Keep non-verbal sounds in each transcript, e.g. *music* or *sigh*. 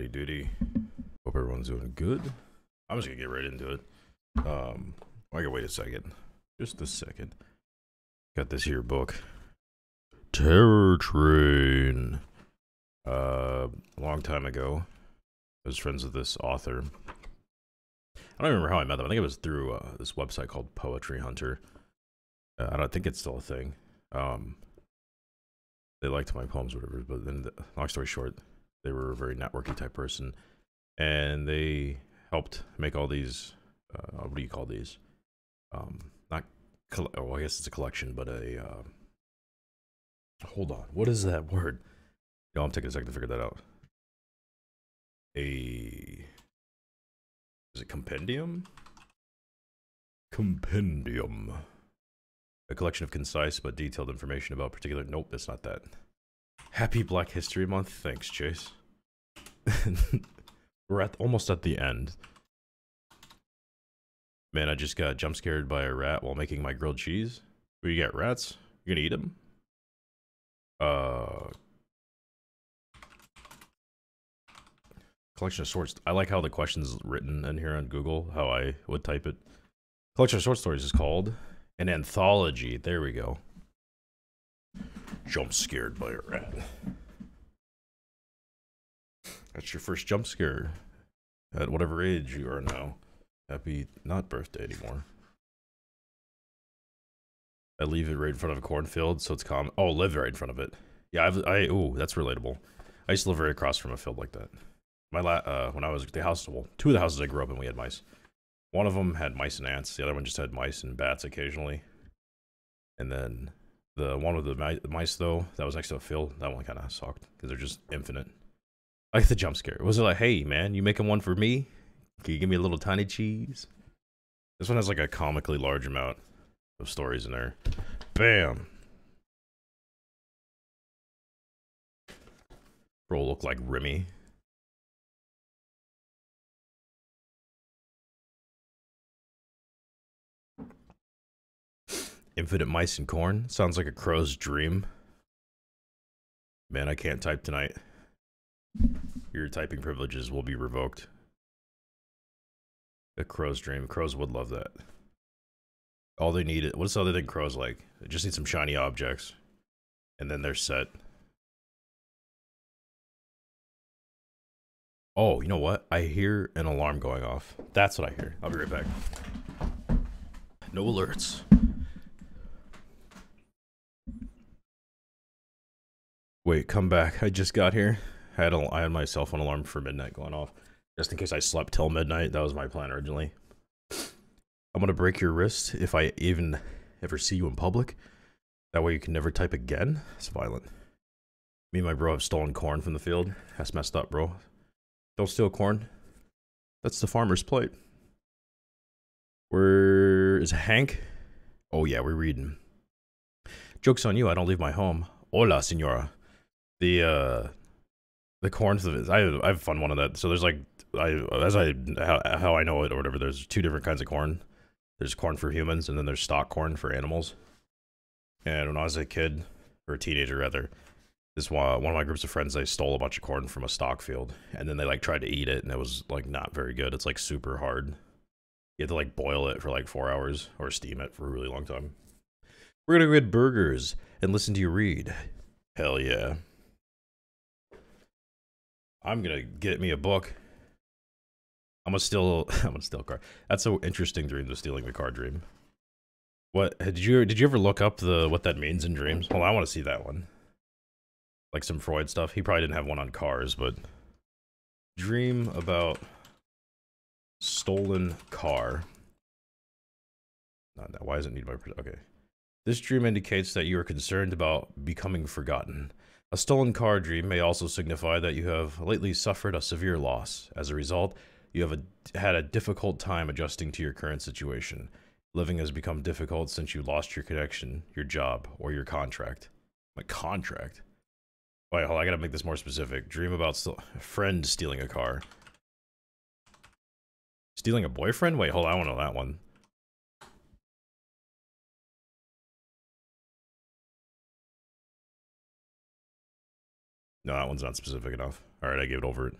Howdy. Hope everyone's doing good. I'm just gonna get right into it. Um, I can wait a second. Just a second. Got this here book. Terror Train. Uh, a long time ago, I was friends with this author. I don't remember how I met them. I think it was through uh, this website called Poetry Hunter. Uh, I don't think it's still a thing. Um, they liked my poems, whatever. But then, the, long story short, they were a very networking type person, and they helped make all these. Uh, what do you call these? Um, not. Oh, I guess it's a collection, but a. Uh, hold on. What is that *laughs* word? No, I'm taking a second to figure that out. A. Is it compendium? Compendium. A collection of concise but detailed information about particular. Nope, it's not that. Happy Black History Month. Thanks, Chase. *laughs* We're at almost at the end. Man, I just got jump scared by a rat while making my grilled cheese. Where you got rats? You gonna eat them? Uh, collection of short. I like how the question's written in here on Google. How I would type it. Collection of short stories is called an anthology. There we go. Jump scared by a rat. That's your first jump scare at whatever age you are now. Happy not birthday anymore. I leave it right in front of a cornfield, so it's common. Oh, live right in front of it. Yeah, I've, I. Oh, that's relatable. I used to live right across from a field like that. My la, uh, when I was the house, well, two of the houses I grew up in, we had mice. One of them had mice and ants. The other one just had mice and bats occasionally. And then the one with the mice, though, that was next to a field. That one kind of sucked because they're just infinite. I like the jump scare. Was it like, hey man, you making one for me? Can you give me a little tiny cheese? This one has like a comically large amount of stories in there. Bam. Bro look like Remy. Infinite mice and corn sounds like a crow's dream. Man, I can't type tonight. Your typing privileges will be revoked. A crow's dream. Crows would love that. All they need, it what's the other thing crows like? They just need some shiny objects. And then they're set. Oh, you know what? I hear an alarm going off. That's what I hear. I'll be right back. No alerts. Wait, come back. I just got here. I had, a, I had my cell phone alarm for midnight going off. Just in case I slept till midnight. That was my plan originally. I'm gonna break your wrist if I even ever see you in public. That way you can never type again. It's violent. Me and my bro have stolen corn from the field. That's messed up, bro. Don't steal corn. That's the farmer's plate. Where is Hank? Oh yeah, we're reading. Joke's on you, I don't leave my home. Hola, senora. The uh the it, I I have fun one of that. So there's like I as I how, how I know it or whatever. There's two different kinds of corn. There's corn for humans, and then there's stock corn for animals. And when I was a kid or a teenager, rather, this one one of my groups of friends they stole a bunch of corn from a stock field, and then they like tried to eat it, and it was like not very good. It's like super hard. You have to like boil it for like four hours or steam it for a really long time. We're gonna go get burgers and listen to you read. Hell yeah. I'm gonna get me a book. I'm gonna steal. *laughs* I'm gonna steal a car. That's so interesting dream, the stealing the car dream. What did you did you ever look up the what that means in dreams? Well, I want to see that one. Like some Freud stuff. He probably didn't have one on cars, but dream about stolen car. Not that. Why does it need my okay? This dream indicates that you are concerned about becoming forgotten. A stolen car dream may also signify that you have lately suffered a severe loss. As a result, you have a, had a difficult time adjusting to your current situation. Living has become difficult since you lost your connection, your job, or your contract. My contract? Wait, hold on, I gotta make this more specific. Dream about st- friend stealing a car. Stealing a boyfriend? Wait, hold on, I want to know that one. No, that one's not specific enough. All right, I gave it over.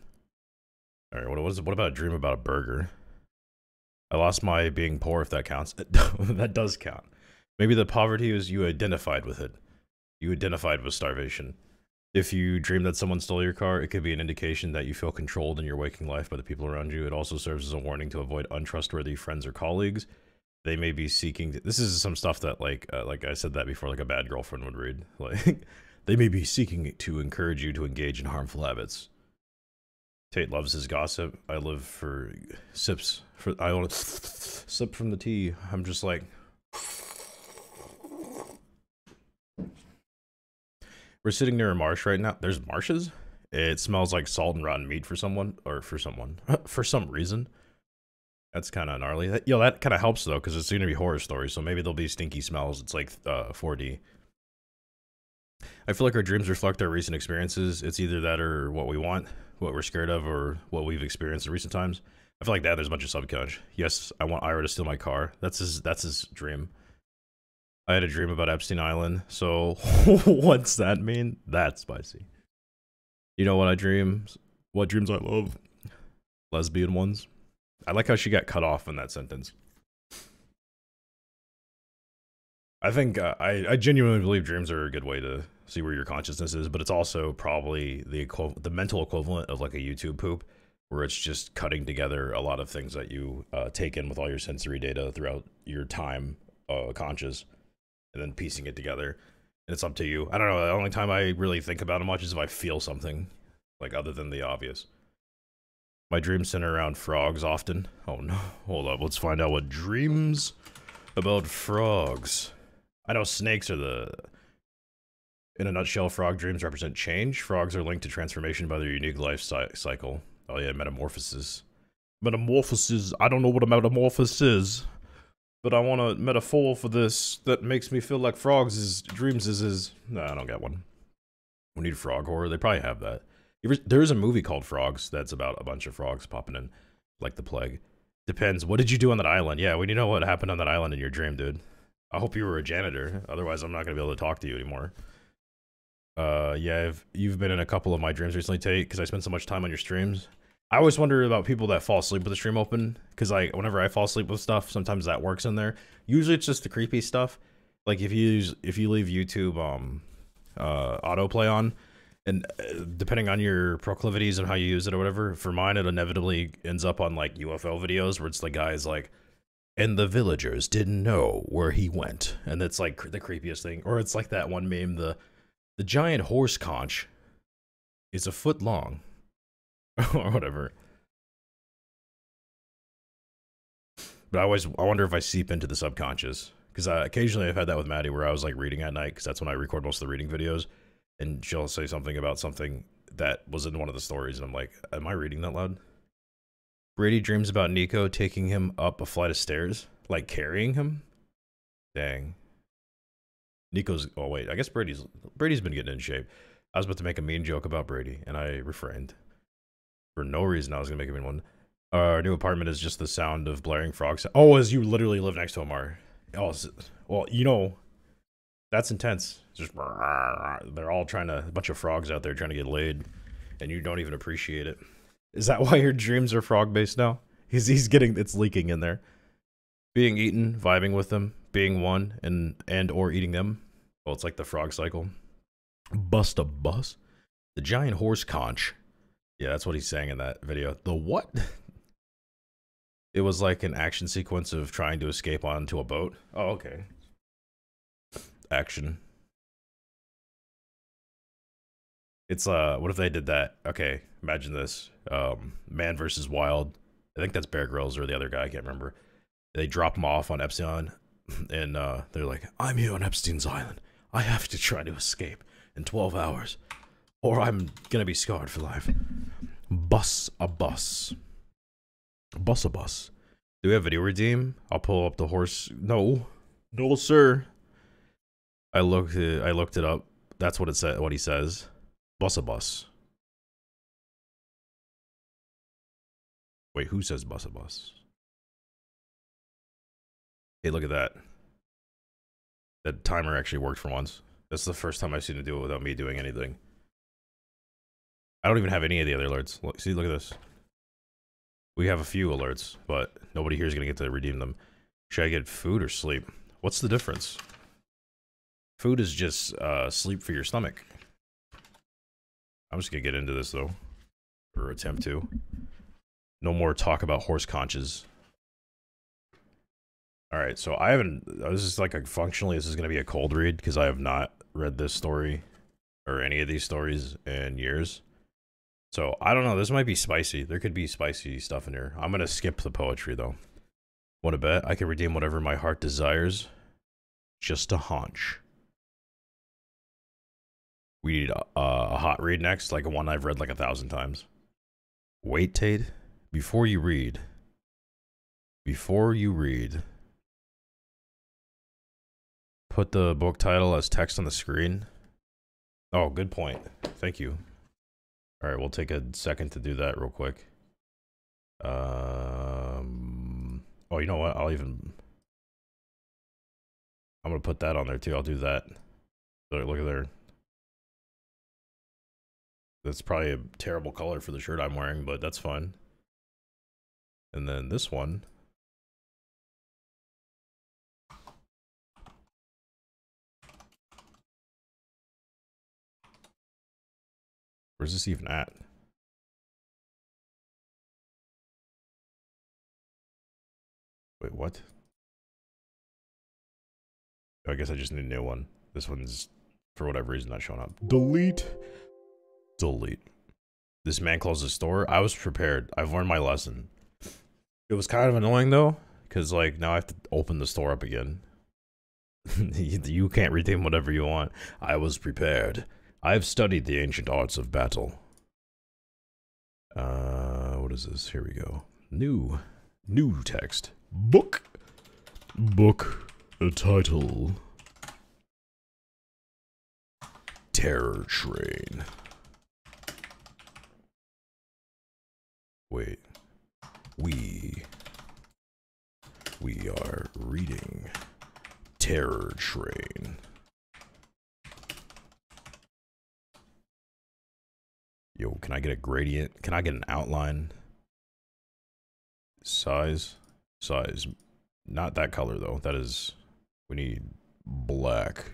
All right, what was what about a dream about a burger? I lost my being poor, if that counts. *laughs* that does count. Maybe the poverty is you identified with it. You identified with starvation. If you dream that someone stole your car, it could be an indication that you feel controlled in your waking life by the people around you. It also serves as a warning to avoid untrustworthy friends or colleagues. They may be seeking. To, this is some stuff that, like, uh, like I said that before, like a bad girlfriend would read. *laughs* Like, they may be seeking to encourage you to engage in harmful habits. Tate loves his gossip. I live for sips. For I want to sip from the tea. I'm just like. We're sitting near a marsh right now. There's marshes. It smells like salt and rotten meat for someone, or for someone, *laughs* for some reason. That's kind of gnarly. That, yo, that kind of helps though, because it's gonna be horror stories. So maybe there'll be stinky smells. It's like uh, 4D. I feel like our dreams reflect our recent experiences. It's either that or what we want, what we're scared of, or what we've experienced in recent times. I feel like that there's a bunch of subconscious. Yes, I want Ira to steal my car. That's his. That's his dream. I had a dream about Epstein Island. So *laughs* what's that mean? That's spicy. You know what I dream? What dreams I love? Lesbian ones. I like how she got cut off in that sentence. I think uh, I, I genuinely believe dreams are a good way to see where your consciousness is, but it's also probably the the mental equivalent of like a YouTube poop, where it's just cutting together a lot of things that you uh, take in with all your sensory data throughout your time uh, conscious and then piecing it together. And it's up to you. I don't know. The only time I really think about it much is if I feel something, like other than the obvious. My dreams center around frogs often. Oh no. Hold up. Let's find out what dreams about frogs. I know snakes are the. In a nutshell, frog dreams represent change. Frogs are linked to transformation by their unique life cycle. Oh yeah, metamorphosis. Metamorphosis. I don't know what a metamorphosis is but I want a metaphor for this that makes me feel like frogs is dreams is is. No, I don't get one. We need frog horror. They probably have that. There is a movie called Frogs that's about a bunch of frogs popping in, like the plague. Depends. What did you do on that island? Yeah, we to know what happened on that island in your dream, dude. I hope you were a janitor. Otherwise, I'm not gonna be able to talk to you anymore. Uh, yeah, I've, you've been in a couple of my dreams recently, Tate, because I spend so much time on your streams. I always wonder about people that fall asleep with the stream open because like whenever I fall asleep with stuff, sometimes that works in there. Usually it's just the creepy stuff. Like if you use if you leave YouTube um uh autoplay on, and uh, depending on your proclivities and how you use it or whatever, for mine it inevitably ends up on like UFO videos where it's the guy's like, and the villagers didn't know where he went, and it's like the creepiest thing. Or it's like that one meme the the giant horse conch is a foot long *laughs* or whatever. But I always I wonder if I seep into the subconscious because occasionally I've had that with Maddie where I was like reading at night because that's when I record most of the reading videos, and she'll say something about something that was in one of the stories, and I'm like, am I reading that loud? Brady dreams about Nico taking him up a flight of stairs, like carrying him. Dang. Nico's. Oh wait, I guess Brady's Brady's been getting in shape. I was about to make a mean joke about Brady, and I refrained for no reason. I was gonna make a mean one. Our new apartment is just the sound of blaring frogs. Oh, as you literally live next to Amar. Oh, well, you know, that's intense. Just they're all trying to a bunch of frogs out there trying to get laid, and you don't even appreciate it. Is that *laughs* why your dreams are frog based now? He's he's getting it's leaking in there. Being eaten, vibing with them, being one, and and or eating them. Well, it's like the frog cycle. Bust a bus. The giant horse conch yeah, that's what he's saying in that video. The what? *laughs* it was like an action sequence of trying to escape onto a boat. Oh, okay. Action. It's uh what if they did that? Okay, imagine this. Um Man versus Wild. I think that's Bear Grylls or the other guy, I can't remember. They drop him off on Epsilon, *laughs* and uh they're like, I'm here on Epstein's island. I have to try to escape in 12 hours or I'm gonna be scarred for life. Bus a bus. Bus a bus. Do we have video redeem? I'll pull up the horse. No, no, sir. I looked. I looked it up. That's what it said. What he says. Bus a bus. Wait, who says bus a bus? Hey, look at that. That timer actually worked for once. That's the first time I've seen it do it without me doing anything. I don't even have any of the other alerts. Look, see, look at this. We have a few alerts, but nobody here is going to get to redeem them. Should I get food or sleep? What's the difference? Food is just uh, sleep for your stomach. I'm just to get into this, though. Or attempt to. No more talk about horse conches. Alright, so I haven't... This is like a... Functionally, this is to be a cold read, because I have not read this story, or any of these stories, in years. So, I don't know. This might be spicy. There could be spicy stuff in here. I'm to skip the poetry, though. Want to bet? I can redeem whatever my heart desires. Just a hunch. We need a, a hot read next, like one I've read like a thousand times. Wait, Tate. Before you read. Before you read. Put the book title as text on the screen. Oh, good point. Thank you. All right, we'll take a second to do that real quick. Um, oh, you know what? I'll even. I'm gonna put that on there too. I'll do that. Look at there. That's probably a terrible color for the shirt I'm wearing, but that's fine. And then this one. Where's this even at? Wait, what? Oh, I guess I just need a new one. This one's, for whatever reason, not showing up. Delete. Delete. This man closed the store. I was prepared. I've learned my lesson. It was kind of annoying, though, because, like, now I have to open the store up again. *laughs* you can't redeem whatever you want. I was prepared. I've studied the ancient arts of battle. Uh, what is this? Here we go. New. New text. Book. Book. A title. Terror Train. Wait. We. We are reading Terror Train. Yo, can I get a gradient? Can I get an outline? Size? Size. Not that color, though. That is... We need black.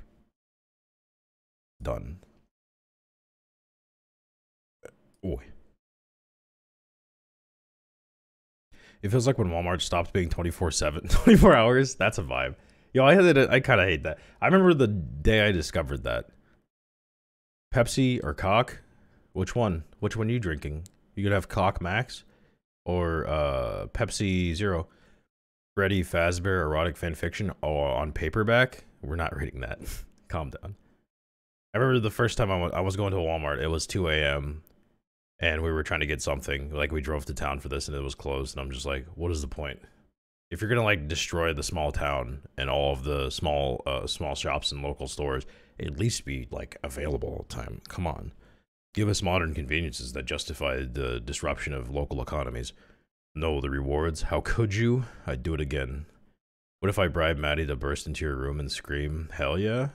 Done. Oi. It feels like when Walmart stopped being 24-7, *laughs* 24 hours. That's a vibe. Yo, I had it. I kind of hate that. I remember the day I discovered that. Pepsi or cock which one? Which one are you drinking? You gonna have Cock Max or uh, Pepsi Zero? Freddy Fazbear erotic fan fiction oh, on paperback. We're not reading that. *laughs* Calm down. I remember the first time I was going to Walmart. It was 2 a.m. and we were trying to get something. Like we drove to town for this and it was closed. And I'm just like, what is the point? If you're gonna like destroy the small town and all of the small uh, small shops and local stores, at least be like available all the time. Come on. Give us modern conveniences that justify the disruption of local economies. No, the rewards. How could you? I'd do it again. What if I bribe Maddie to burst into your room and scream, hell yeah?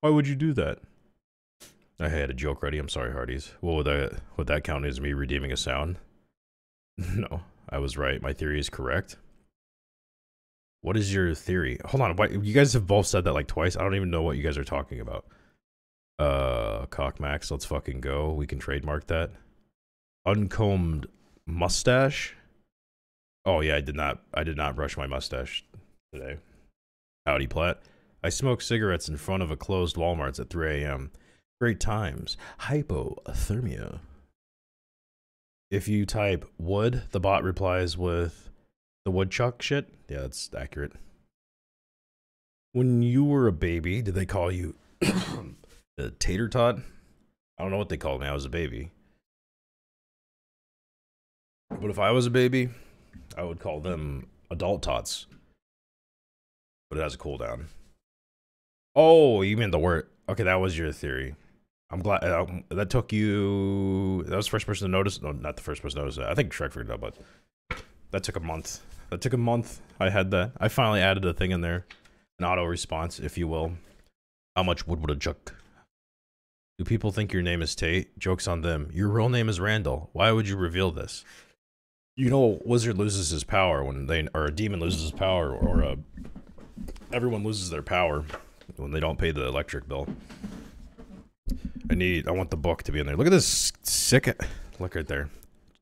Why would you do that? I had a joke ready. I'm sorry, Hardee's. Well, would that, would that count as me redeeming a sound? *laughs* no, I was right. My theory is correct. What is your theory? Hold on. Why, you guys have both said that like twice. I don't even know what you guys are talking about. Uh, Cockmax, let's fucking go. We can trademark that. Uncombed mustache. Oh yeah, I did not. I did not brush my mustache today. Howdy, Platt. I smoke cigarettes in front of a closed Walmart's at 3 a.m. Great times. Hypothermia. If you type wood, the bot replies with the woodchuck shit. Yeah, that's accurate. When you were a baby, did they call you *coughs* a tater tot. I don't know what they called me. I was a baby. But if I was a baby, I would call them adult tots. But it has a cooldown. Oh, you mean the word? Okay, that was your theory. I'm glad uh, that took you. That was the first person to notice. No, not the first person to notice. I think Shrek figured out, but that took a month. That took a month. I had that. I finally added a thing in there, an auto response, if you will. How much wood would a chuck? Do people think your name is Tate? Joke's on them. Your real name is Randall. Why would you reveal this? You know, wizard loses his power when they, or a demon loses his power, or a, everyone loses their power when they don't pay the electric bill. I need, I want the book to be in there. Look at this sick, look right there.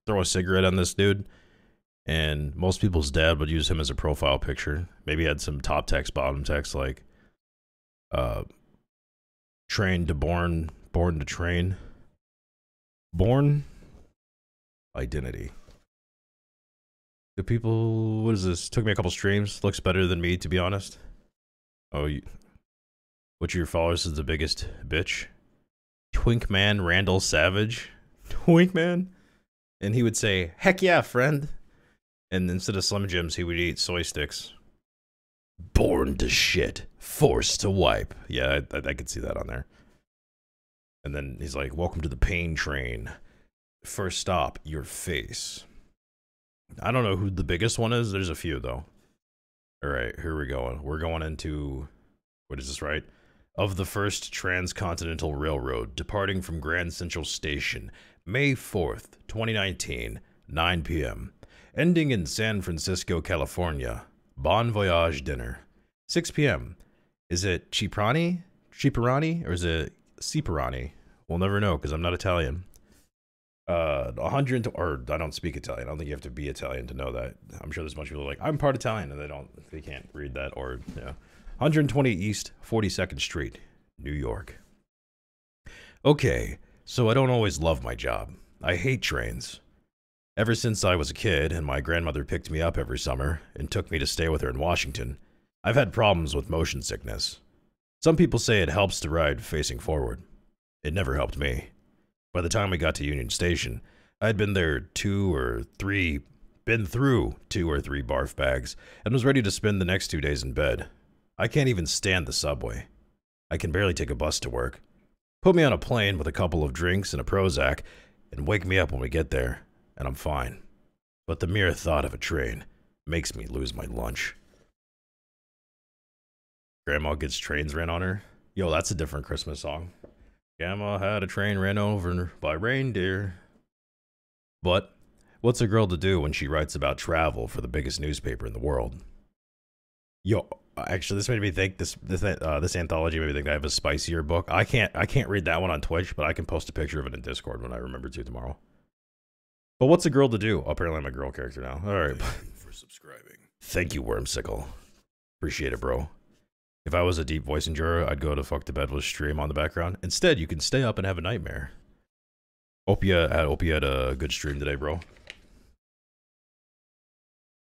Throw a cigarette on this dude, and most people's dad would use him as a profile picture. Maybe had some top text, bottom text, like, uh, trained to born, born to train. Born identity. The people, what is this? Took me a couple streams. Looks better than me, to be honest. Oh, you, which of your followers is the biggest bitch? Twink Man Randall Savage. Twink Man? And he would say, heck yeah, friend. And instead of Slim Jims, he would eat soy sticks. Born to shit. Forced to wipe. Yeah, I, I, I could see that on there. And then he's like, welcome to the pain train. First stop, your face. I don't know who the biggest one is. There's a few, though. All right, here we go. We're going into, what is this, right? Of the first transcontinental railroad departing from Grand Central Station, May 4th, 2019, 9 p.m., ending in San Francisco, California. Bon voyage dinner. 6 p.m. Is it Ciprani? Ciparani? Or is it Ciparani? We'll never know because I'm not Italian. Uh, 100 or I don't speak Italian. I don't think you have to be Italian to know that. I'm sure there's a bunch of people like I'm part Italian and they don't they can't read that or yeah. 120 East 42nd Street, New York. Okay, so I don't always love my job. I hate trains. Ever since I was a kid and my grandmother picked me up every summer and took me to stay with her in Washington, I've had problems with motion sickness. Some people say it helps to ride facing forward. It never helped me. By the time we got to Union Station, I had been there two or three, been through two or three barf bags, and was ready to spend the next two days in bed. I can't even stand the subway. I can barely take a bus to work. Put me on a plane with a couple of drinks and a Prozac, and wake me up when we get there, and I'm fine. But the mere thought of a train makes me lose my lunch. Grandma gets trains ran on her. Yo, that's a different Christmas song. Grandma had a train ran over by reindeer. But what's a girl to do when she writes about travel for the biggest newspaper in the world? Yo, actually, this made me think this this uh, this anthology made me think I have a spicier book. I can't I can't read that one on Twitch, but I can post a picture of it in Discord when I remember to tomorrow. But what's a girl to do? apparently, I'm a girl character now. All right. Thank you for subscribing. Thank you, Wormsicle. Appreciate it, bro. If I was a deep voice endurer, I'd go to fuck to bed with stream on the background. Instead, you can stay up and have a nightmare. Hope you had, hope you had a good stream today, bro.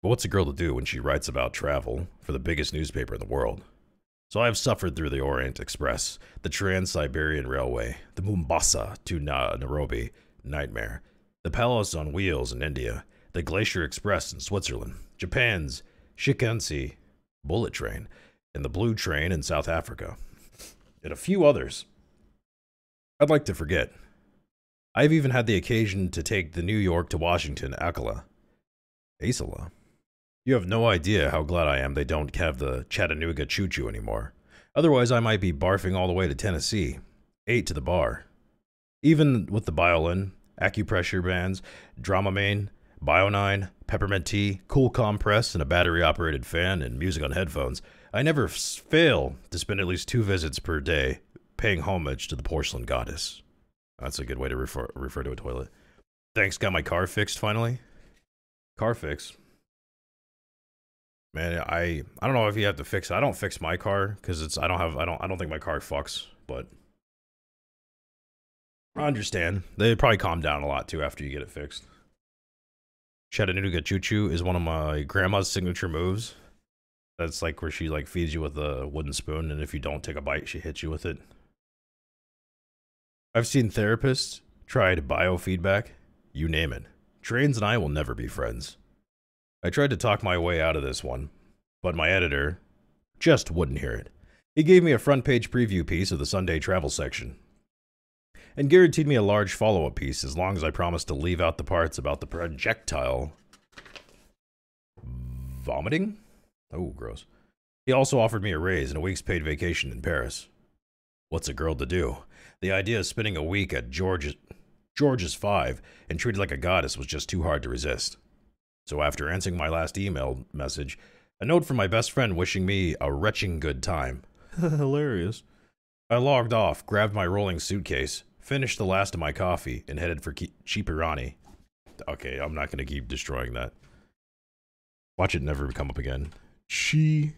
But what's a girl to do when she writes about travel for the biggest newspaper in the world? So I have suffered through the Orient Express, the Trans-Siberian Railway, the Mombasa to Na Nairobi, nightmare, the Palace on Wheels in India, the Glacier Express in Switzerland, Japan's Shinkansen bullet train, and the Blue Train in South Africa, and a few others. I'd like to forget. I've even had the occasion to take the New York to Washington Acela. Acela? You have no idea how glad I am they don't have the Chattanooga Choo Choo anymore. Otherwise, I might be barfing all the way to Tennessee. Eight to the bar. Even with the violin, acupressure bands, Dramamine, Bio9, peppermint tea, cool compress, and a battery operated fan, and music on headphones, I never fail to spend at least two visits per day paying homage to the porcelain goddess. That's a good way to refer, refer to a toilet. Thanks, got my car fixed finally. Car fix. Man, I I don't know if you have to fix it. I don't fix my car because it's I don't have I don't I don't think my car fucks, but I understand. They probably calm down a lot too after you get it fixed. Chattanooga Choo Choo is one of my grandma's signature moves. That's like where she like feeds you with a wooden spoon, and if you don't take a bite, she hits you with it. I've seen therapists tried biofeedback, you name it. Trains and I will never be friends. I tried to talk my way out of this one, but my editor just wouldn't hear it. He gave me a front page preview piece of the Sunday travel section, and guaranteed me a large follow up piece as long as I promised to leave out the parts about the projectile vomiting. Oh, gross. He also offered me a raise and a week's paid vacation in Paris. What's a girl to do? The idea of spending a week at George's, George's Five and treated like a goddess was just too hard to resist. So after answering my last email message, a note from my best friend wishing me a retching good time. *laughs* Hilarious. I logged off, grabbed my rolling suitcase, finished the last of my coffee, and headed for Ki- Chipirani. Okay, I'm not going to keep destroying that. Watch it never come up again. Chi.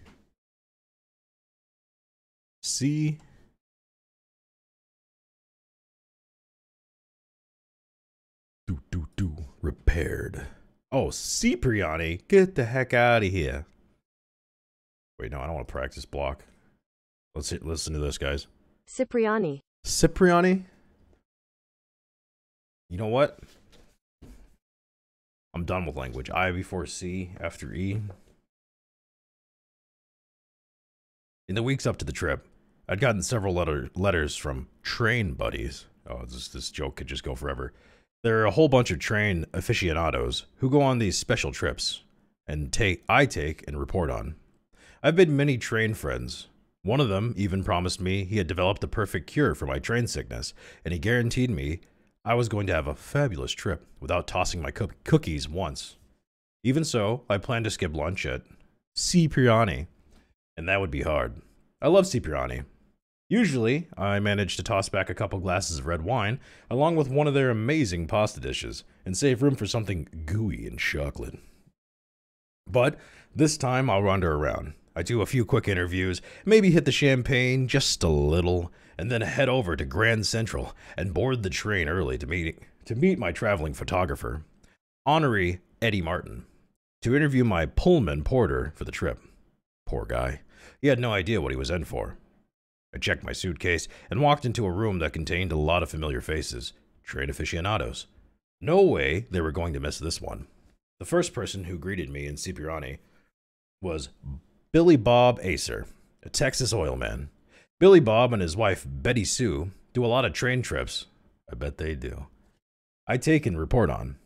C. Do, do, do. Repaired. Oh, Cipriani, get the heck out of here. Wait, no, I don't want to practice block. Let's hit, listen to this, guys. Cipriani. Cipriani? You know what? I'm done with language. I before C after E. In the weeks up to the trip, I'd gotten several letter, letters from train buddies. Oh, this, this joke could just go forever. There are a whole bunch of train aficionados who go on these special trips and take I take and report on. I've made many train friends. One of them even promised me he had developed the perfect cure for my train sickness, and he guaranteed me I was going to have a fabulous trip without tossing my cook- cookies once. Even so, I plan to skip lunch at Cipriani, and that would be hard. I love Cipriani. Usually, I manage to toss back a couple glasses of red wine, along with one of their amazing pasta dishes, and save room for something gooey and chocolate. But this time I'll wander around. I do a few quick interviews, maybe hit the champagne just a little, and then head over to Grand Central and board the train early to meet to meet my traveling photographer, Honorary Eddie Martin, to interview my Pullman porter for the trip. Poor guy. He had no idea what he was in for. I checked my suitcase and walked into a room that contained a lot of familiar faces, train aficionados. No way they were going to miss this one. The first person who greeted me in Cipriani was Billy Bob Acer, a Texas oil man. Billy Bob and his wife Betty Sue do a lot of train trips. I bet they do. I take and report on.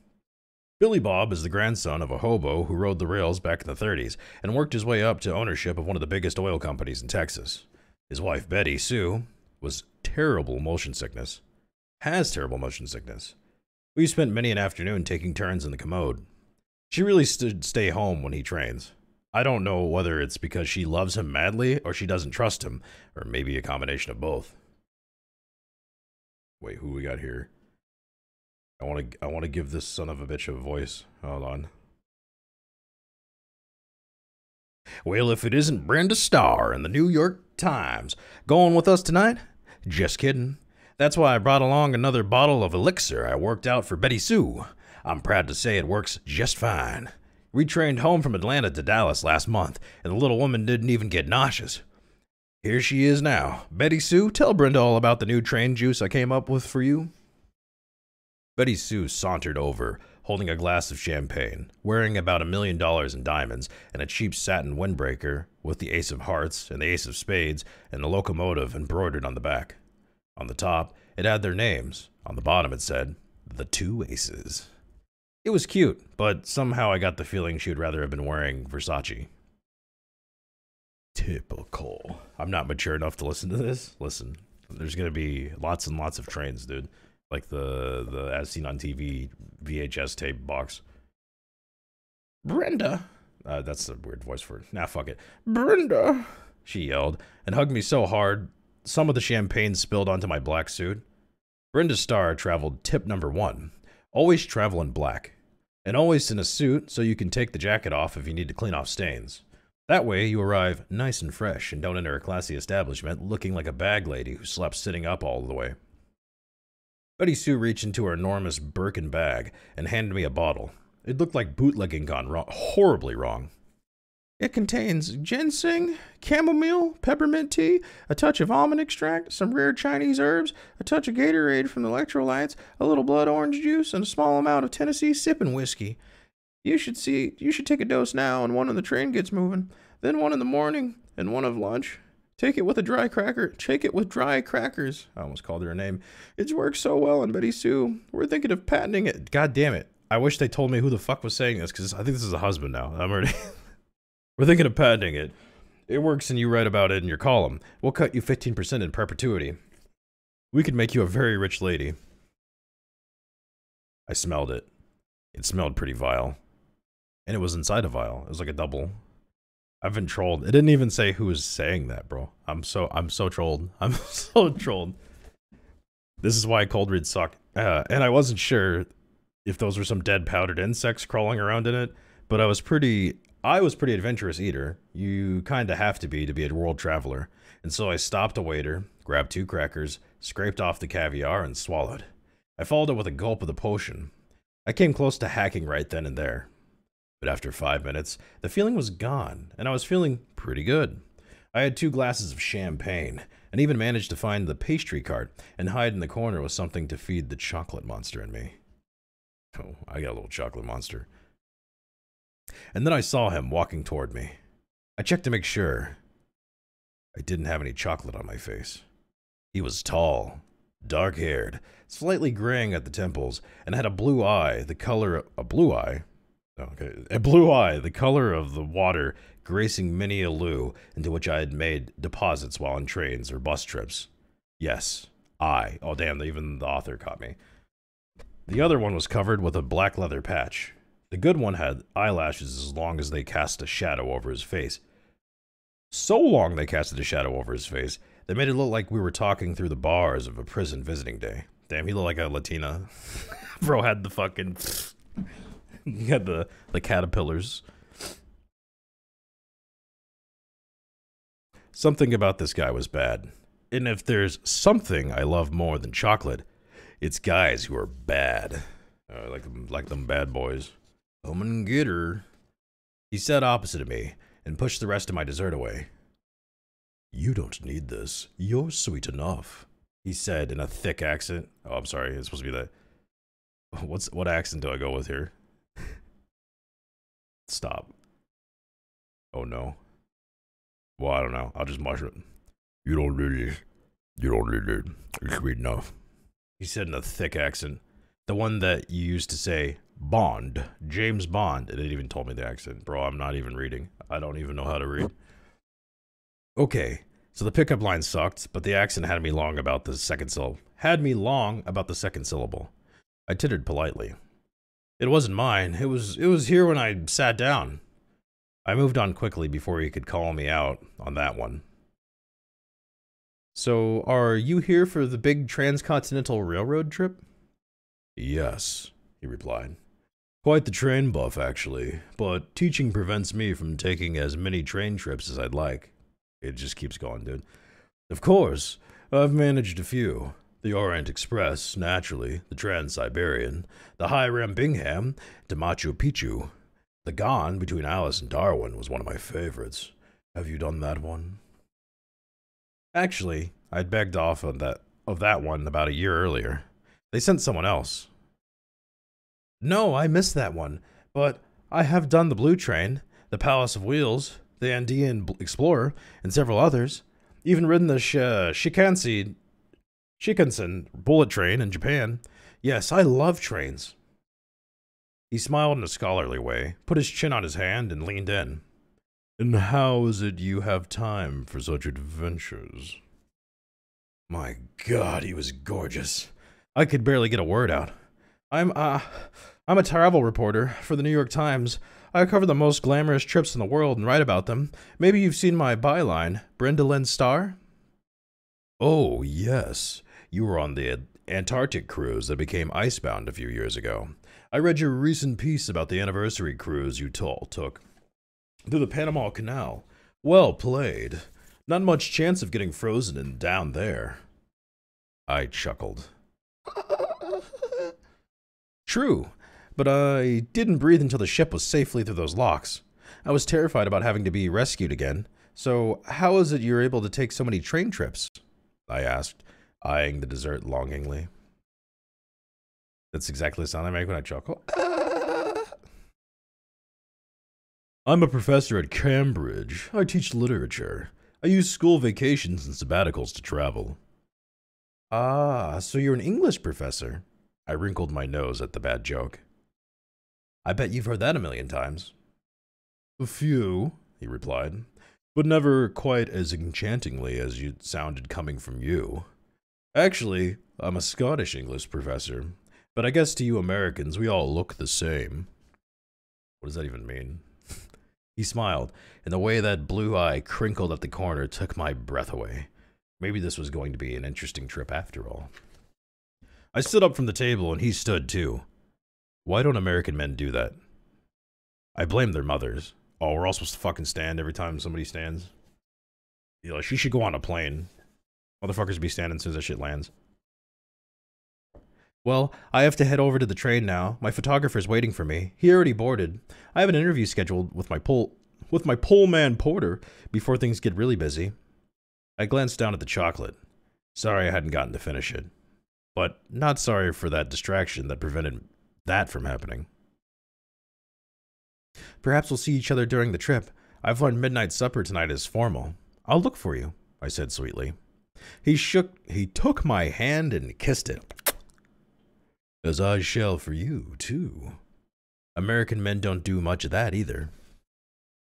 Billy Bob is the grandson of a hobo who rode the rails back in the 30s and worked his way up to ownership of one of the biggest oil companies in Texas. His wife Betty Sue was terrible motion sickness. Has terrible motion sickness. We spent many an afternoon taking turns in the commode. She really should stay home when he trains. I don't know whether it's because she loves him madly or she doesn't trust him, or maybe a combination of both. Wait, who we got here? I want to I want to give this son of a bitch a voice. Hold on. Well, if it isn't Brenda Starr in the New York Times going with us tonight, just kidding. That's why I brought along another bottle of elixir I worked out for Betty Sue. I'm proud to say it works just fine. We trained home from Atlanta to Dallas last month, and the little woman didn't even get nauseous. Here she is now. Betty Sue, tell Brenda all about the new train juice I came up with for you. Betty Sue sauntered over, holding a glass of champagne, wearing about a million dollars in diamonds and a cheap satin windbreaker with the ace of hearts and the ace of spades and the locomotive embroidered on the back. On the top, it had their names. On the bottom, it said, The Two Aces. It was cute, but somehow I got the feeling she would rather have been wearing Versace. Typical. I'm not mature enough to listen to this. Listen, there's gonna be lots and lots of trains, dude. Like the the as seen on TV VHS tape box. Brenda, uh, that's a weird voice for it. Nah, fuck it. Brenda, she yelled and hugged me so hard, some of the champagne spilled onto my black suit. Brenda Starr traveled tip number one: always travel in black, and always in a suit so you can take the jacket off if you need to clean off stains. That way, you arrive nice and fresh and don't enter a classy establishment looking like a bag lady who slept sitting up all the way. Betty Sue reached into her enormous Birkin bag and handed me a bottle. It looked like bootlegging gone wrong, horribly wrong. It contains ginseng, chamomile, peppermint tea, a touch of almond extract, some rare Chinese herbs, a touch of Gatorade from the electrolytes, a little blood orange juice, and a small amount of Tennessee sipping whiskey. You should see you should take a dose now and one when the train gets moving, then one in the morning and one of lunch. Take it with a dry cracker. Take it with dry crackers. I almost called her a name. It's worked so well on Betty Sue. We're thinking of patenting it. God damn it. I wish they told me who the fuck was saying this because I think this is a husband now. I'm already. *laughs* We're thinking of patenting it. It works and you write about it in your column. We'll cut you 15% in perpetuity. We could make you a very rich lady. I smelled it. It smelled pretty vile. And it was inside a vial. It was like a double. I've been trolled. It didn't even say who was saying that, bro. I'm so I'm so trolled. *laughs* I'm so trolled. This is why cold reads suck. Uh, and I wasn't sure if those were some dead powdered insects crawling around in it, but I was pretty I was pretty adventurous eater. You kind of have to be to be a world traveler. And so I stopped a waiter, grabbed two crackers, scraped off the caviar, and swallowed. I followed it with a gulp of the potion. I came close to hacking right then and there. But after five minutes, the feeling was gone, and I was feeling pretty good. I had two glasses of champagne, and even managed to find the pastry cart and hide in the corner with something to feed the chocolate monster in me. Oh, I got a little chocolate monster. And then I saw him walking toward me. I checked to make sure. I didn't have any chocolate on my face. He was tall, dark haired, slightly graying at the temples, and had a blue eye, the color of a blue eye. Okay, a blue eye, the color of the water gracing many a loo into which I had made deposits while on trains or bus trips. Yes, I. Oh damn, even the author caught me. The other one was covered with a black leather patch. The good one had eyelashes as long as they cast a shadow over his face. So long they casted a shadow over his face, they made it look like we were talking through the bars of a prison visiting day. Damn, he looked like a Latina. *laughs* Bro had the fucking... *laughs* he had the, the caterpillars. Something about this guy was bad. And if there's something I love more than chocolate, it's guys who are bad. Uh, like, like them bad boys. Come and get her. He sat opposite of me and pushed the rest of my dessert away. You don't need this. You're sweet enough, he said in a thick accent. Oh, I'm sorry. It's supposed to be that. What's what accent do I go with here? Stop. Oh no. Well, I don't know. I'll just mush it. You don't need it. You don't need it. You're sweet enough. He said in a thick accent. The one that you used to say, Bond, James Bond. And it even told me the accent. Bro, I'm not even reading. I don't even know how to read. Okay, so the pickup line sucked, but the accent had me long about the second syllable. Had me long about the second syllable. I tittered politely. It wasn't mine. It was it was here when I sat down. I moved on quickly before he could call me out on that one. So, are you here for the big transcontinental railroad trip? Yes, he replied. Quite the train buff, actually, but teaching prevents me from taking as many train trips as I'd like. It just keeps going, dude. Of course, I've managed a few. The Orient Express, naturally, the Trans-Siberian, the Hiram Bingham to Machu Picchu. The Ghan between Alice and Darwin was one of my favorites. Have you done that one? Actually, I'd begged off of that of that one about a year earlier. They sent someone else. No, I missed that one. But I have done the Blue Train, the Palace of Wheels, the Andean Explorer, and several others. Even ridden the Sh- Shikansen, Shikansen bullet train in Japan. Yes, I love trains. He smiled in a scholarly way, put his chin on his hand, and leaned in. And how is it you have time for such adventures? My god, he was gorgeous. I could barely get a word out. I'm, uh, I'm a travel reporter for the New York Times. I cover the most glamorous trips in the world and write about them. Maybe you've seen my byline, Brenda Lynn Starr? Oh, yes. You were on the Antarctic cruise that became icebound a few years ago. I read your recent piece about the anniversary cruise you took through the Panama Canal. Well played. Not much chance of getting frozen in down there. I chuckled. *laughs* True, but I didn't breathe until the ship was safely through those locks. I was terrified about having to be rescued again. So, how is it you're able to take so many train trips? I asked, eyeing the dessert longingly. That's exactly the sound I make when I chuckle. *laughs* I'm a professor at Cambridge. I teach literature. I use school vacations and sabbaticals to travel. Ah, so you're an English professor? I wrinkled my nose at the bad joke. I bet you've heard that a million times. A few, he replied, but never quite as enchantingly as you sounded coming from you. Actually, I'm a Scottish English professor, but I guess to you Americans we all look the same. What does that even mean? *laughs* he smiled, and the way that blue eye crinkled at the corner took my breath away. Maybe this was going to be an interesting trip after all. I stood up from the table, and he stood too. Why don't American men do that? I blame their mothers. Oh, we're all supposed to fucking stand every time somebody stands. You know, she should go on a plane. Motherfuckers be standing as soon as that shit lands. Well, I have to head over to the train now. My photographer's waiting for me. He already boarded. I have an interview scheduled with my pole with my Pullman porter before things get really busy. I glanced down at the chocolate. Sorry I hadn't gotten to finish it. But not sorry for that distraction that prevented that from happening. Perhaps we'll see each other during the trip. I've learned midnight supper tonight is formal. I'll look for you, I said sweetly. He shook he took my hand and kissed it. As I shall for you, too. American men don't do much of that either.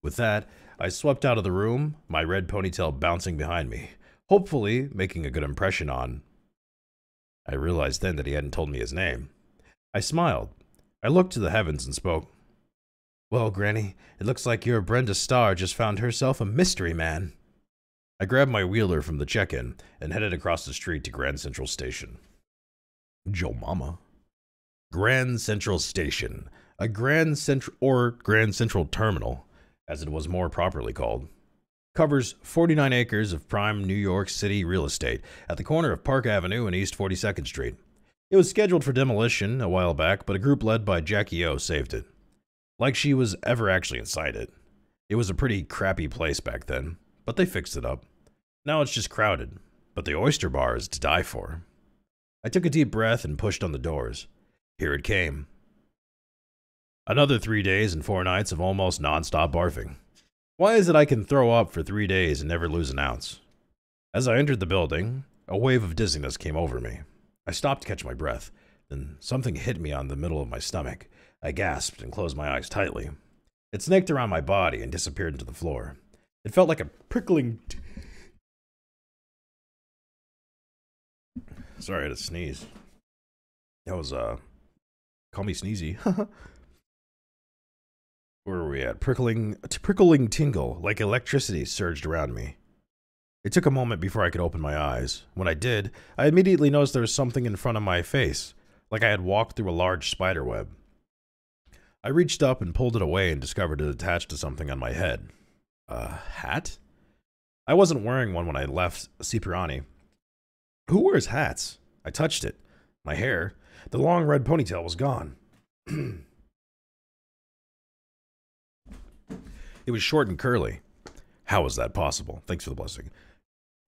With that, I swept out of the room, my red ponytail bouncing behind me, hopefully making a good impression on. I realized then that he hadn't told me his name. I smiled. I looked to the heavens and spoke. Well, Granny, it looks like your Brenda Starr just found herself a mystery man. I grabbed my wheeler from the check in and headed across the street to Grand Central Station. Joe Mama. Grand Central Station, a Grand Central or Grand Central Terminal, as it was more properly called, covers 49 acres of prime New York City real estate at the corner of Park Avenue and East 42nd Street. It was scheduled for demolition a while back, but a group led by Jackie O saved it. Like she was ever actually inside it. It was a pretty crappy place back then, but they fixed it up. Now it's just crowded, but the oyster bar is to die for. I took a deep breath and pushed on the doors. Here it came. Another three days and four nights of almost nonstop barfing. Why is it I can throw up for three days and never lose an ounce? As I entered the building, a wave of dizziness came over me. I stopped to catch my breath. Then something hit me on the middle of my stomach. I gasped and closed my eyes tightly. It snaked around my body and disappeared into the floor. It felt like a prickling. Sorry, I had to sneeze. That was, uh, Call me Sneezy. *laughs* Where were we at? Prickling, prickling tingle, like electricity, surged around me. It took a moment before I could open my eyes. When I did, I immediately noticed there was something in front of my face, like I had walked through a large spider web. I reached up and pulled it away and discovered it attached to something on my head. A hat? I wasn't wearing one when I left Cipriani. Who wears hats? I touched it. My hair, the long red ponytail was gone. *clears throat* it was short and curly. How was that possible? Thanks for the blessing.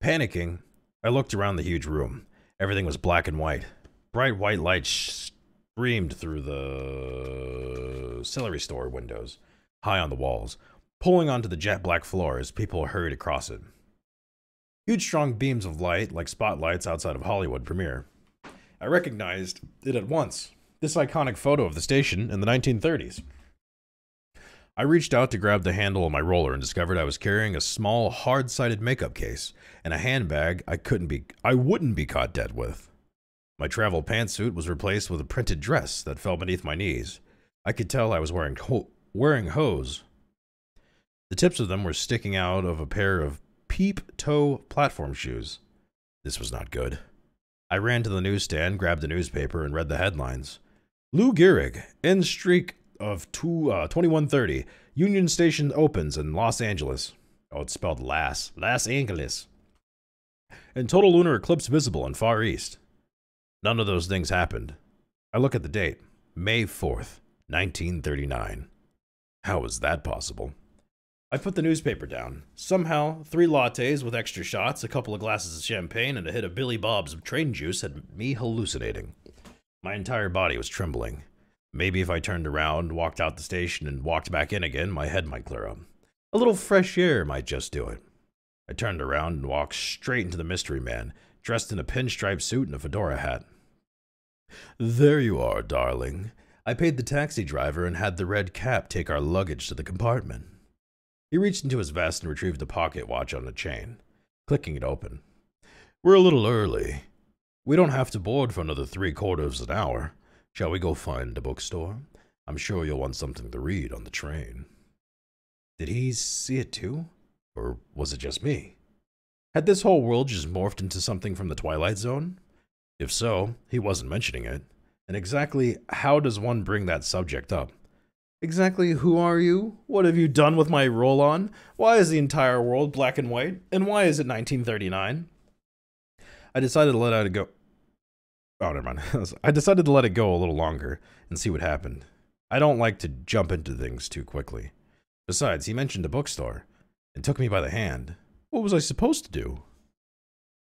Panicking, I looked around the huge room. Everything was black and white. Bright white light streamed through the clerestory windows, high on the walls, pulling onto the jet black floor as people hurried across it. Huge strong beams of light, like spotlights outside of Hollywood premiere. I recognized it at once. This iconic photo of the station in the 1930s. I reached out to grab the handle of my roller and discovered I was carrying a small, hard-sided makeup case and a handbag I couldn't be I wouldn't be caught dead with. My travel pantsuit was replaced with a printed dress that fell beneath my knees. I could tell I was wearing ho- wearing hose. The tips of them were sticking out of a pair of peep toe platform shoes. This was not good. I ran to the newsstand, grabbed a newspaper, and read the headlines. Lou Gehrig, end streak of two, uh, 2130. Union Station opens in Los Angeles. Oh, it's spelled Las. Los Angeles. And total lunar eclipse visible in Far East. None of those things happened. I look at the date May 4th, 1939. How was that possible? I put the newspaper down. Somehow, three lattes with extra shots, a couple of glasses of champagne, and a hit of Billy Bob's of train juice had me hallucinating. My entire body was trembling. Maybe if I turned around, walked out the station, and walked back in again, my head might clear up. A little fresh air might just do it. I turned around and walked straight into the mystery man, dressed in a pinstripe suit and a fedora hat. There you are, darling. I paid the taxi driver and had the red cap take our luggage to the compartment. He reached into his vest and retrieved a pocket watch on the chain, clicking it open. We're a little early. We don't have to board for another three quarters of an hour. Shall we go find a bookstore? I'm sure you'll want something to read on the train. Did he see it too? Or was it just me? Had this whole world just morphed into something from the Twilight Zone? If so, he wasn't mentioning it. And exactly how does one bring that subject up? Exactly who are you? What have you done with my roll on? Why is the entire world black and white? And why is it 1939? I decided to let it go. Oh, never mind. *laughs* I decided to let it go a little longer and see what happened. I don't like to jump into things too quickly. Besides, he mentioned a bookstore and took me by the hand. What was I supposed to do?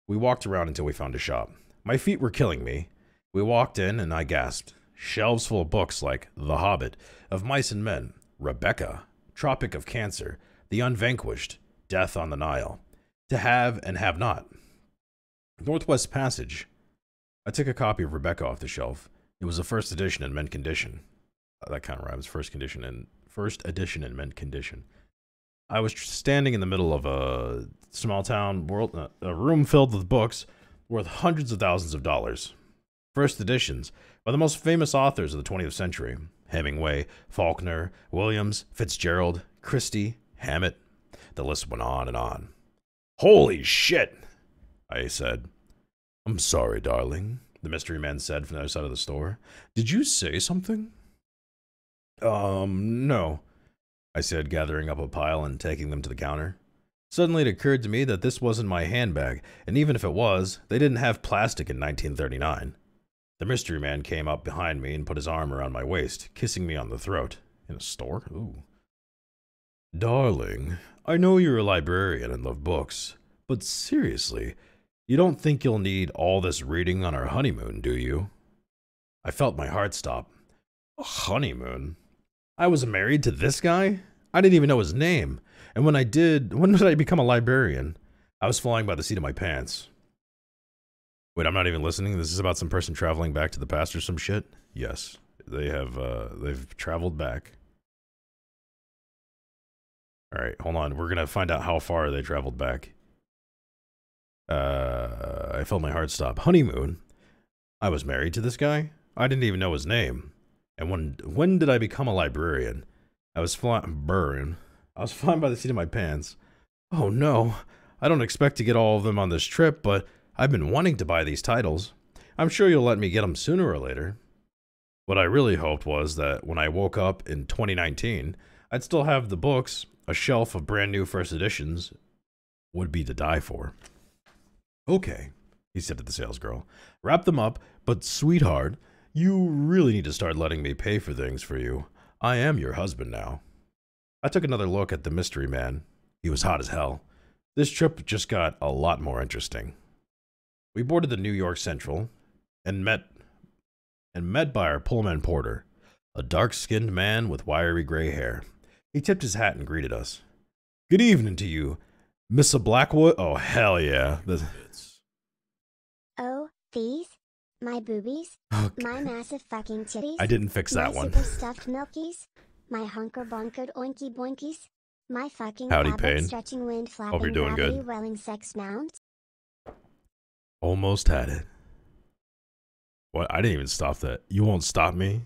We walked around until we found a shop. My feet were killing me. We walked in and I gasped. Shelves full of books like The Hobbit, Of Mice and Men, Rebecca, Tropic of Cancer, The Unvanquished, Death on the Nile, To Have and Have Not, Northwest Passage. I took a copy of Rebecca off the shelf. It was the first edition in mint condition. Uh, that kind of rhymes. First condition and first edition in mint condition. I was standing in the middle of a small town world, uh, a room filled with books worth hundreds of thousands of dollars. First editions by the most famous authors of the 20th century Hemingway, Faulkner, Williams, Fitzgerald, Christie, Hammett. The list went on and on. Holy shit, I said. I'm sorry, darling, the mystery man said from the other side of the store. Did you say something? Um, no, I said, gathering up a pile and taking them to the counter. Suddenly it occurred to me that this wasn't my handbag, and even if it was, they didn't have plastic in 1939. The mystery man came up behind me and put his arm around my waist, kissing me on the throat. In a store? Ooh. Darling, I know you're a librarian and love books, but seriously, you don't think you'll need all this reading on our honeymoon, do you? I felt my heart stop. A honeymoon? I was married to this guy? I didn't even know his name. And when I did, *laughs* when did I become a librarian? I was flying by the seat of my pants. Wait, I'm not even listening. This is about some person traveling back to the past or some shit. Yes, they have. Uh, they've traveled back. All right, hold on. We're gonna find out how far they traveled back. Uh, I felt my heart stop. Honeymoon. I was married to this guy. I didn't even know his name. And when when did I become a librarian? I was flying burn. I was *laughs* flying by the seat of my pants. Oh no, I don't expect to get all of them on this trip, but I've been wanting to buy these titles. I'm sure you'll let me get them sooner or later. What I really hoped was that when I woke up in 2019, I'd still have the books, a shelf of brand new first editions, would be to die for. Okay, he said to the salesgirl. Wrap them up, but sweetheart, you really need to start letting me pay for things for you. I am your husband now. I took another look at the mystery man. He was hot as hell. This trip just got a lot more interesting. We boarded the New York Central and met and met by our Pullman porter, a dark-skinned man with wiry gray hair. He tipped his hat and greeted us. Good evening to you, Missa Blackwood. Oh hell yeah! Oh, these my boobies, Okay. my massive fucking titties. I didn't fix that my one. super stuffed milkies, my hunker bunkered oinky boinkies, my fucking Howdy, Payne. stretching wind flapping you're doing gravity good. welling sex. Almost had it. What? I didn't even stop that. You won't stop me?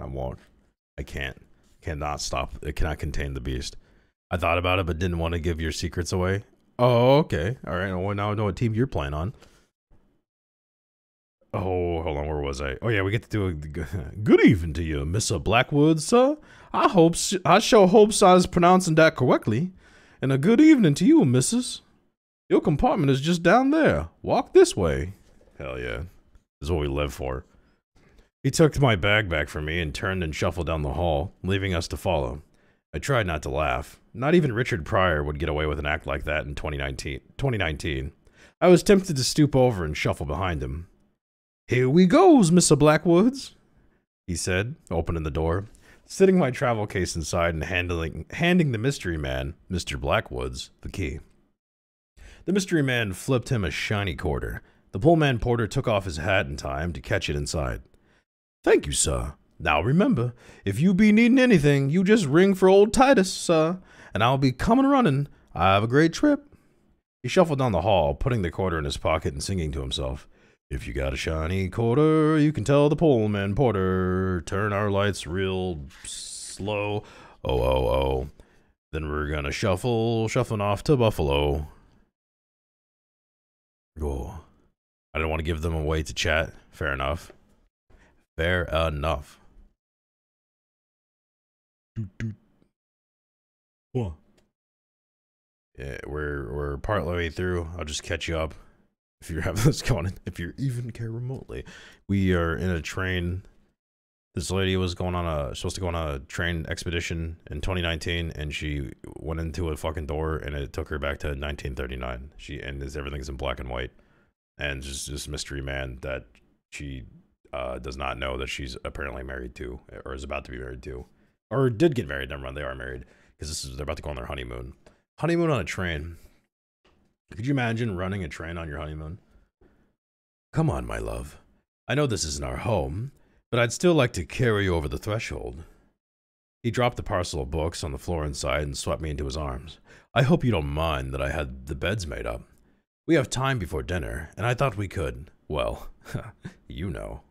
I won't. I can't. Cannot stop. It cannot contain the beast. I thought about it, but didn't want to give your secrets away. Oh, okay. All right. Well, now I know what team you're playing on. Oh, hold on. Where was I? Oh, yeah. We get to do a *laughs* good evening to you, Mr. Blackwood, sir. I hope I sure hopes I was pronouncing that correctly. And a good evening to you, missus. Your compartment is just down there. Walk this way. Hell yeah. This is what we live for. He took my bag back from me and turned and shuffled down the hall, leaving us to follow. I tried not to laugh. Not even Richard Pryor would get away with an act like that in 2019. 2019. I was tempted to stoop over and shuffle behind him. Here we goes, Mr. Blackwoods, he said, opening the door, sitting my travel case inside and handling, handing the mystery man, Mr. Blackwoods, the key. The mystery man flipped him a shiny quarter. The Pullman porter took off his hat in time to catch it inside. Thank you, sir. Now remember, if you be needing anything, you just ring for old Titus, sir, and I'll be coming running. I have a great trip. He shuffled down the hall, putting the quarter in his pocket and singing to himself. If you got a shiny quarter, you can tell the Pullman porter. Turn our lights real slow. Oh, oh, oh. Then we're gonna shuffle, shuffling off to Buffalo. Oh. I don't want to give them away to chat. Fair enough. Fair enough. What? Yeah, we're we're partway through. I'll just catch you up if you're having *laughs* this going. If you even care remotely, we are in a train. This lady was going on a supposed to go on a train expedition in 2019, and she went into a fucking door, and it took her back to 1939. She and is everything's in black and white, and just this mystery man that she uh, does not know that she's apparently married to, or is about to be married to, or did get married. Never mind, they are married because this is they're about to go on their honeymoon. Honeymoon on a train. Could you imagine running a train on your honeymoon? Come on, my love. I know this isn't our home, but I'd still like to carry you over the threshold. He dropped the parcel of books on the floor inside and swept me into his arms. I hope you don't mind that I had the beds made up. We have time before dinner, and I thought we could, well, *laughs* you know.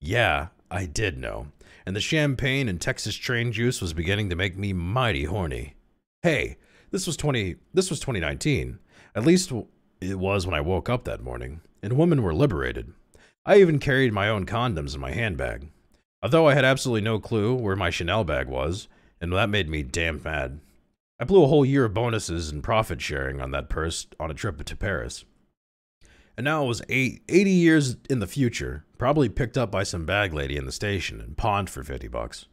Yeah, I did know, and the champagne and Texas train juice was beginning to make me mighty horny. Hey, this was 20 this was 2019. At least it was when I woke up that morning, and women were liberated. I even carried my own condoms in my handbag. Although I had absolutely no clue where my Chanel bag was, and that made me damn mad. I blew a whole year of bonuses and profit sharing on that purse on a trip to Paris. And now it was eight, 80 years in the future, probably picked up by some bag lady in the station and pawned for 50 bucks.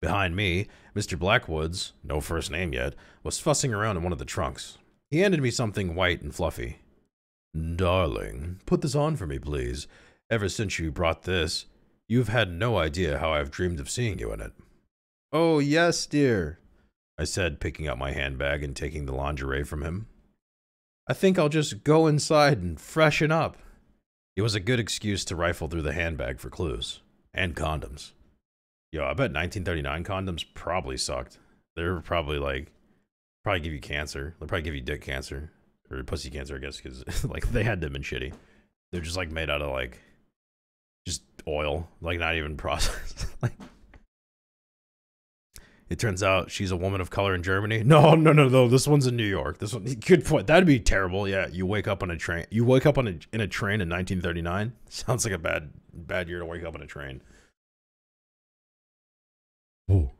Behind me, Mr. Blackwoods, no first name yet, was fussing around in one of the trunks. He handed me something white and fluffy. Darling, put this on for me, please. Ever since you brought this, you've had no idea how I've dreamed of seeing you in it. Oh, yes, dear, I said, picking up my handbag and taking the lingerie from him. I think I'll just go inside and freshen up. It was a good excuse to rifle through the handbag for clues and condoms. Yo, I bet 1939 condoms probably sucked. They're probably like, probably give you cancer. They'll probably give you dick cancer or pussy cancer, I guess, because *laughs* like they had to have been shitty. They're just like made out of like just oil, like not even *laughs* processed. like it turns out she's a woman of color in Germany. No, *laughs* no, no, no. This one's in New York. This one, good point. That'd be terrible. Yeah, you wake up on a train. You wake up on a in a train in 1939. *laughs* Sounds like a bad bad year to wake up on a train. Oh.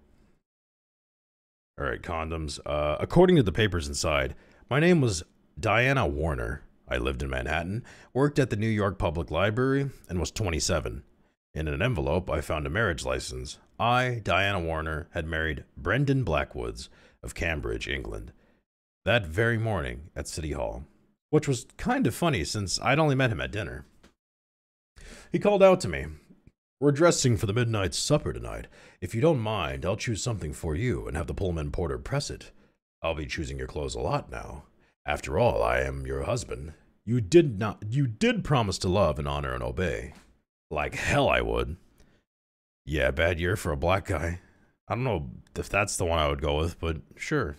All right, condoms. Uh, according to the papers inside, my name was Diana Warner. I lived in Manhattan, worked at the New York Public Library, and was 27. In an envelope, I found a marriage license. I, Diana Warner, had married Brendan Blackwoods of Cambridge, England, that very morning at City Hall, which was kind of funny since I'd only met him at dinner. He called out to me, we're dressing for the midnight supper tonight. If you don't mind, I'll choose something for you and have the Pullman porter press it. I'll be choosing your clothes a lot now. After all, I am your husband. You did not you did promise to love and honor and obey. Like hell I would. Yeah, bad year for a black guy. I don't know if that's the one I would go with, but sure.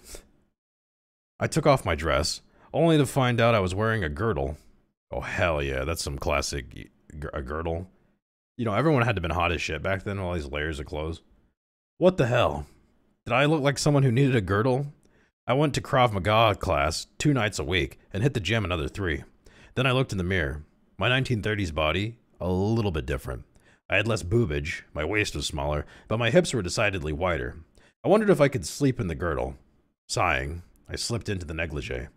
I took off my dress, only to find out I was wearing a girdle. Oh hell yeah, that's some classic a girdle you know, everyone had to been hot as shit back then, with all these layers of clothes. What the hell? Did I look like someone who needed a girdle? I went to Krav Maga class two nights a week and hit the gym another three. Then I looked in the mirror. My 1930s body, a little bit different. I had less boobage, my waist was smaller, but my hips were decidedly wider. I wondered if I could sleep in the girdle. Sighing, I slipped into the negligee.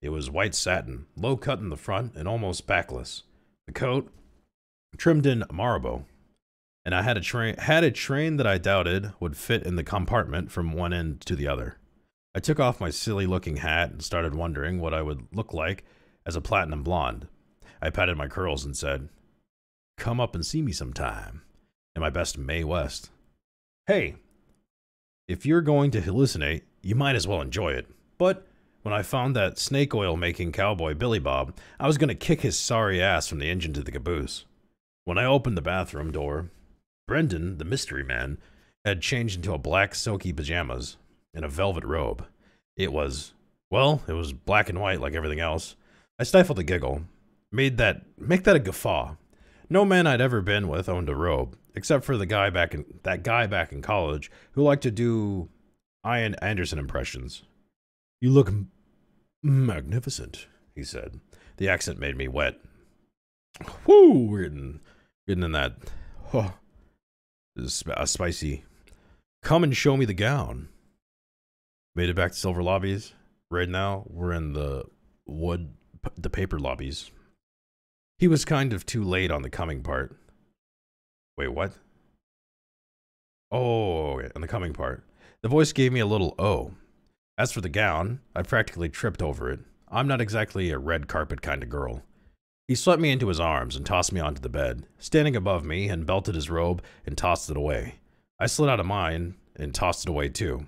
It was white satin, low cut in the front and almost backless. The coat, trimmed in Marabou, and I had a train had a train that I doubted would fit in the compartment from one end to the other. I took off my silly looking hat and started wondering what I would look like as a platinum blonde. I patted my curls and said, Come up and see me sometime. In my best Mae West. Hey, if you're going to hallucinate, you might as well enjoy it. But when I found that snake oil making cowboy Billy Bob, I was going to kick his sorry ass from the engine to the caboose. When I opened the bathroom door, Brendan, the mystery man, had changed into a black silky pajamas and a velvet robe. It was, well, it was black and white like everything else. I stifled a giggle. made that make that a guffaw. No man I'd ever been with owned a robe, except for the guy back in that guy back in college who liked to do Ian Anderson impressions. You look magnificent, he said. The accent made me wet. Whoo, we're getting, getting in that. Oh, this is spicy. Come and show me the gown. Made it back to Silver Lobbies. Right now, we're in the wood, the paper lobbies. He was kind of too late on the coming part. Wait, what? Oh, okay, on the coming part. The voice gave me a little oh. As for the gown, I practically tripped over it. I'm not exactly a red carpet kind of girl. He swept me into his arms and tossed me onto the bed, standing above me and belted his robe and tossed it away. I slid out of mine and tossed it away too.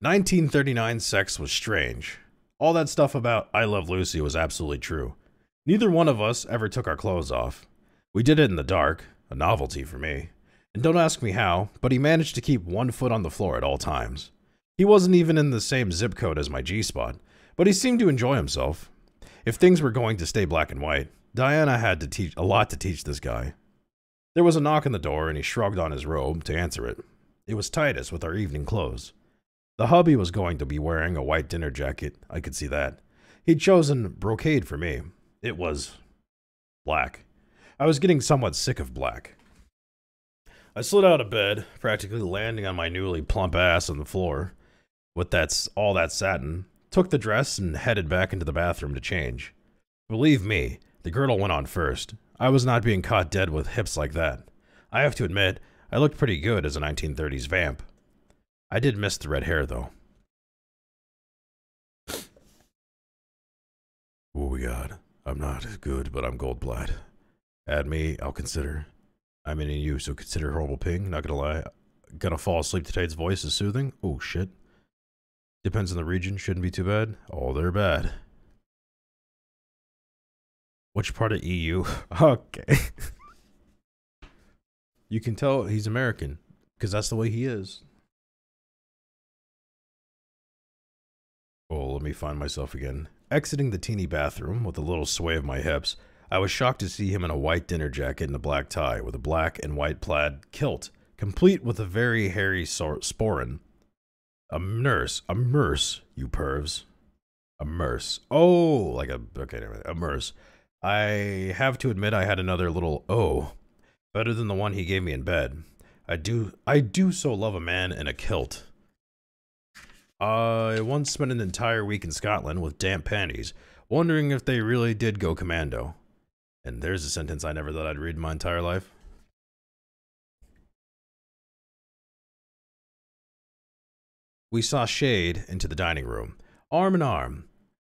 1939 sex was strange. All that stuff about I Love Lucy was absolutely true. Neither one of us ever took our clothes off. We did it in the dark, a novelty for me. And don't ask me how, but he managed to keep one foot on the floor at all times. He wasn't even in the same zip code as my G spot, but he seemed to enjoy himself. If things were going to stay black and white, Diana had to teach a lot to teach this guy. There was a knock on the door, and he shrugged on his robe to answer it. It was Titus with our evening clothes. The hubby was going to be wearing a white dinner jacket, I could see that. He'd chosen brocade for me. It was black. I was getting somewhat sick of black. I slid out of bed, practically landing on my newly plump ass on the floor. With that, all that satin, took the dress and headed back into the bathroom to change. Believe me, the girdle went on first. I was not being caught dead with hips like that. I have to admit, I looked pretty good as a 1930s vamp. I did miss the red hair, though. We got? I'm not good, but I'm gold plat. Add me, I'll consider. I'm in you, so consider horrible ping. Not gonna lie. Gonna fall asleep today's voice is soothing. Oh shit. Depends on the region, shouldn't be too bad. Oh, they're bad. Which part of EU? *laughs* okay. *laughs* you can tell he's American, because that's the way he is. Oh, let me find myself again. Exiting the teeny bathroom with a little sway of my hips, I was shocked to see him in a white dinner jacket and a black tie with a black and white plaid kilt, complete with a very hairy sporran. A nurse, a merce, you pervs. A merce. Oh, like a, okay, a merce. I have to admit I had another little oh, better than the one he gave me in bed. I do, I do so love a man in a kilt. I once spent an entire week in Scotland with damp panties, wondering if they really did go commando. And there's a sentence I never thought I'd read in my entire life. We saw Shade into the dining room, arm in arm.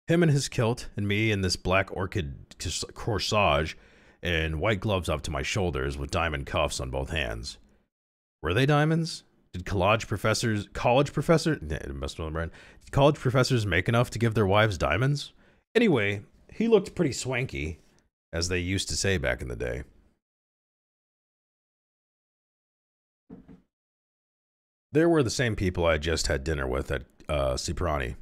Him in his kilt, and me in this black orchid corsage, and white gloves up to my shoulders with diamond cuffs on both hands. Were they diamonds? Did college professors, college professor, must have brand. Did college professors make enough to give their wives diamonds? Anyway, he looked pretty swanky, as they used to say back in the day. There were the same people I just had dinner with at uh. Cipriani.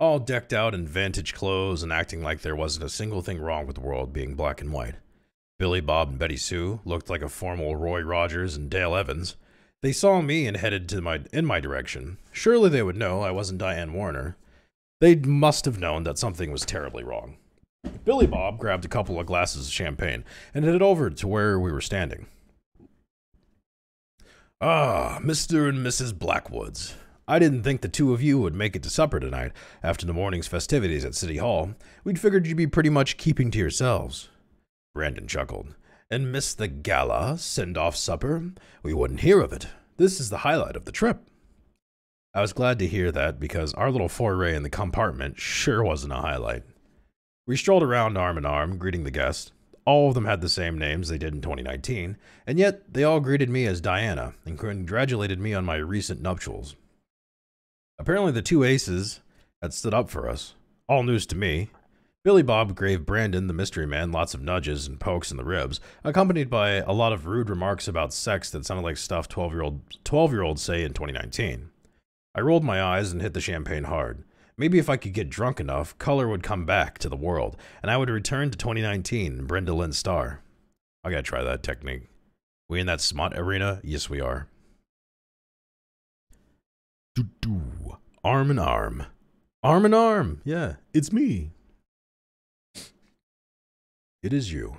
All decked out in vintage clothes and acting like there wasn't a single thing wrong with the world being black and white. Billy Bob and Betty Sue looked like a formal Roy Rogers and Dale Evans. They saw me and headed to my in my direction. Surely they would know I wasn't Diane Warner. They must have known that something was terribly wrong. Billy Bob grabbed a couple of glasses of champagne and headed over to where we were standing. Ah, Mr. and Mrs. Blackwoods. I didn't think the two of you would make it to supper tonight after the morning's festivities at City Hall. We'd figured you'd be pretty much keeping to yourselves. Brandon chuckled. And miss the gala send off supper? We wouldn't hear of it. This is the highlight of the trip. I was glad to hear that because our little foray in the compartment sure wasn't a highlight. We strolled around arm in arm, greeting the guests. All of them had the same names they did in 2019, and yet they all greeted me as Diana and congratulated me on my recent nuptials. Apparently, the two aces had stood up for us. All news to me, Billy Bob gave Brandon, the mystery man, lots of nudges and pokes in the ribs, accompanied by a lot of rude remarks about sex that sounded like stuff 12 year old 12 year olds say in 2019. I rolled my eyes and hit the champagne hard. Maybe if I could get drunk enough, color would come back to the world, and I would return to 2019 and Brenda Lynn Star. I gotta try that technique. We in that smut arena? Yes, we are. Doo doo. Arm in arm. Arm in arm. Yeah, it's me. It is you.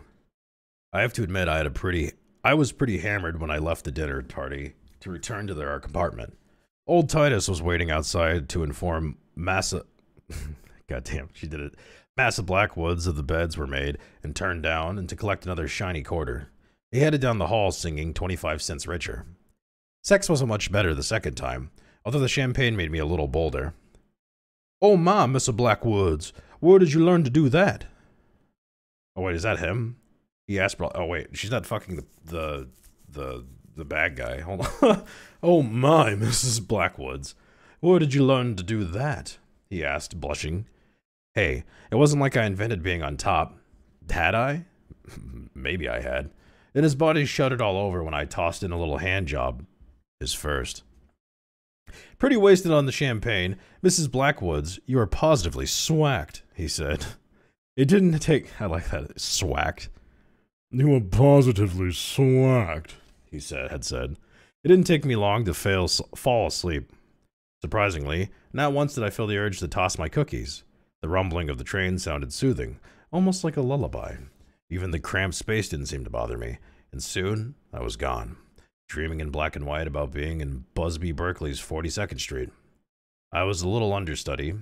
I have to admit, I had a pretty. I was pretty hammered when I left the dinner party to return to their compartment. Old Titus was waiting outside to inform Massa. *laughs* Goddamn, she did it. Massa Blackwoods of the beds were made and turned down, and to collect another shiny quarter. He headed down the hall singing 25 cents richer. Sex wasn't much better the second time, although the champagne made me a little bolder. Oh my, Mr. Blackwoods, where did you learn to do that? Oh wait, is that him? He asked. Oh wait, she's not fucking the the the, the bad guy. Hold on. *laughs* oh my, *laughs* Mrs. Blackwoods, where did you learn to do that? He asked, blushing. Hey, it wasn't like I invented being on top. Had I? *laughs* Maybe I had. And his body shuddered all over when I tossed in a little hand job. His first. Pretty wasted on the champagne. Mrs. Blackwoods, you are positively swacked, he said. It didn't take. I like that. Swacked. You were positively swacked, he said, had said. It didn't take me long to fail, fall asleep. Surprisingly, not once did I feel the urge to toss my cookies. The rumbling of the train sounded soothing, almost like a lullaby. Even the cramped space didn't seem to bother me, and soon I was gone, dreaming in black and white about being in Busby Berkeley's 42nd Street. I was a little understudy,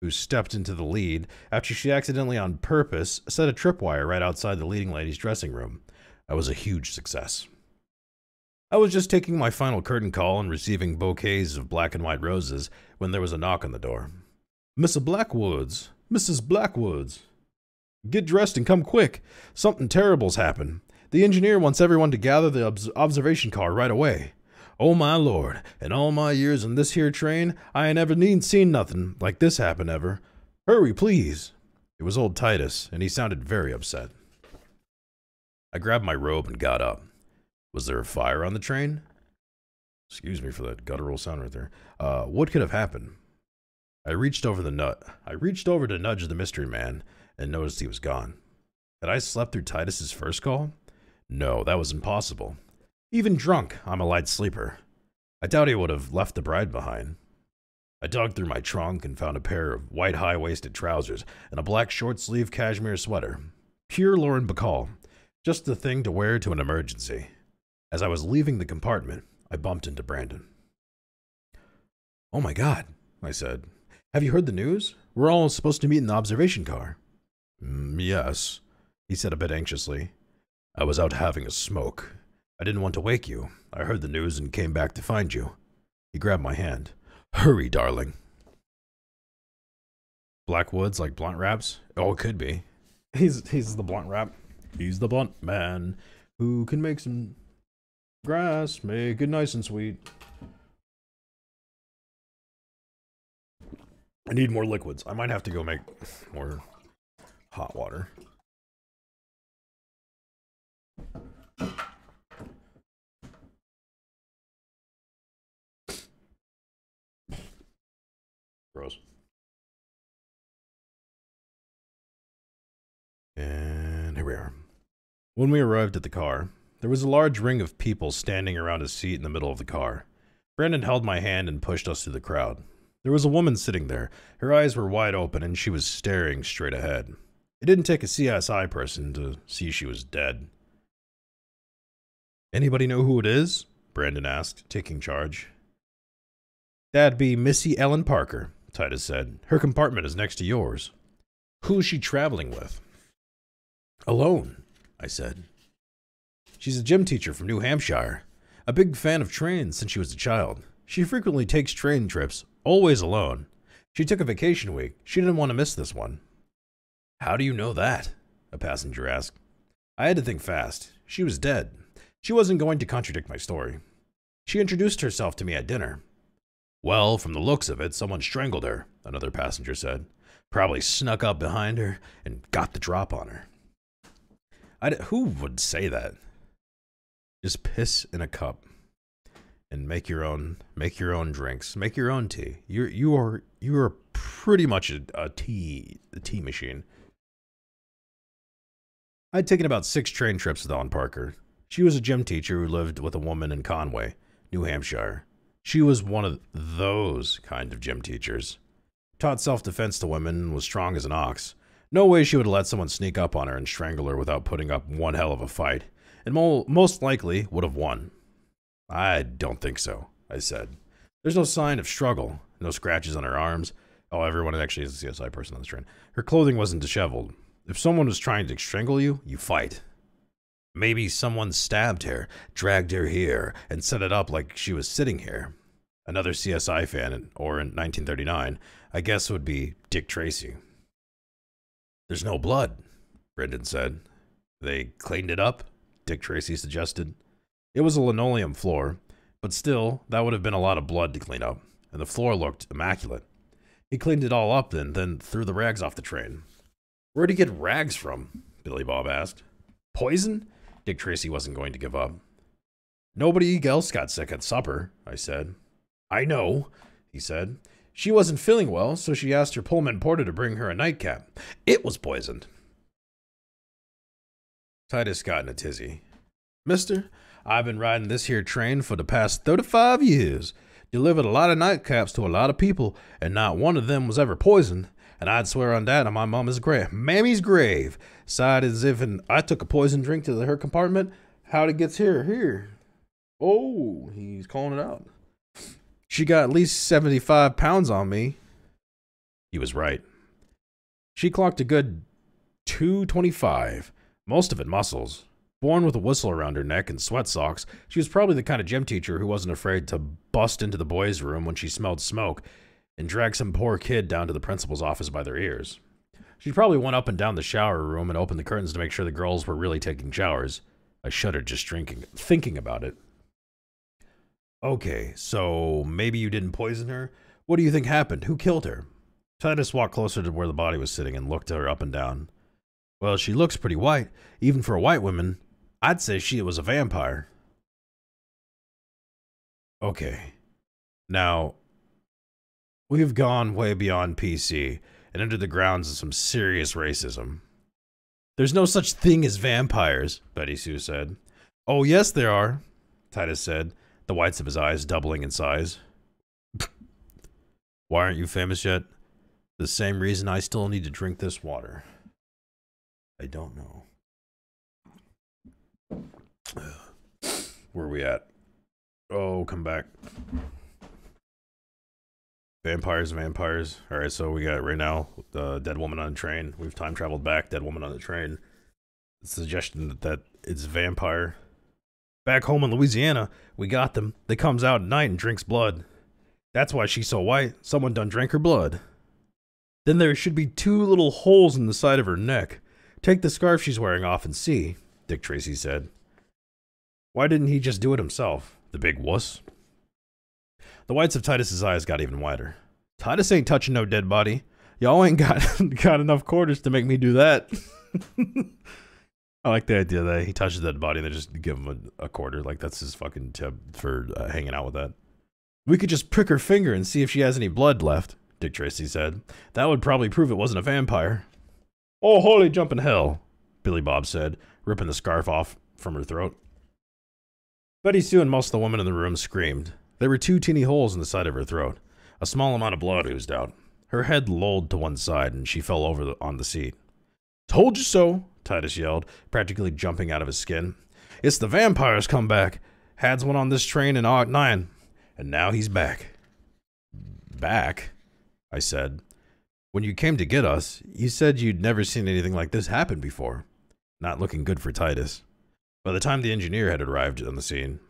who stepped into the lead after she accidentally on purpose set a tripwire right outside the leading lady's dressing room. That was a huge success. I was just taking my final curtain call and receiving bouquets of black and white roses when there was a knock on the door. Mrs. Blackwoods, Mrs. Blackwoods. Get dressed and come quick. Something terrible's happened. The engineer wants everyone to gather the observation car right away. Oh my lord, in all my years in this here train, I ain't ever need seen nothing like this happen ever. Hurry, please. It was old Titus, and he sounded very upset. I grabbed my robe and got up. Was there a fire on the train? Excuse me for that guttural sound right there. Uh, what could have happened? I reached over the nut. I reached over to nudge the mystery man and noticed he was gone. Had I slept through Titus's first call? No, that was impossible. Even drunk, I'm a light sleeper. I doubt he would have left the bride behind. I dug through my trunk and found a pair of white high waisted trousers and a black short sleeved cashmere sweater. Pure Lauren Bacall. Just the thing to wear to an emergency. As I was leaving the compartment, I bumped into Brandon. Oh my god, I said. Have you heard the news? We're all supposed to meet in the observation car. Mm, yes, he said a bit anxiously. I was out having a smoke. I didn't want to wake you. I heard the news and came back to find you. He grabbed my hand. Hurry, darling. Blackwoods like blunt wraps? Oh, it could be. He's he's the blunt wrap. He's the blunt man who can make some grass, make it nice and sweet. I need more liquids. I might have to go make more hot water. Gross. And here we are. When we arrived at the car, there was a large ring of people standing around a seat in the middle of the car. Brandon held my hand and pushed us through the crowd. There was a woman sitting there. Her eyes were wide open and she was staring straight ahead. It didn't take a CSI person to see she was dead. Anybody know who it is? Brandon asked, taking charge. That'd be Missy Ellen Parker, Titus said. Her compartment is next to yours. Who's she traveling with? Alone, I said. She's a gym teacher from New Hampshire. A big fan of trains since she was a child. She frequently takes train trips, always alone. She took a vacation week. She didn't want to miss this one. How do you know that? A passenger asked. I had to think fast. She was dead. She wasn't going to contradict my story. She introduced herself to me at dinner. Well, from the looks of it, someone strangled her, another passenger said. Probably snuck up behind her and got the drop on her. I d- who would say that? Just piss in a cup. and make your own make your own drinks, make your own tea. You're you are you are pretty much a, a tea a tea machine. I'd taken about six train trips with Ellen Parker. She was a gym teacher who lived with a woman in Conway, New Hampshire. She was one of those kind of gym teachers. Taught self defense to women was strong as an ox. No way she would have let someone sneak up on her and strangle her without putting up one hell of a fight, and mo- most likely would have won. I don't think so, I said. There's no sign of struggle, no scratches on her arms. Oh, everyone actually is a CSI person on this train. Her clothing wasn't disheveled. If someone was trying to strangle you, you fight. Maybe someone stabbed her, dragged her here, and set it up like she was sitting here. Another CSI fan, or in 1939, I guess would be Dick Tracy. There's no blood, Brendan said. They cleaned it up, Dick Tracy suggested. It was a linoleum floor, but still, that would have been a lot of blood to clean up, and the floor looked immaculate. He cleaned it all up then, then threw the rags off the train. Where'd he get rags from? Billy Bob asked. Poison? Dick Tracy wasn't going to give up. Nobody else got sick at supper, I said. I know, he said. She wasn't feeling well, so she asked her Pullman porter to bring her a nightcap. It was poisoned. Titus got in a tizzy. Mister, I've been riding this here train for the past 35 years. Delivered a lot of nightcaps to a lot of people, and not one of them was ever poisoned. And I'd swear on that on my mama's grave. Mammy's grave. Sighed as if and I took a poison drink to the, her compartment. How'd it get here? Here. Oh, he's calling it out. She got at least 75 pounds on me. He was right. She clocked a good 225, most of it muscles. Born with a whistle around her neck and sweat socks, she was probably the kind of gym teacher who wasn't afraid to bust into the boys' room when she smelled smoke and drag some poor kid down to the principal's office by their ears. She probably went up and down the shower room and opened the curtains to make sure the girls were really taking showers. I shuddered just drinking, thinking about it. Okay, so maybe you didn't poison her? What do you think happened? Who killed her? Titus walked closer to where the body was sitting and looked her up and down. Well, she looks pretty white. Even for a white woman, I'd say she was a vampire. Okay. Now, we've gone way beyond PC and into the grounds of some serious racism. There's no such thing as vampires, Betty Sue said. Oh, yes, there are, Titus said, the whites of his eyes doubling in size. *laughs* Why aren't you famous yet? The same reason I still need to drink this water. I don't know. *sighs* Where are we at? Oh, come back. Vampires, vampires. All right, so we got right now the dead woman on the train. We've time traveled back. Dead woman on the train. The suggestion that, that it's vampire. Back home in Louisiana, we got them. They comes out at night and drinks blood. That's why she's so white. Someone done drank her blood. Then there should be two little holes in the side of her neck. Take the scarf she's wearing off and see, Dick Tracy said. Why didn't he just do it himself, the big wuss? The whites of Titus's eyes got even wider. Titus ain't touching no dead body. Y'all ain't got *laughs* got enough quarters to make me do that. *laughs* I like the idea that he touches that body and they just give him a, a quarter. Like that's his fucking tip for uh, hanging out with that. We could just prick her finger and see if she has any blood left, Dick Tracy said. That would probably prove it wasn't a vampire. Oh, holy jumping hell, Billy Bob said, ripping the scarf off from her throat. Betty Sue and most of the women in the room screamed. There were two teeny holes in the side of her throat. A small amount of blood oozed out. Her head lolled to one side and she fell over the, on the seat. Told you so, Titus yelled, practically jumping out of his skin. It's the vampires come back. Had's one on this train in Aug 9, and now he's back. Back? I said. When you came to get us, you said you'd never seen anything like this happen before. Not looking good for Titus. By the time the engineer had arrived on the scene,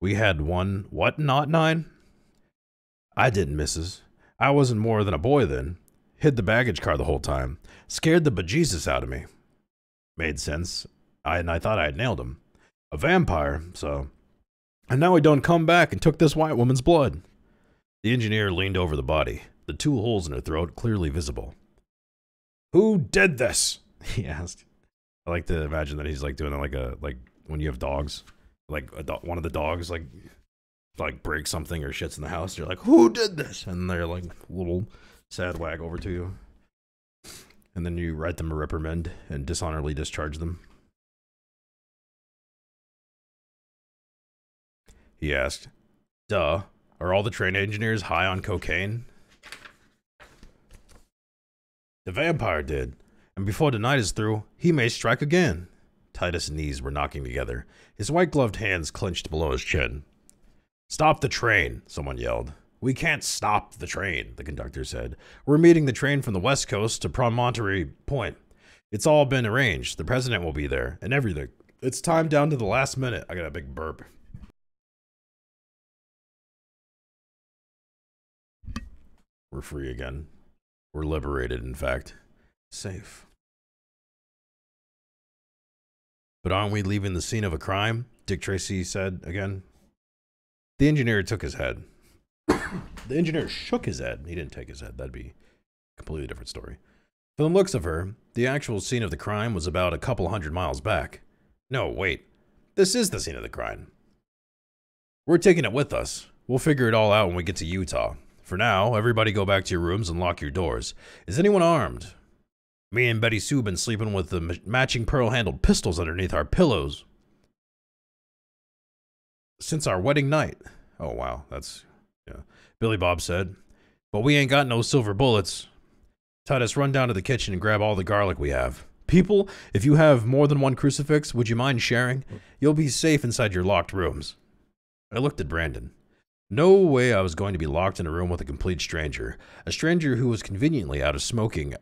we had one, what, not nine? I didn't, missus. I wasn't more than a boy then. Hid the baggage car the whole time. Scared the bejesus out of me. Made sense. I, and I thought I had nailed him. A vampire, so. And now he done come back and took this white woman's blood. The engineer leaned over the body, the two holes in her throat clearly visible. Who did this? *laughs* He asked. I like to imagine that he's like doing like a like when you have dogs, like a do- one of the dogs like like breaks something or shits in the house. You're like, who did this? And they're like little sad wag over to you. And then you write them a reprimand and dishonorably discharge them. He asked, Duh, are all the train engineers high on cocaine? The vampire did, and before the night is through, he may strike again. Titus' knees were knocking together. His white gloved hands clenched below his chin. Stop the train, someone yelled. We can't stop the train, the conductor said. We're meeting the train from the west coast to Promontory Point. It's all been arranged. The president will be there, and everything. It's time down to the last minute. I got a big burp. We're free again. We're liberated, in fact. Safe. But aren't we leaving the scene of a crime? Dick Tracy said again. The engineer took his head. The engineer shook his head. He didn't take his head. That'd be a completely different story. From the looks of her, the actual scene of the crime was about a couple hundred miles back. No, wait. This is the scene of the crime. We're taking it with us. We'll figure it all out when we get to Utah. For now, everybody go back to your rooms and lock your doors. Is anyone armed? Me and Betty Sue been sleeping with the matching pearl-handled pistols underneath our pillows. Since our wedding night. Oh, wow. That's, yeah. Billy Bob said. But we ain't got no silver bullets. Titus, run down to the kitchen and grab all the garlic we have. People, if you have more than one crucifix, would you mind sharing? You'll be safe inside your locked rooms. I looked at Brandon. No way I was going to be locked in a room with a complete stranger, a stranger who was conveniently out of smoking,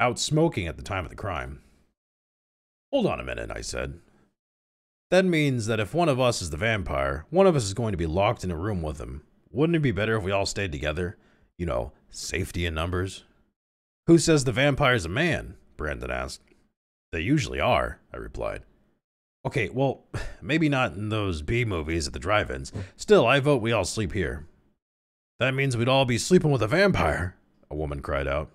out smoking at the time of the crime. Hold on a minute, I said. That means that if one of us is the vampire, one of us is going to be locked in a room with him. Wouldn't it be better if we all stayed together? You know, safety in numbers. Who says the vampire's a man? Brandon asked. They usually are, I replied. Okay, well, *sighs* maybe not in those B movies at the drive ins. Still, I vote we all sleep here. That means we'd all be sleeping with a vampire, a woman cried out.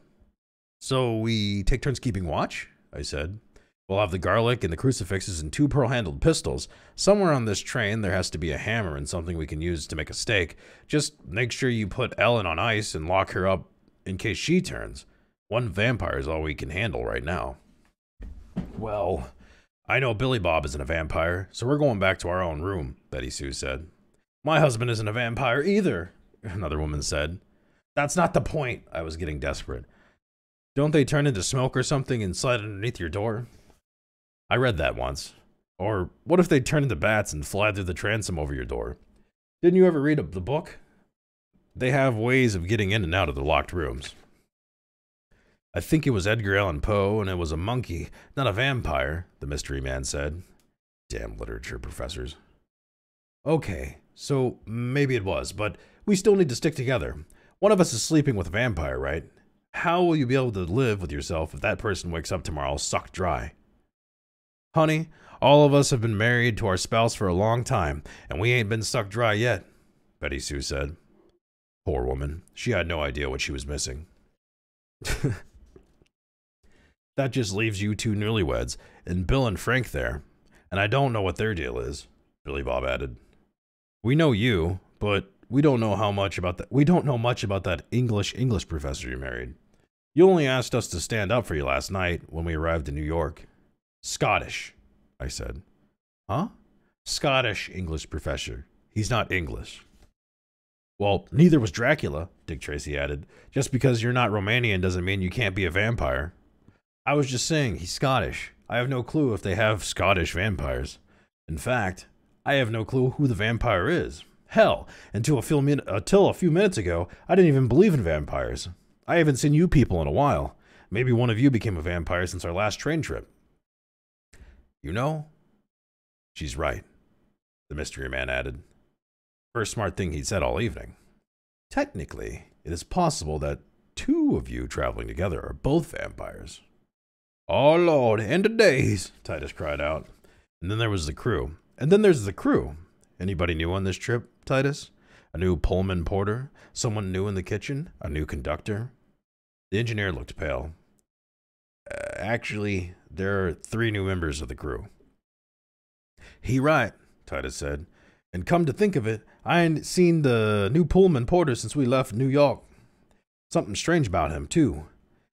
So we take turns keeping watch? I said. We'll have the garlic and the crucifixes and two pearl handled pistols. Somewhere on this train, there has to be a hammer and something we can use to make a stake. Just make sure you put Ellen on ice and lock her up in case she turns. One vampire is all we can handle right now. Well, I know Billy Bob isn't a vampire, so we're going back to our own room, Betty Sue said. My husband isn't a vampire either, *laughs* another woman said. That's not the point. I was getting desperate. Don't they turn into smoke or something and slide underneath your door? I read that once. Or what if they turn into bats and fly through the transom over your door? Didn't you ever read the book? They have ways of getting in and out of the locked rooms. I think it was Edgar Allan Poe, and it was a monkey, not a vampire, the mystery man said. Damn literature professors. Okay, so maybe it was, but we still need to stick together. One of us is sleeping with a vampire, right? How will you be able to live with yourself if that person wakes up tomorrow sucked dry? Honey, all of us have been married to our spouse for a long time, and we ain't been sucked dry yet, Betty Sue said. Poor woman. She had no idea what she was missing. *laughs* That just leaves you two newlyweds, and Bill and Frank there. And I don't know what their deal is, Billy Bob added. We know you, but we don't know how much about that. We don't know much about that English English professor you married. You only asked us to stand up for you last night when we arrived in New York. Scottish, I said. Huh? Scottish English professor. He's not English. Well, neither was Dracula, Dick Tracy added. Just because you're not Romanian doesn't mean you can't be a vampire. I was just saying, he's Scottish. I have no clue if they have Scottish vampires. In fact, I have no clue who the vampire is. Hell, until a few, min- until a few minutes ago, I didn't even believe in vampires. I haven't seen you people in a while. Maybe one of you became a vampire since our last train trip. You know? She's right, the mystery man added. First smart thing he'd said all evening. Technically, it is possible that two of you traveling together are both vampires. Oh, Lord, end of days, Titus cried out. And then there was the crew. And then there's the crew. Anybody new on this trip, Titus? A new Pullman porter? Someone new in the kitchen? A new conductor? The engineer looked pale. Uh, actually, there are three new members of the crew. He right, Titus said. And come to think of it, I ain't seen the new Pullman porter since we left New York. Something strange about him, too.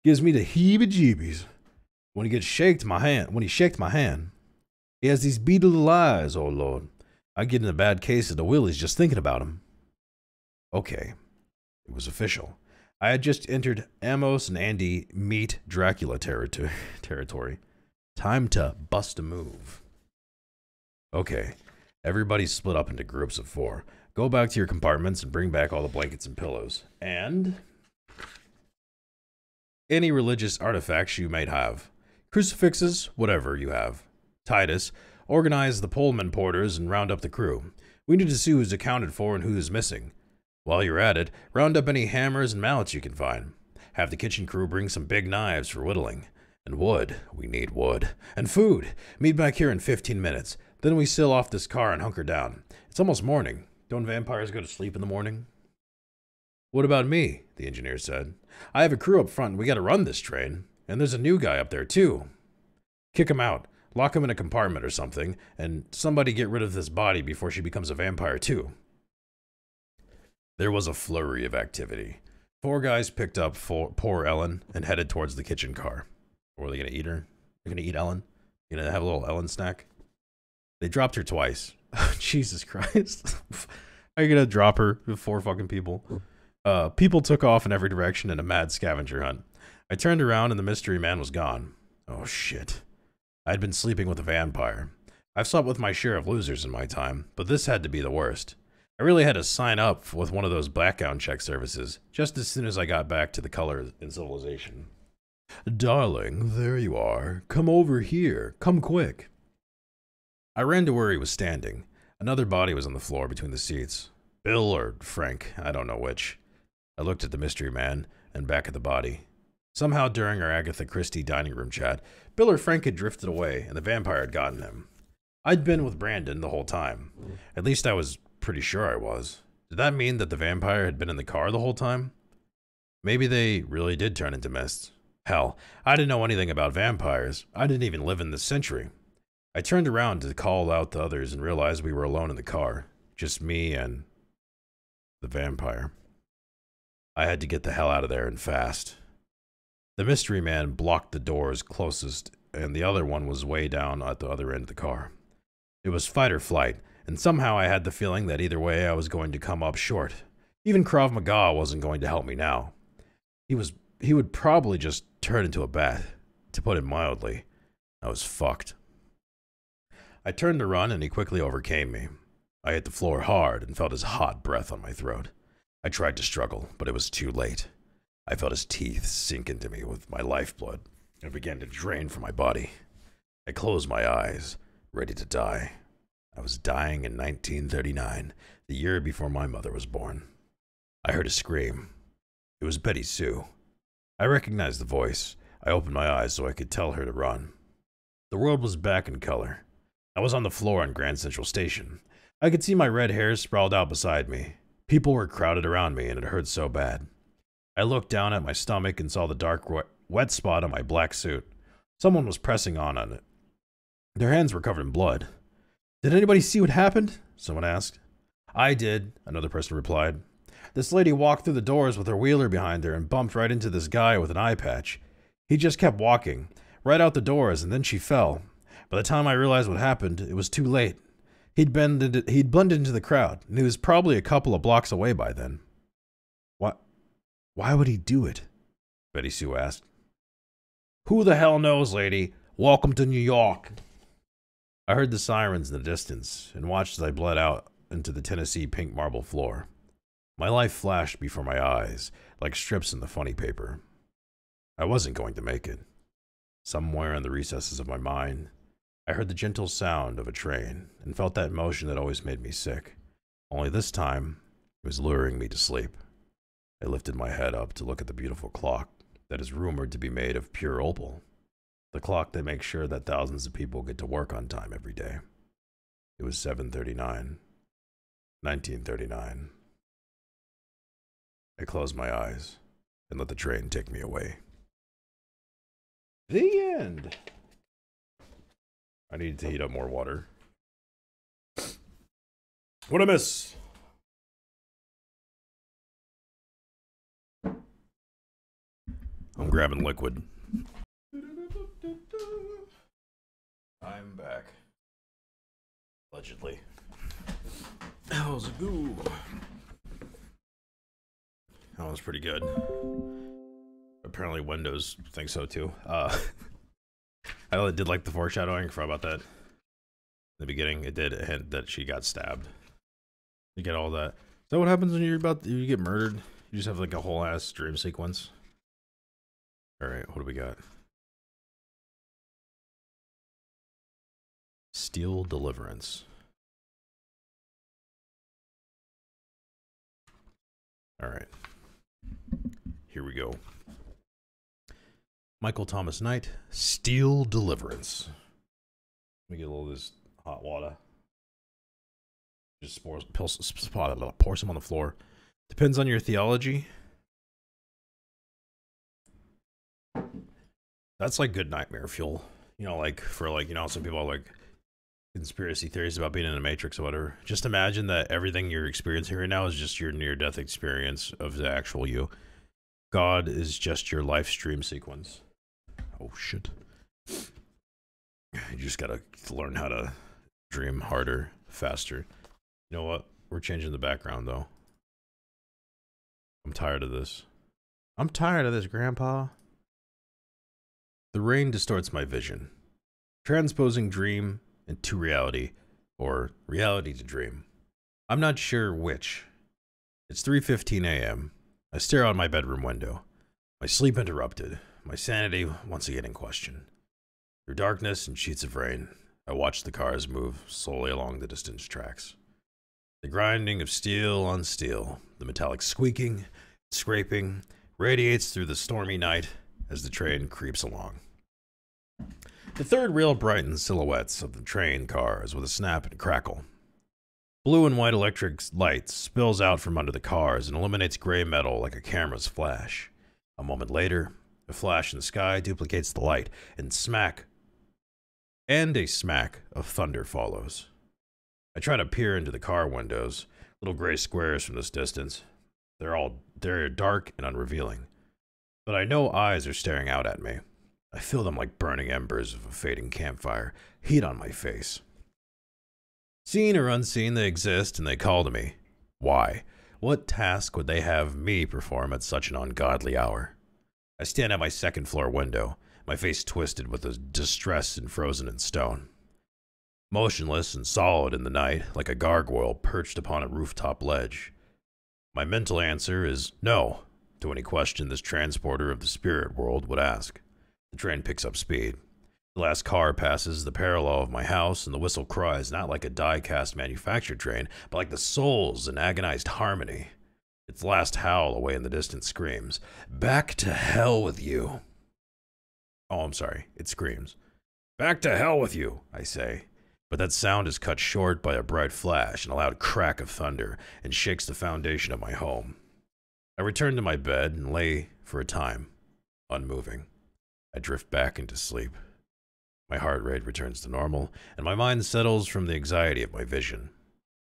Gives me the heebie jeebies. When he gets shaked my hand, when he shaked my hand, he has these little eyes, oh Lord. I get in a bad case of the willies just thinking about him. Okay, it was official. I had just entered Amos and Andy meet Dracula *laughs* territory. Time to bust a move. Okay, everybody split up into groups of four. Go back to your compartments and bring back all the blankets and pillows. And any religious artifacts you might have. Crucifixes, whatever you have. Titus, organize the Pullman porters and round up the crew. We need to see who's accounted for and who's missing. While you're at it, round up any hammers and mallets you can find. Have the kitchen crew bring some big knives for whittling. And wood. We need wood. And food. Meet back here in 15 minutes. Then we sail off this car and hunker down. It's almost morning. Don't vampires go to sleep in the morning? What about me? The engineer said. I have a crew up front. and We gotta run this train. And there's a new guy up there, too. Kick him out. Lock him in a compartment or something. And somebody get rid of this body before she becomes a vampire, too. There was a flurry of activity. Four guys picked up four, poor Ellen and headed towards the kitchen car. Or are they to eat her? They're to eat Ellen? You to have a little Ellen snack? They dropped her twice. *laughs* Jesus Christ. *laughs* Are you to drop her with four fucking people? Uh, people took off in every direction in a mad scavenger hunt. I turned around and the mystery man was gone. Oh shit. I'd been sleeping with a vampire. I've slept with my share of losers in my time, but this had to be the worst. I really had to sign up with one of those background check services just as soon as I got back to the color in civilization. Darling, there you are. Come over here. Come quick. I ran to where he was standing. Another body was on the floor between the seats. Bill or Frank, I don't know which. I looked at the mystery man and back at the body. Somehow during our Agatha Christie dining room chat, Bill or Frank had drifted away and the vampire had gotten him. I'd been with Brandon the whole time. At least I was pretty sure I was. Did that mean that the vampire had been in the car the whole time? Maybe they really did turn into mist. Hell, I didn't know anything about vampires. I didn't even live in this century. I turned around to call out the others and realized we were alone in the car. Just me and the vampire. I had to get the hell out of there and fast. The mystery man blocked the doors closest, and the other one was way down at the other end of the car. It was fight or flight, and somehow I had the feeling that either way I was going to come up short. Even Krav Maga wasn't going to help me now. He was he would probably just turn into a bat, to put it mildly. I was fucked. I turned to run and he quickly overcame me. I hit the floor hard and felt his hot breath on my throat. I tried to struggle, but it was too late. I felt his teeth sink into me with my lifeblood and began to drain from my body. I closed my eyes, ready to die. I was dying in 1939, the year before my mother was born. I heard a scream. It was Betty Sue. I recognized the voice. I opened my eyes so I could tell her to run. The world was back in color. I was on the floor on Grand Central Station. I could see my red hair sprawled out beside me. People were crowded around me, and it hurt so bad. I looked down at my stomach and saw the dark, wet spot on my black suit. Someone was pressing on on it. Their hands were covered in blood. Did anybody see what happened? Someone asked. I did, another person replied. This lady walked through the doors with her wheeler behind her and bumped right into this guy with an eye patch. He just kept walking, right out the doors, and then she fell. By the time I realized what happened, it was too late. He'd, blended, he'd blended into the crowd, and he was probably a couple of blocks away by then. What? Why would he do it? Betty Sue asked. Who the hell knows, lady? Welcome to New York. I heard the sirens in the distance and watched as I bled out into the Tennessee pink marble floor. My life flashed before my eyes like strips in the funny paper. I wasn't going to make it. Somewhere in the recesses of my mind, I heard the gentle sound of a train and felt that motion that always made me sick. Only this time, it was luring me to sleep. I lifted my head up to look at the beautiful clock that is rumored to be made of pure opal the clock that makes sure that thousands of people get to work on time every day. It was 7:39. 1939. I closed my eyes and let the train take me away. The end. I need to heat up more water. What I miss? I'm grabbing liquid. I'm back. Allegedly. How's it go? That was pretty good. Apparently Windows thinks so too. Uh, *laughs* I did like the foreshadowing. Forgot about that. In the beginning, it did hint that she got stabbed. You get all that. Is that what happens when you're about to, you get murdered? You just have like a whole ass dream sequence. All right, what do we got? Steel Deliverance. All right. Here we go. Michael Thomas Knight, Steel Deliverance. Let me get a little of this hot water. Just pour, pour, some on the floor. Depends on your theology. That's like good nightmare fuel. You know, like for like, you know, some people are like conspiracy theories about being in a matrix or whatever. Just imagine that everything you're experiencing right now is just your near death experience of the actual you. God is just your live stream sequence. Oh shit. You just gotta learn how to dream harder, faster. You know what? We're changing the background though. I'm tired of this. I'm tired of this, Grandpa. The rain distorts my vision, transposing dream into reality, or reality to dream. I'm not sure which. It's 3:15 a.m. I stare out my bedroom window. My sleep interrupted, my sanity once again in question. Through darkness and sheets of rain, I watch the cars move slowly along the distant tracks. The grinding of steel on steel, the metallic squeaking, scraping, radiates through the stormy night as the train creeps along. The third rail brightens silhouettes of the train cars with a snap and crackle. Blue and white electric light spills out from under the cars and illuminates gray metal like a camera's flash. A moment later, a flash in the sky duplicates the light, and smack and a smack of thunder follows. I try to peer into the car windows, little gray squares from this distance. They're all they're dark and unrevealing. But I know eyes are staring out at me. I feel them like burning embers of a fading campfire, heat on my face. Seen or unseen, they exist and they call to me. Why? What task would they have me perform at such an ungodly hour? I stand at my second floor window, my face twisted with a distress and frozen in stone. Motionless and solid in the night, like a gargoyle perched upon a rooftop ledge. My mental answer is no to any question this transporter of the spirit world would ask. The train picks up speed. The last car passes the parallel of my house, and the whistle cries not like a die cast manufactured train, but like the souls in agonized harmony. Its last howl away in the distance screams, Back to hell with you. Oh, I'm sorry. It screams. Back to hell with you, I say. But that sound is cut short by a bright flash and a loud crack of thunder and shakes the foundation of my home. I return to my bed and lay for a time, unmoving. I drift back into sleep. My heart rate returns to normal, and my mind settles from the anxiety of my vision.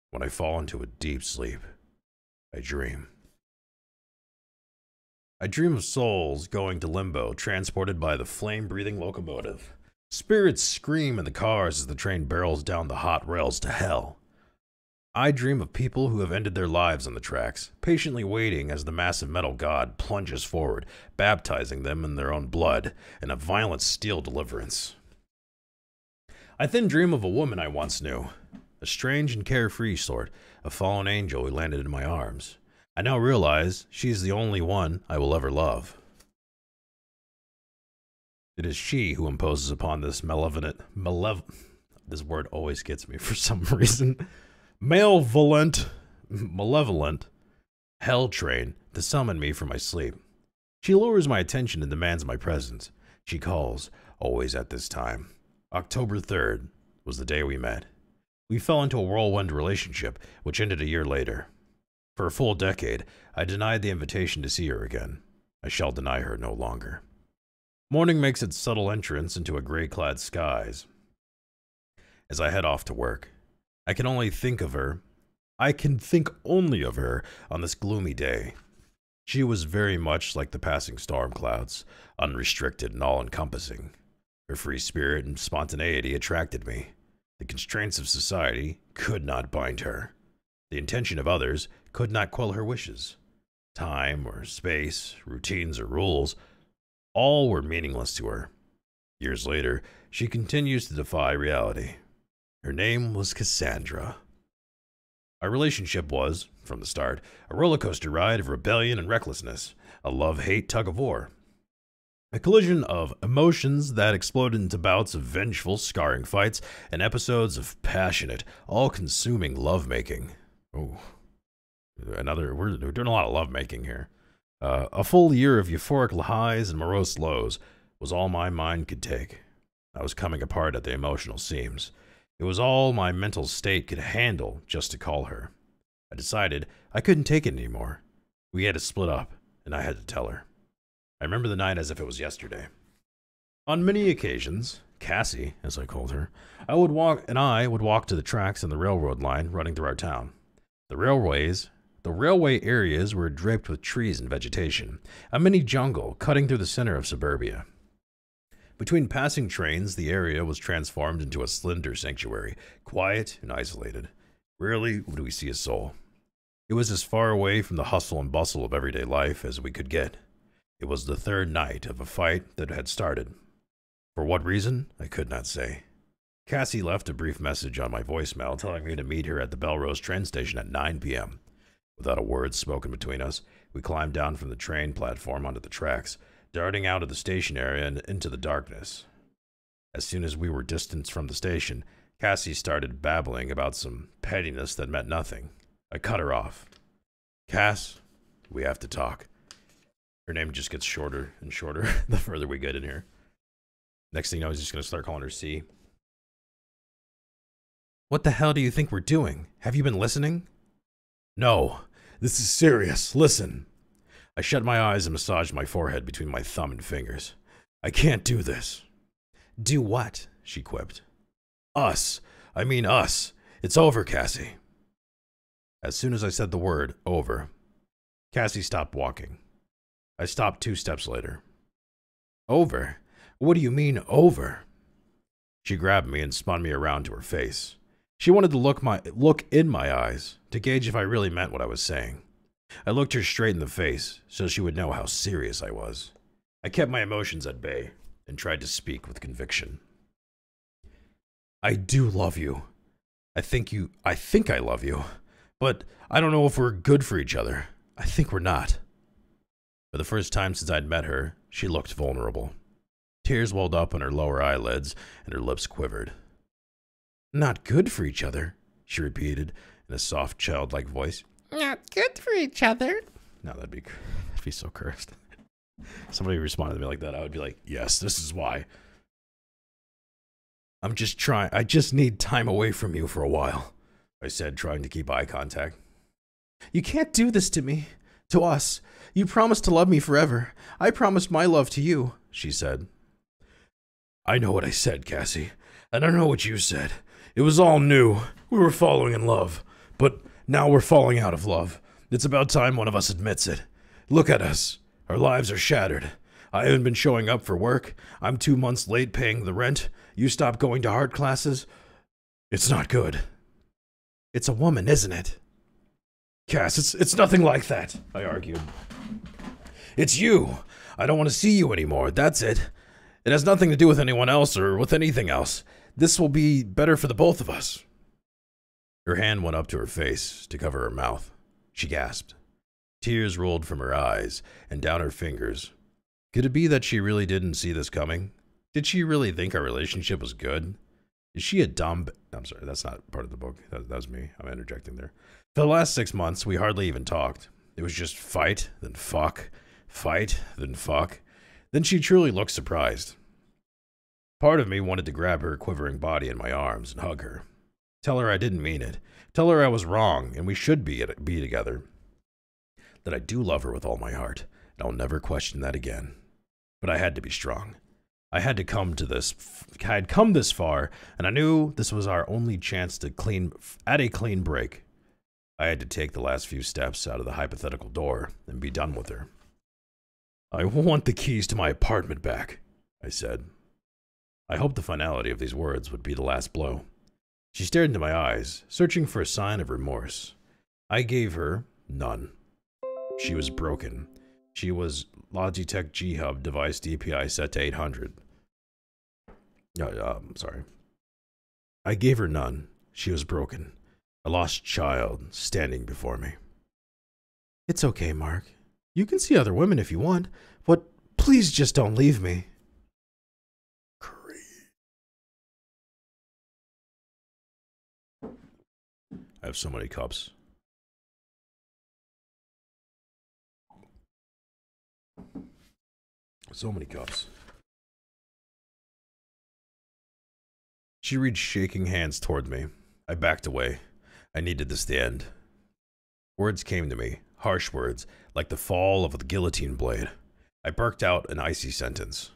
When I fall into a deep sleep, I dream. I dream of souls going to limbo, transported by the flame breathing locomotive. Spirits scream in the cars as the train barrels down the hot rails to hell. I dream of people who have ended their lives on the tracks, patiently waiting as the massive metal god plunges forward, baptizing them in their own blood in a violent steel deliverance. I then dream of a woman I once knew, a strange and carefree sort, a fallen angel who landed in my arms. I now realize she's the only one I will ever love. It is she who imposes upon this malevolent, malev. This word always gets me for some *laughs* reason. Malevolent, malevolent hell train to summon me from my sleep. She lures my attention and demands my presence. She calls, always at this time. October 3rd was the day we met. We fell into a whirlwind relationship, which ended a year later. For a full decade, I denied the invitation to see her again. I shall deny her no longer. Morning makes its subtle entrance into a gray clad skies. As I head off to work, I can only think of her. I can think only of her on this gloomy day. She was very much like the passing storm clouds, unrestricted and all encompassing. Her free spirit and spontaneity attracted me. The constraints of society could not bind her. The intention of others could not quell her wishes. Time or space, routines or rules, all were meaningless to her. Years later, she continues to defy reality. Her name was Cassandra. Our relationship was, from the start, a roller coaster ride of rebellion and recklessness, a love hate tug of war. A collision of emotions that exploded into bouts of vengeful, scarring fights and episodes of passionate, all consuming lovemaking. Oh, another, we're, we're doing a lot of lovemaking here. Uh, a full year of euphoric highs and morose lows was all my mind could take. I was coming apart at the emotional seams. It was all my mental state could handle just to call her. I decided I couldn't take it anymore. We had to split up, and I had to tell her. I remember the night as if it was yesterday. On many occasions, Cassie, as I called her, I would walk and I would walk to the tracks and the railroad line running through our town. The railways, the railway areas were draped with trees and vegetation, a mini jungle cutting through the center of suburbia. Between passing trains, the area was transformed into a slender sanctuary, quiet and isolated. Rarely would we see a soul. It was as far away from the hustle and bustle of everyday life as we could get. It was the third night of a fight that had started. For what reason, I could not say. Cassie left a brief message on my voicemail telling me to meet her at the Bellerose train station at 9 p.m. Without a word spoken between us, we climbed down from the train platform onto the tracks, darting out of the station area and into the darkness. As soon as we were distanced from the station, Cassie started babbling about some pettiness that meant nothing. I cut her off. Cass, we have to talk. Her name just gets shorter and shorter *laughs* the further we get in here. Next thing you know, he's just going to start calling her C. What the hell do you think we're doing? Have you been listening? No, this is serious. Listen. I shut my eyes and massaged my forehead between my thumb and fingers. I can't do this. Do what? she quipped. Us. I mean us. It's over, Cassie. As soon as I said the word over, Cassie stopped walking. I stopped two steps later. Over? What do you mean, over? She grabbed me and spun me around to her face. She wanted to look my look in my eyes to gauge if I really meant what I was saying. I looked her straight in the face so she would know how serious I was. I kept my emotions at bay and tried to speak with conviction. I do love you. I think you I think I love you. But I don't know if we're good for each other. I think we're not. For the first time since I'd met her, she looked vulnerable. Tears welled up on her lower eyelids and her lips quivered. Not good for each other, she repeated in a soft, childlike voice. Not good for each other. No, that'd be that'd be so cursed. *laughs* Somebody responded to me like that, I would be like, "Yes, this is why." I'm just trying. I just need time away from you for a while. I said, trying to keep eye contact. You can't do this to me, to us. You promised to love me forever. I promised my love to you, she said. I know what I said, Cassie, and I know what you said. It was all new. We were falling in love, but now we're falling out of love. It's about time one of us admits it. Look at us. Our lives are shattered. I haven't been showing up for work. I'm two months late paying the rent. You stopped going to art classes. It's not good. It's a woman, isn't it? Cass, it's, it's nothing like that, I argued. It's you. I don't want to see you anymore. That's it. It has nothing to do with anyone else or with anything else. This will be better for the both of us. Her hand went up to her face to cover her mouth. She gasped. Tears rolled from her eyes and down her fingers. Could it be that she really didn't see this coming? Did she really think our relationship was good? Is she a dumb? I'm sorry, that's not part of the book. That, that was me. I'm interjecting there. For the last six months, we hardly even talked. It was just fight, then fuck, fight, then fuck. Then she truly looked surprised. Part of me wanted to grab her quivering body in my arms and hug her. Tell her I didn't mean it. Tell her I was wrong and we should be, be together. That I do love her with all my heart, and I'll never question that again. But I had to be strong. I had to come to this. I had come this far, and I knew this was our only chance to clean at a clean break. I had to take the last few steps out of the hypothetical door and be done with her. I want the keys to my apartment back, I said. I hoped the finality of these words would be the last blow. She stared into my eyes, searching for a sign of remorse. I gave her none. She was broken. She was Logitech G Hub device DPI set to 800. Uh, um, sorry. I gave her none. She was broken. A lost child standing before me. It's okay, Mark. You can see other women if you want, but please just don't leave me. I have so many cups. So many cups. She reached shaking hands toward me. I backed away. I needed this to end. Words came to me, harsh words, like the fall of a guillotine blade. I barked out an icy sentence.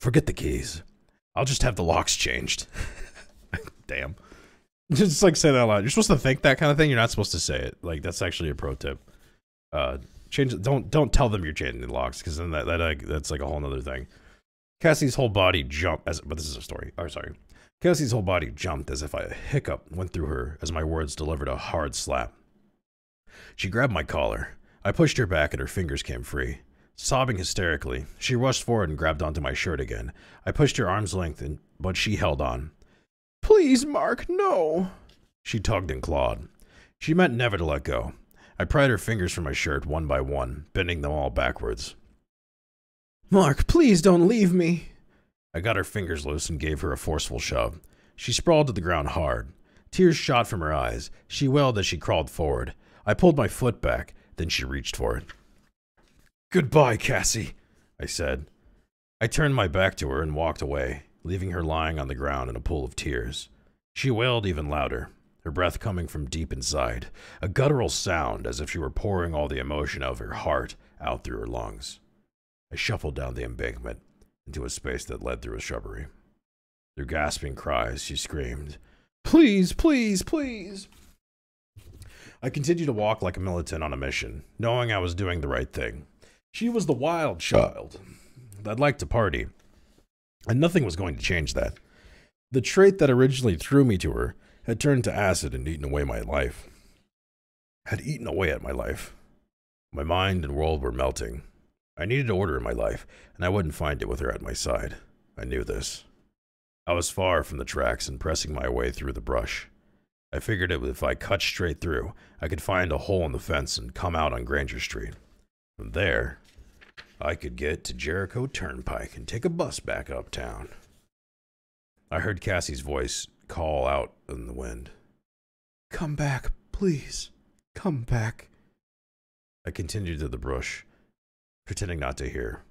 Forget the keys. I'll just have the locks changed. *laughs* Damn. *laughs* Just like say that out loud. You're supposed to think that kind of thing. You're not supposed to say it. Like that's actually a pro tip. Uh, change. Don't don't tell them you're changing the locks because then that that uh, that's like a whole other thing. Cassie's whole body jumped as, but this is a story. Oh, sorry. Cassie's whole body jumped as if a hiccup went through her as my words delivered a hard slap. She grabbed my collar. I pushed her back and her fingers came free. Sobbing hysterically, she rushed forward and grabbed onto my shirt again. I pushed her arm's length, in, but she held on. Please, Mark, no. She tugged and clawed. She meant never to let go. I pried her fingers from my shirt one by one, bending them all backwards. Mark, please don't leave me. I got her fingers loose and gave her a forceful shove. She sprawled to the ground hard. Tears shot from her eyes. She wailed as she crawled forward. I pulled my foot back, then she reached for it. Goodbye, Cassie, I said. I turned my back to her and walked away, leaving her lying on the ground in a pool of tears. She wailed even louder, her breath coming from deep inside, a guttural sound as if she were pouring all the emotion of her heart out through her lungs. I shuffled down the embankment into a space that led through a shrubbery. Through gasping cries, she screamed, Please, please, please. I continued to walk like a militant on a mission, knowing I was doing the right thing. She was the wild child that liked to party, and nothing was going to change that. The trait that originally threw me to her had turned to acid and eaten away my life. Had eaten away at my life. My mind and world were melting. I needed order in my life, and I wouldn't find it with her at my side. I knew this. I was far from the tracks and pressing my way through the brush. I figured that if I cut straight through, I could find a hole in the fence and come out on Granger Street. From there, I could get to Jericho Turnpike and take a bus back uptown. I heard Cassie's voice call out in the wind. Come back, please. Come back. I continued to the brush, pretending not to hear.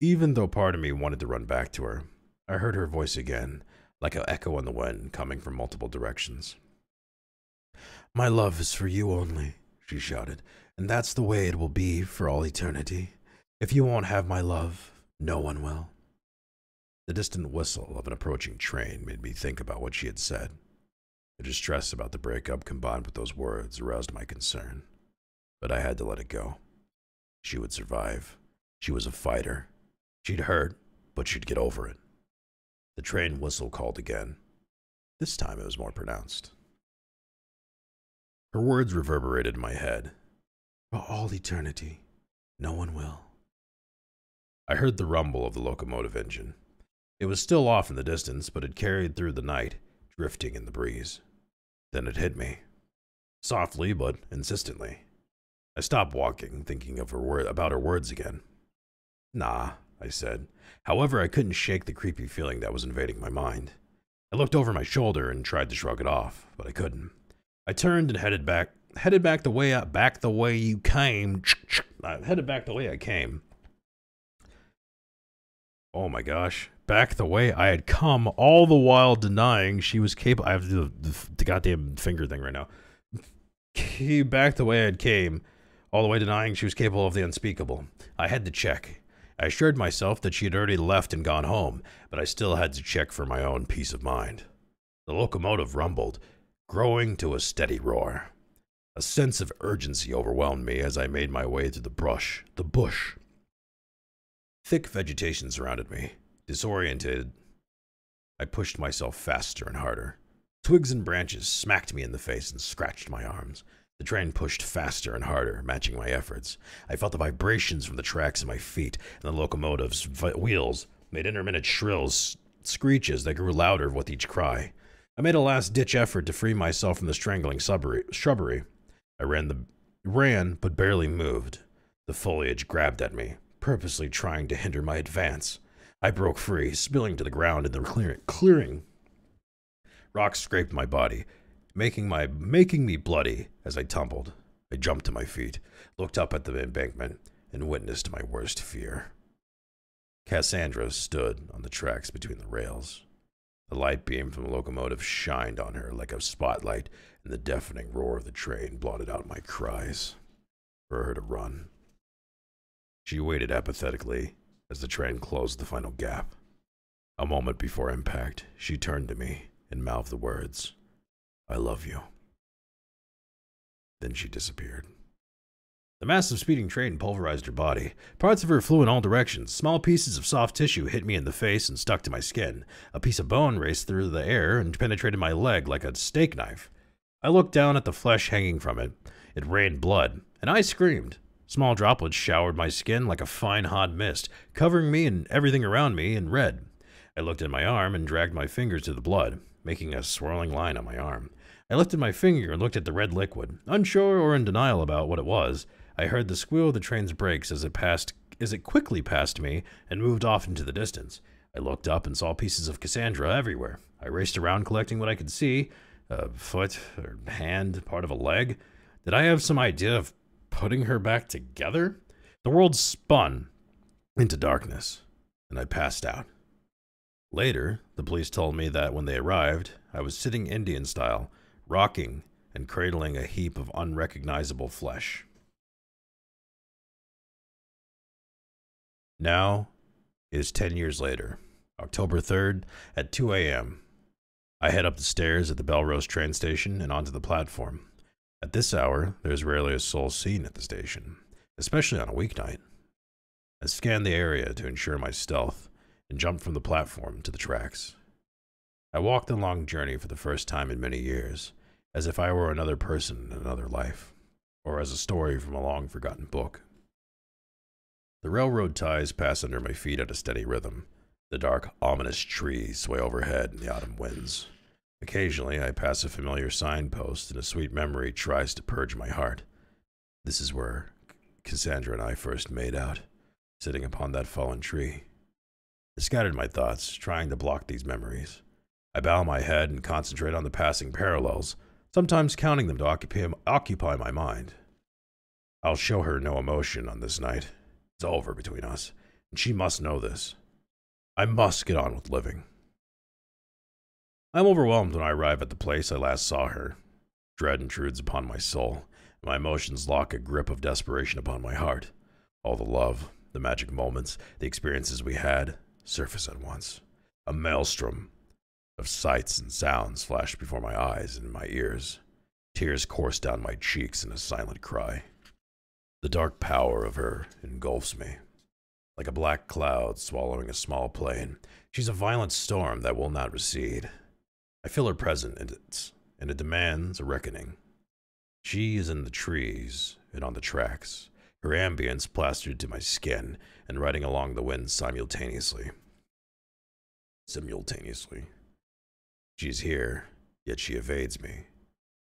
Even though part of me wanted to run back to her, I heard her voice again, like an echo in the wind coming from multiple directions. My love is for you only, she shouted, and that's the way it will be for all eternity. If you won't have my love, no one will. The distant whistle of an approaching train made me think about what she had said. The distress about the breakup combined with those words aroused my concern. But I had to let it go. She would survive. She was a fighter. She'd hurt, but she'd get over it. The train whistle called again. This time it was more pronounced. Her words reverberated in my head. For all eternity, no one will. I heard the rumble of the locomotive engine. It was still off in the distance, but it carried through the night, drifting in the breeze. Then it hit me. Softly, but insistently. I stopped walking, thinking of her word about her words again. Nah, I said. However, I couldn't shake the creepy feeling that was invading my mind. I looked over my shoulder and tried to shrug it off, but I couldn't. I turned and headed back headed back the way I, back the way you came. I headed back the way I came. Oh my gosh. Back the way I had come, all the while denying she was capable. I have to do the, the goddamn finger thing right now. He Back the way I had came, all the way denying she was capable of the unspeakable. I had to check. I assured myself that she had already left and gone home, but I still had to check for my own peace of mind. The locomotive rumbled, growing to a steady roar. A sense of urgency overwhelmed me as I made my way through the brush, the bush. Thick vegetation surrounded me. Disoriented, I pushed myself faster and harder. Twigs and branches smacked me in the face and scratched my arms. The train pushed faster and harder, matching my efforts. I felt the vibrations from the tracks in my feet, and the locomotive's wheels made intermittent shrills, screeches that grew louder with each cry. I made a last ditch effort to free myself from the strangling shrubbery. I ran the ran but barely moved. The foliage grabbed at me, purposely trying to hinder my advance. I broke free, spilling to the ground in the clearing. Rocks scraped my body, making my making me bloody as I tumbled. I jumped to my feet, looked up at the embankment, and witnessed my worst fear. Cassandra stood on the tracks between the rails. The light beam from the locomotive shined on her like a spotlight, and the deafening roar of the train blotted out my cries for her to run. She waited apathetically as the train closed the final gap. A moment before impact, she turned to me and mouthed the words, I love you. Then she disappeared. The massive speeding train pulverized her body. Parts of her flew in all directions. Small pieces of soft tissue hit me in the face and stuck to my skin. A piece of bone raced through the air and penetrated my leg like a steak knife. I looked down at the flesh hanging from it. It rained blood, and I screamed. Small droplets showered my skin like a fine hot mist, covering me and everything around me in red. I looked at my arm and dragged my fingers to the blood, making a swirling line on my arm. I lifted my finger and looked at the red liquid, unsure or in denial about what it was. I heard the squeal of the train's brakes as it passed as it quickly passed me and moved off into the distance. I looked up and saw pieces of Cassandra everywhere. I raced around collecting what I could see a foot or hand, part of a leg. Did I have some idea of putting her back together? The world spun into darkness, and I passed out. Later, the police told me that when they arrived, I was sitting Indian style, rocking and cradling a heap of unrecognizable flesh. Now, it is 10 years later, October 3rd at 2 a.m. I head up the stairs at the Bellerose train station and onto the platform. At this hour, there is rarely a soul seen at the station, especially on a weeknight. I scan the area to ensure my stealth and jump from the platform to the tracks. I walk the long journey for the first time in many years, as if I were another person in another life, or as a story from a long forgotten book. The railroad ties pass under my feet at a steady rhythm. The dark, ominous trees sway overhead in the autumn winds. Occasionally, I pass a familiar signpost, and a sweet memory tries to purge my heart. This is where Cassandra and I first made out, sitting upon that fallen tree. I scattered my thoughts, trying to block these memories. I bow my head and concentrate on the passing parallels, sometimes counting them to occupy, occupy my mind. I'll show her no emotion on this night. It's over between us, and she must know this. I must get on with living. I'm overwhelmed when I arrive at the place I last saw her. Dread intrudes upon my soul, and my emotions lock a grip of desperation upon my heart. All the love, the magic moments, the experiences we had surface at once. A maelstrom of sights and sounds flash before my eyes and my ears. Tears course down my cheeks in a silent cry. The dark power of her engulfs me. Like a black cloud swallowing a small plane, she's a violent storm that will not recede. I feel her presence, and it demands a reckoning. She is in the trees and on the tracks, her ambience plastered to my skin and riding along the wind simultaneously. Simultaneously. She's here, yet she evades me.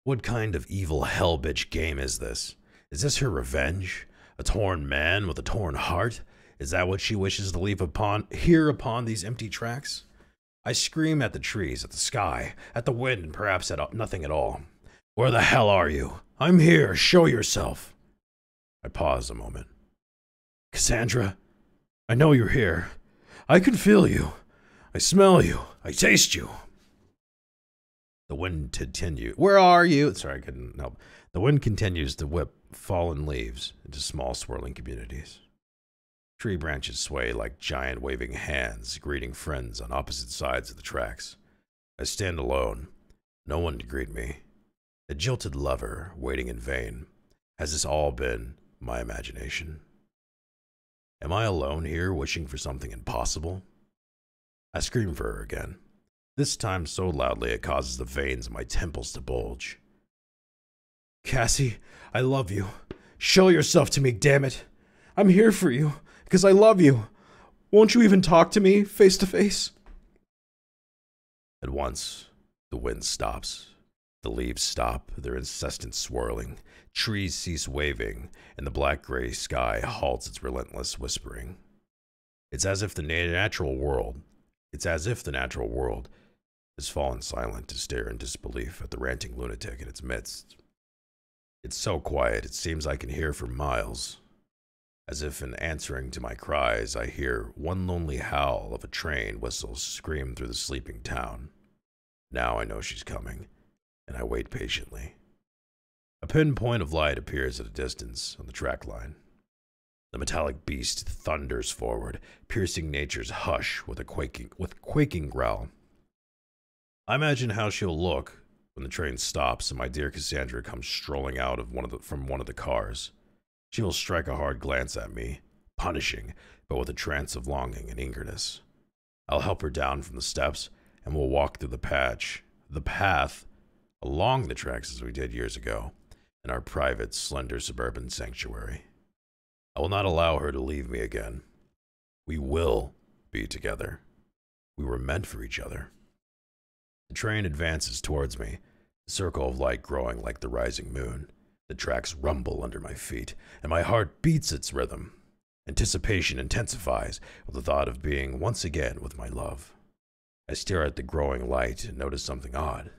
What kind of evil hell bitch game is this? Is this her revenge? A torn man with a torn heart? Is that what she wishes to leave upon here upon these empty tracks? I scream at the trees, at the sky, at the wind, and perhaps at nothing at all. Where the hell are you? I'm here. Show yourself. I pause a moment. Cassandra, I know you're here. I can feel you. I smell you. I taste you. The wind continues. Where are you? Sorry, I couldn't help. The wind continues to whip fallen leaves into small swirling communities. Tree branches sway like giant waving hands, greeting friends on opposite sides of the tracks. I stand alone, no one to greet me. A jilted lover waiting in vain. Has this all been my imagination? Am I alone here wishing for something impossible? I scream for her again, this time so loudly it causes the veins in my temples to bulge. Cassie, I love you. Show yourself to me, damn it. I'm here for you, because I love you. Won't you even talk to me face to face? At once, the wind stops. The leaves stop their incessant swirling. Trees cease waving, and the black gray sky halts its relentless whispering. It's as if the natural world, it's as if the natural world has fallen silent to stare in disbelief at the ranting lunatic in its midst. It's so quiet it seems I can hear for miles. As if in answering to my cries, I hear one lonely howl of a train whistle scream through the sleeping town. Now I know she's coming, and I wait patiently. A pinpoint of light appears at a distance on the track line. The metallic beast thunders forward, piercing nature's hush with a quaking with quaking growl. I imagine how she'll look when the train stops and my dear Cassandra comes strolling out of one of the, from one of the cars. She will strike a hard glance at me, punishing, but with a trance of longing and eagerness. I'll help her down from the steps, and we'll walk through the patch, the path, along the tracks as we did years ago, in our private, slender suburban sanctuary. I will not allow her to leave me again. We will be together. We were meant for each other. The train advances towards me, the circle of light growing like the rising moon. The tracks rumble under my feet, and my heart beats its rhythm. Anticipation intensifies with the thought of being once again with my love. I stare at the growing light and notice something odd.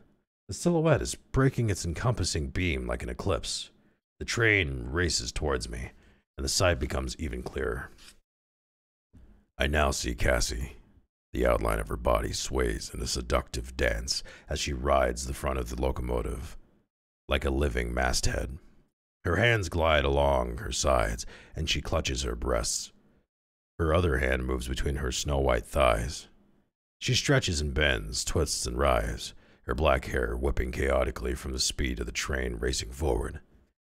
The silhouette is breaking its encompassing beam like an eclipse. The train races towards me, and the sight becomes even clearer. I now see Cassie. The outline of her body sways in a seductive dance as she rides the front of the locomotive like a living masthead. Her hands glide along her sides, and she clutches her breasts. Her other hand moves between her snow white thighs. She stretches and bends, twists and writhes, her black hair whipping chaotically from the speed of the train racing forward.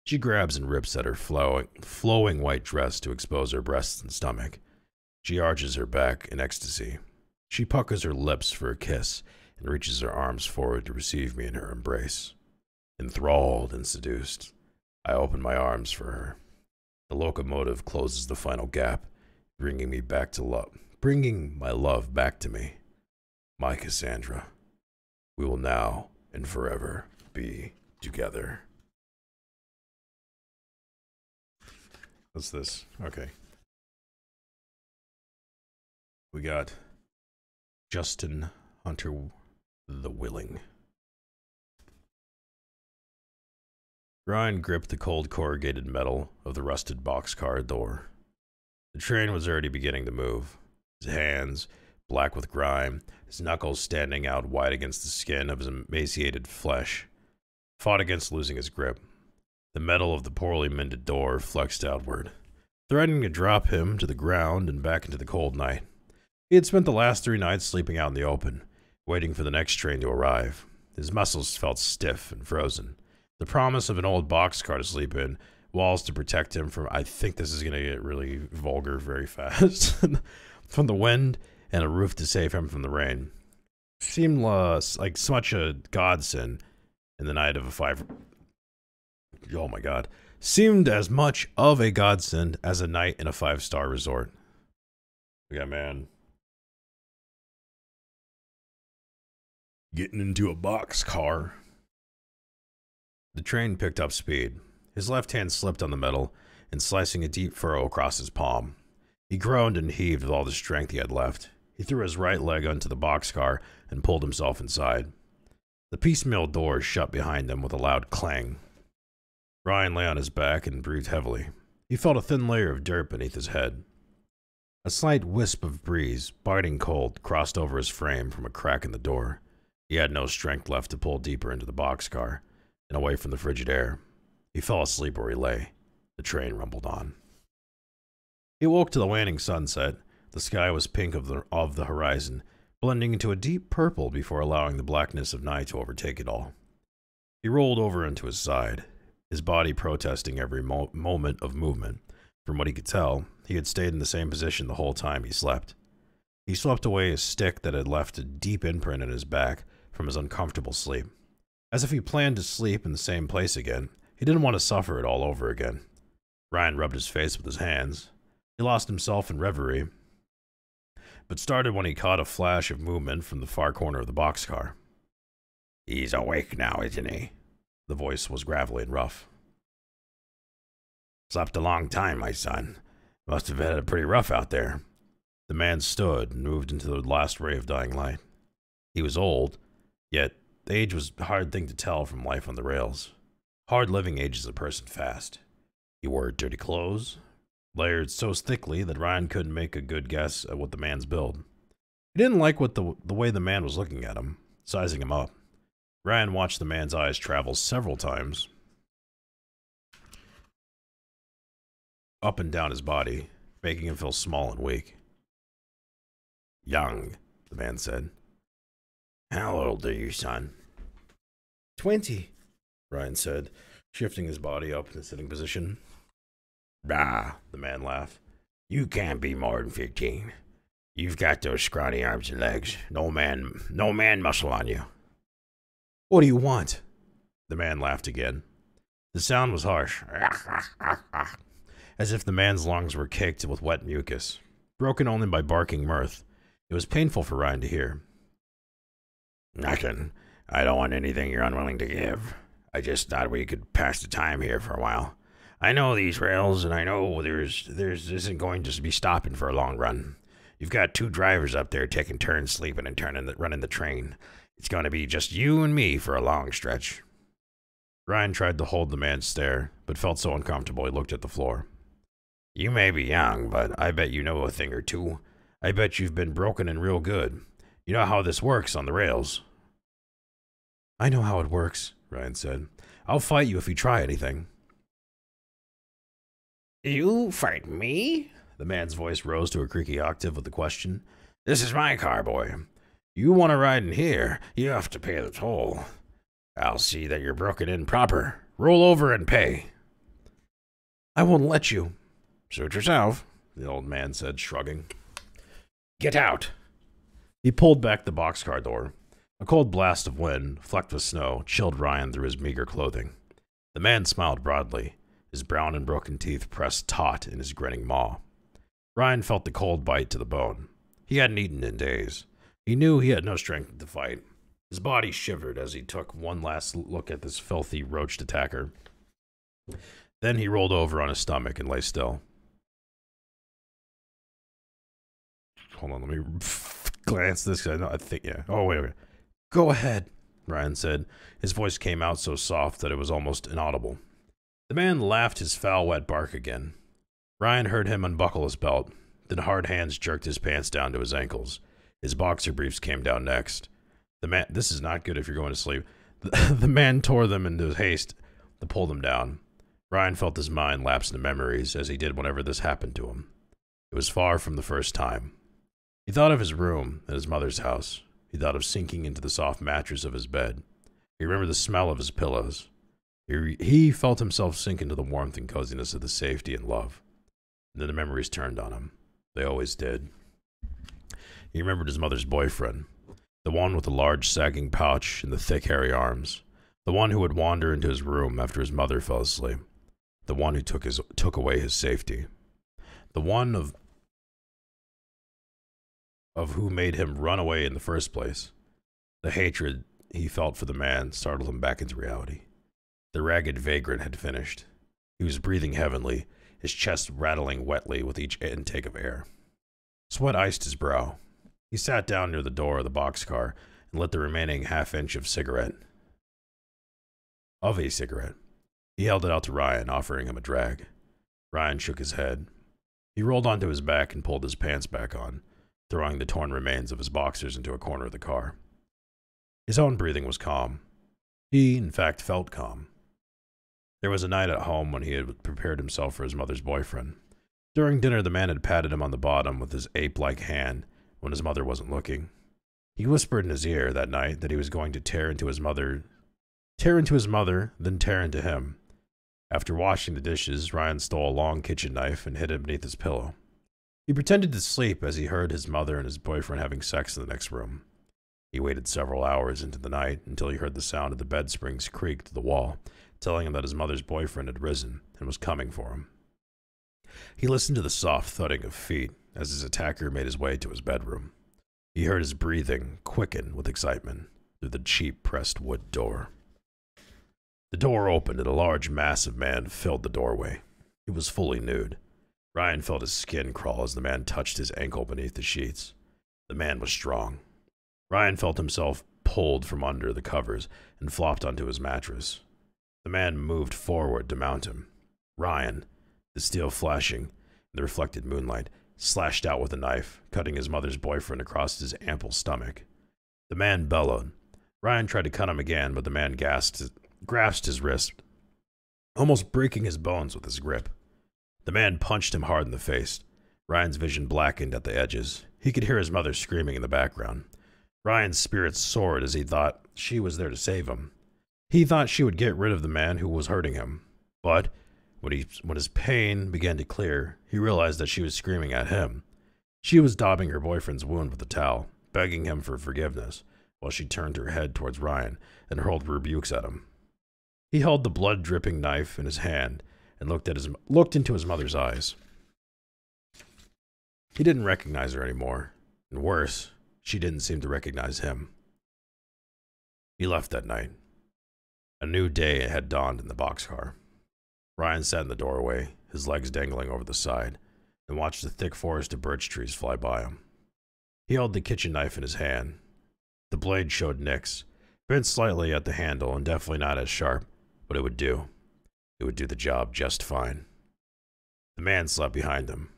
She grabs and rips at her flowing, flowing white dress to expose her breasts and stomach. She arches her back in ecstasy. She puckers her lips for a kiss and reaches her arms forward to receive me in her embrace. Enthralled and seduced, I open my arms for her. The locomotive closes the final gap, bringing me back to love, bringing my love back to me. My Cassandra, we will now and forever be together. What's this? Okay. We got Justin Hunter the Willing. Ryan gripped the cold corrugated metal of the rusted boxcar door. The train was already beginning to move. His hands, black with grime, his knuckles standing out wide against the skin of his emaciated flesh, fought against losing his grip. The metal of the poorly mended door flexed outward, threatening to drop him to the ground and back into the cold night. He had spent the last three nights sleeping out in the open, waiting for the next train to arrive. His muscles felt stiff and frozen the promise of an old boxcar to sleep in, walls to protect him from. I think this is going to get really vulgar very *laughs* fast. from the wind, and a roof to save him from the rain. Seemed uh, like such a godsend in the night of a five. Oh my god. Seemed as much of a godsend as a night in a five star resort. Got man. Getting into a box car. The train picked up speed. His left hand slipped on the metal and slicing a deep furrow across his palm. He groaned and heaved with all the strength he had left. He threw his right leg onto the boxcar and pulled himself inside. The piecemeal doors shut behind him with a loud clang. Ryan lay on his back and breathed heavily. He felt a thin layer of dirt beneath his head. A slight wisp of breeze, biting cold, crossed over his frame from a crack in the door. He had no strength left to pull deeper into the boxcar and away from the frigid air. He fell asleep where he lay. The train rumbled on. He woke to the waning sunset. The sky was pink of the, of the horizon, blending into a deep purple before allowing the blackness of night to overtake it all. He rolled over into his side, his body protesting every mo- moment of movement. From what he could tell, he had stayed in the same position the whole time he slept. He swept away a stick that had left a deep imprint in his back from his uncomfortable sleep. As if he planned to sleep in the same place again, he didn't want to suffer it all over again. Ryan rubbed his face with his hands. He lost himself in reverie, but started when he caught a flash of movement from the far corner of the boxcar. He's awake now, isn't he? The voice was gravelly and rough. Slept a long time, my son. Must have had it pretty rough out there. The man stood and moved into the last ray of dying light. He was old, yet age was a hard thing to tell from life on the rails. Hard living ages a person fast. He wore dirty clothes, layered so thickly that Ryan couldn't make a good guess at what the man's build. He didn't like what the, the way the man was looking at him, sizing him up. Ryan watched the man's eyes travel several times up and down his body, making him feel small and weak. Young, the man said. How old are you, son? Twenty, Ryan said, shifting his body up in the sitting position. Bah, the man laughed. You can't be more than fifteen. You've got those scrawny arms and legs. No man, no man muscle on you. What do you want? The man laughed again. The sound was harsh, as if the man's lungs were caked with wet mucus, broken only by barking mirth. It was painful for Ryan to hear. Nothing. I don't want anything you're unwilling to give. I just thought we could pass the time here for a while. I know these rails, and I know there's there's isn't going to be stopping for a long run. You've got two drivers up there taking turns sleeping and turning the, running the train. It's going to be just you and me for a long stretch. Ryan tried to hold the man's stare, but felt so uncomfortable he looked at the floor. You may be young, but I bet you know a thing or two. I bet you've been broken in real good. You know how this works on the rails. I know how it works, Ryan said. I'll fight you if you try anything. You fight me? The man's voice rose to a creaky octave with the question. This is my car, boy. You want to ride in here, you have to pay the toll. I'll see that you're broken in proper. Roll over and pay. I won't let you. Suit yourself, the old man said, shrugging. Get out. He pulled back the boxcar door. A cold blast of wind, flecked with snow, chilled Ryan through his meager clothing. The man smiled broadly, his brown and broken teeth pressed taut in his grinning maw. Ryan felt the cold bite to the bone. He hadn't eaten in days. He knew he had no strength to fight. His body shivered as he took one last look at this filthy, roached attacker. Then he rolled over on his stomach and lay still. Hold on, let me *laughs* glance this. I, know, I think, yeah. Oh, wait, wait. Go ahead, Ryan said. His voice came out so soft that it was almost inaudible. The man laughed his foul, wet bark again. Ryan heard him unbuckle his belt. Then hard hands jerked his pants down to his ankles. His boxer briefs came down next. The man, this is not good if you're going to sleep. The, *laughs* the man tore them into haste to pull them down. Ryan felt his mind lapse into memories as he did whenever this happened to him. It was far from the first time. He thought of his room at his mother's house. He thought of sinking into the soft mattress of his bed. He remembered the smell of his pillows. He, he felt himself sink into the warmth and coziness of the safety and love. And then the memories turned on him. They always did. He remembered his mother's boyfriend, the one with the large sagging pouch and the thick hairy arms, the one who would wander into his room after his mother fell asleep, the one who took his took away his safety, the one of of who made him run away in the first place. The hatred he felt for the man startled him back into reality. The ragged vagrant had finished. He was breathing heavily, his chest rattling wetly with each intake of air. Sweat iced his brow. He sat down near the door of the boxcar and lit the remaining half inch of cigarette. Of a cigarette. He held it out to Ryan, offering him a drag. Ryan shook his head. He rolled onto his back and pulled his pants back on, throwing the torn remains of his boxers into a corner of the car. His own breathing was calm. He, in fact, felt calm. There was a night at home when he had prepared himself for his mother's boyfriend. During dinner, the man had patted him on the bottom with his ape like hand when his mother wasn't looking. He whispered in his ear that night that he was going to tear into his mother tear into his mother, then tear into him. After washing the dishes, Ryan stole a long kitchen knife and hid it beneath his pillow. He pretended to sleep as he heard his mother and his boyfriend having sex in the next room. He waited several hours into the night until he heard the sound of the bed springs creak to the wall, telling him that his mother's boyfriend had risen and was coming for him. He listened to the soft thudding of feet as his attacker made his way to his bedroom. He heard his breathing quicken with excitement through the cheap pressed wood door. The door opened and a large, massive man filled the doorway. He was fully nude. Ryan felt his skin crawl as the man touched his ankle beneath the sheets. The man was strong. Ryan felt himself pulled from under the covers and flopped onto his mattress. The man moved forward to mount him. Ryan, the steel flashing in the reflected moonlight, slashed out with a knife, cutting his mother's boyfriend across his ample stomach. The man bellowed. Ryan tried to cut him again, but the man gasped, grasped his wrist, almost breaking his bones with his grip. The man punched him hard in the face. Ryan's vision blackened at the edges. He could hear his mother screaming in the background. Ryan's spirits soared as he thought she was there to save him. He thought she would get rid of the man who was hurting him. But when, he, when his pain began to clear, he realized that she was screaming at him. She was daubing her boyfriend's wound with a towel, begging him for forgiveness, while she turned her head towards Ryan and hurled rebukes at him. He held the blood dripping knife in his hand and looked at his looked into his mother's eyes. He didn't recognize her anymore, and worse, she didn't seem to recognize him. He left that night. A new day had dawned in the boxcar. Ryan sat in the doorway, his legs dangling over the side, and watched the thick forest of birch trees fly by him. He held the kitchen knife in his hand. The blade showed nicks, bent slightly at the handle and definitely not as sharp, but it would do. It would do the job just fine. The man slept behind him.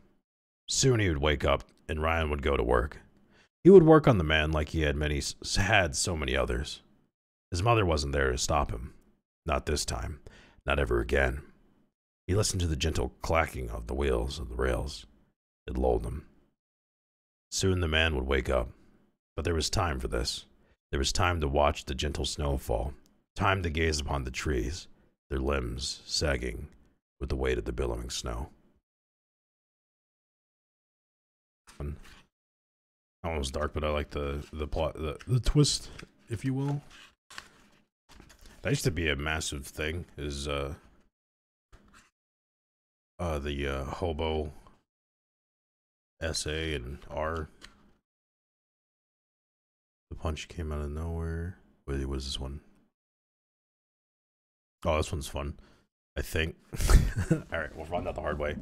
Soon he would wake up, and Ryan would go to work. He would work on the man like he had many had so many others. His mother wasn't there to stop him. Not this time. Not ever again. He listened to the gentle clacking of the wheels of the rails. It lulled him. Soon the man would wake up. But there was time for this. There was time to watch the gentle snow fall, time to gaze upon the trees, their limbs sagging with the weight of the billowing snow. Almost dark, but I like the the plot, the, the twist, if you will. That used to be a massive thing. Is uh, uh the uh, hobo essay and R. The punch came out of nowhere. Wait, what is this one? Oh, this one's fun. I think. *laughs* All right, we'll find out the hard way.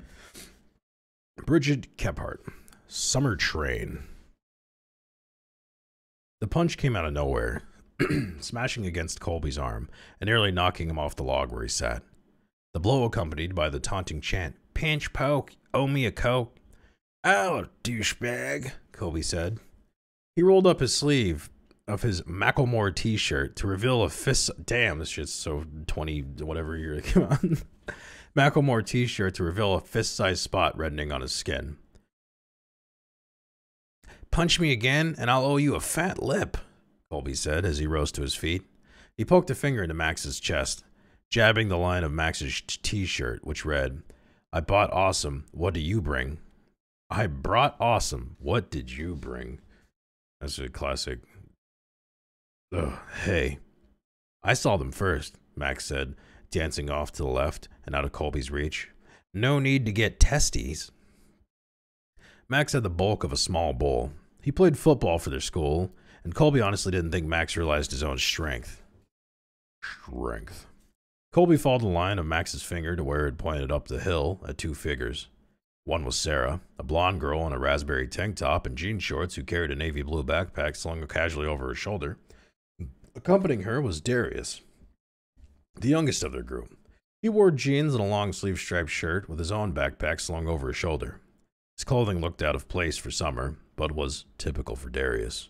Bridget Kephart, Summer Train. The punch came out of nowhere, *clears throat* smashing against Colby's arm and nearly knocking him off the log where he sat. The blow accompanied by the taunting chant, Pinch poke, owe me a coke. Oh, douchebag, Colby said. He rolled up his sleeve, of his Macklemore T-shirt to reveal a fist. Damn, this shit's so twenty whatever year. Come on, *laughs* Macklemore T-shirt to reveal a fist-sized spot reddening on his skin. Punch me again, and I'll owe you a fat lip. Colby said as he rose to his feet. He poked a finger into Max's chest, jabbing the line of Max's T-shirt, which read, "I bought awesome. What do you bring?" I brought awesome. What did you bring? That's a classic Ugh, hey. I saw them first, Max said, dancing off to the left and out of Colby's reach. No need to get testes. Max had the bulk of a small bull. He played football for their school, and Colby honestly didn't think Max realized his own strength. Strength. Colby followed the line of Max's finger to where it pointed up the hill at two figures. One was Sarah, a blonde girl in a raspberry tank top and jean shorts who carried a navy blue backpack slung casually over her shoulder. Accompanying her was Darius, the youngest of their group. He wore jeans and a long sleeved striped shirt with his own backpack slung over his shoulder. His clothing looked out of place for summer, but was typical for Darius.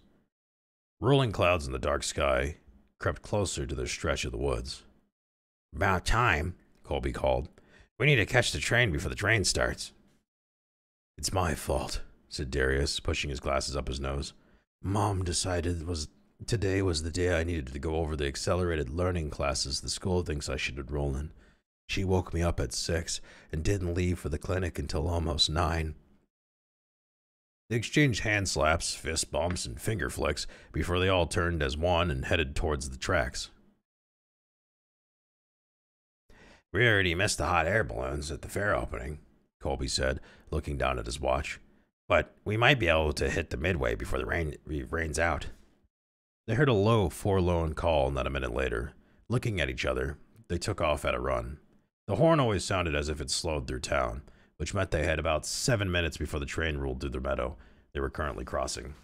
Rolling clouds in the dark sky crept closer to their stretch of the woods. About time, Colby called. We need to catch the train before the train starts. It's my fault, said Darius, pushing his glasses up his nose. Mom decided it was Today was the day I needed to go over the accelerated learning classes the school thinks I should enroll in. She woke me up at six and didn't leave for the clinic until almost nine. They exchanged hand slaps, fist bumps, and finger flicks before they all turned as one and headed towards the tracks. We already missed the hot air balloons at the fair opening, Colby said, looking down at his watch. But we might be able to hit the midway before the rain rains out. They heard a low, forlorn call not a minute later. Looking at each other, they took off at a run. The horn always sounded as if it slowed through town, which meant they had about seven minutes before the train rolled through the meadow they were currently crossing.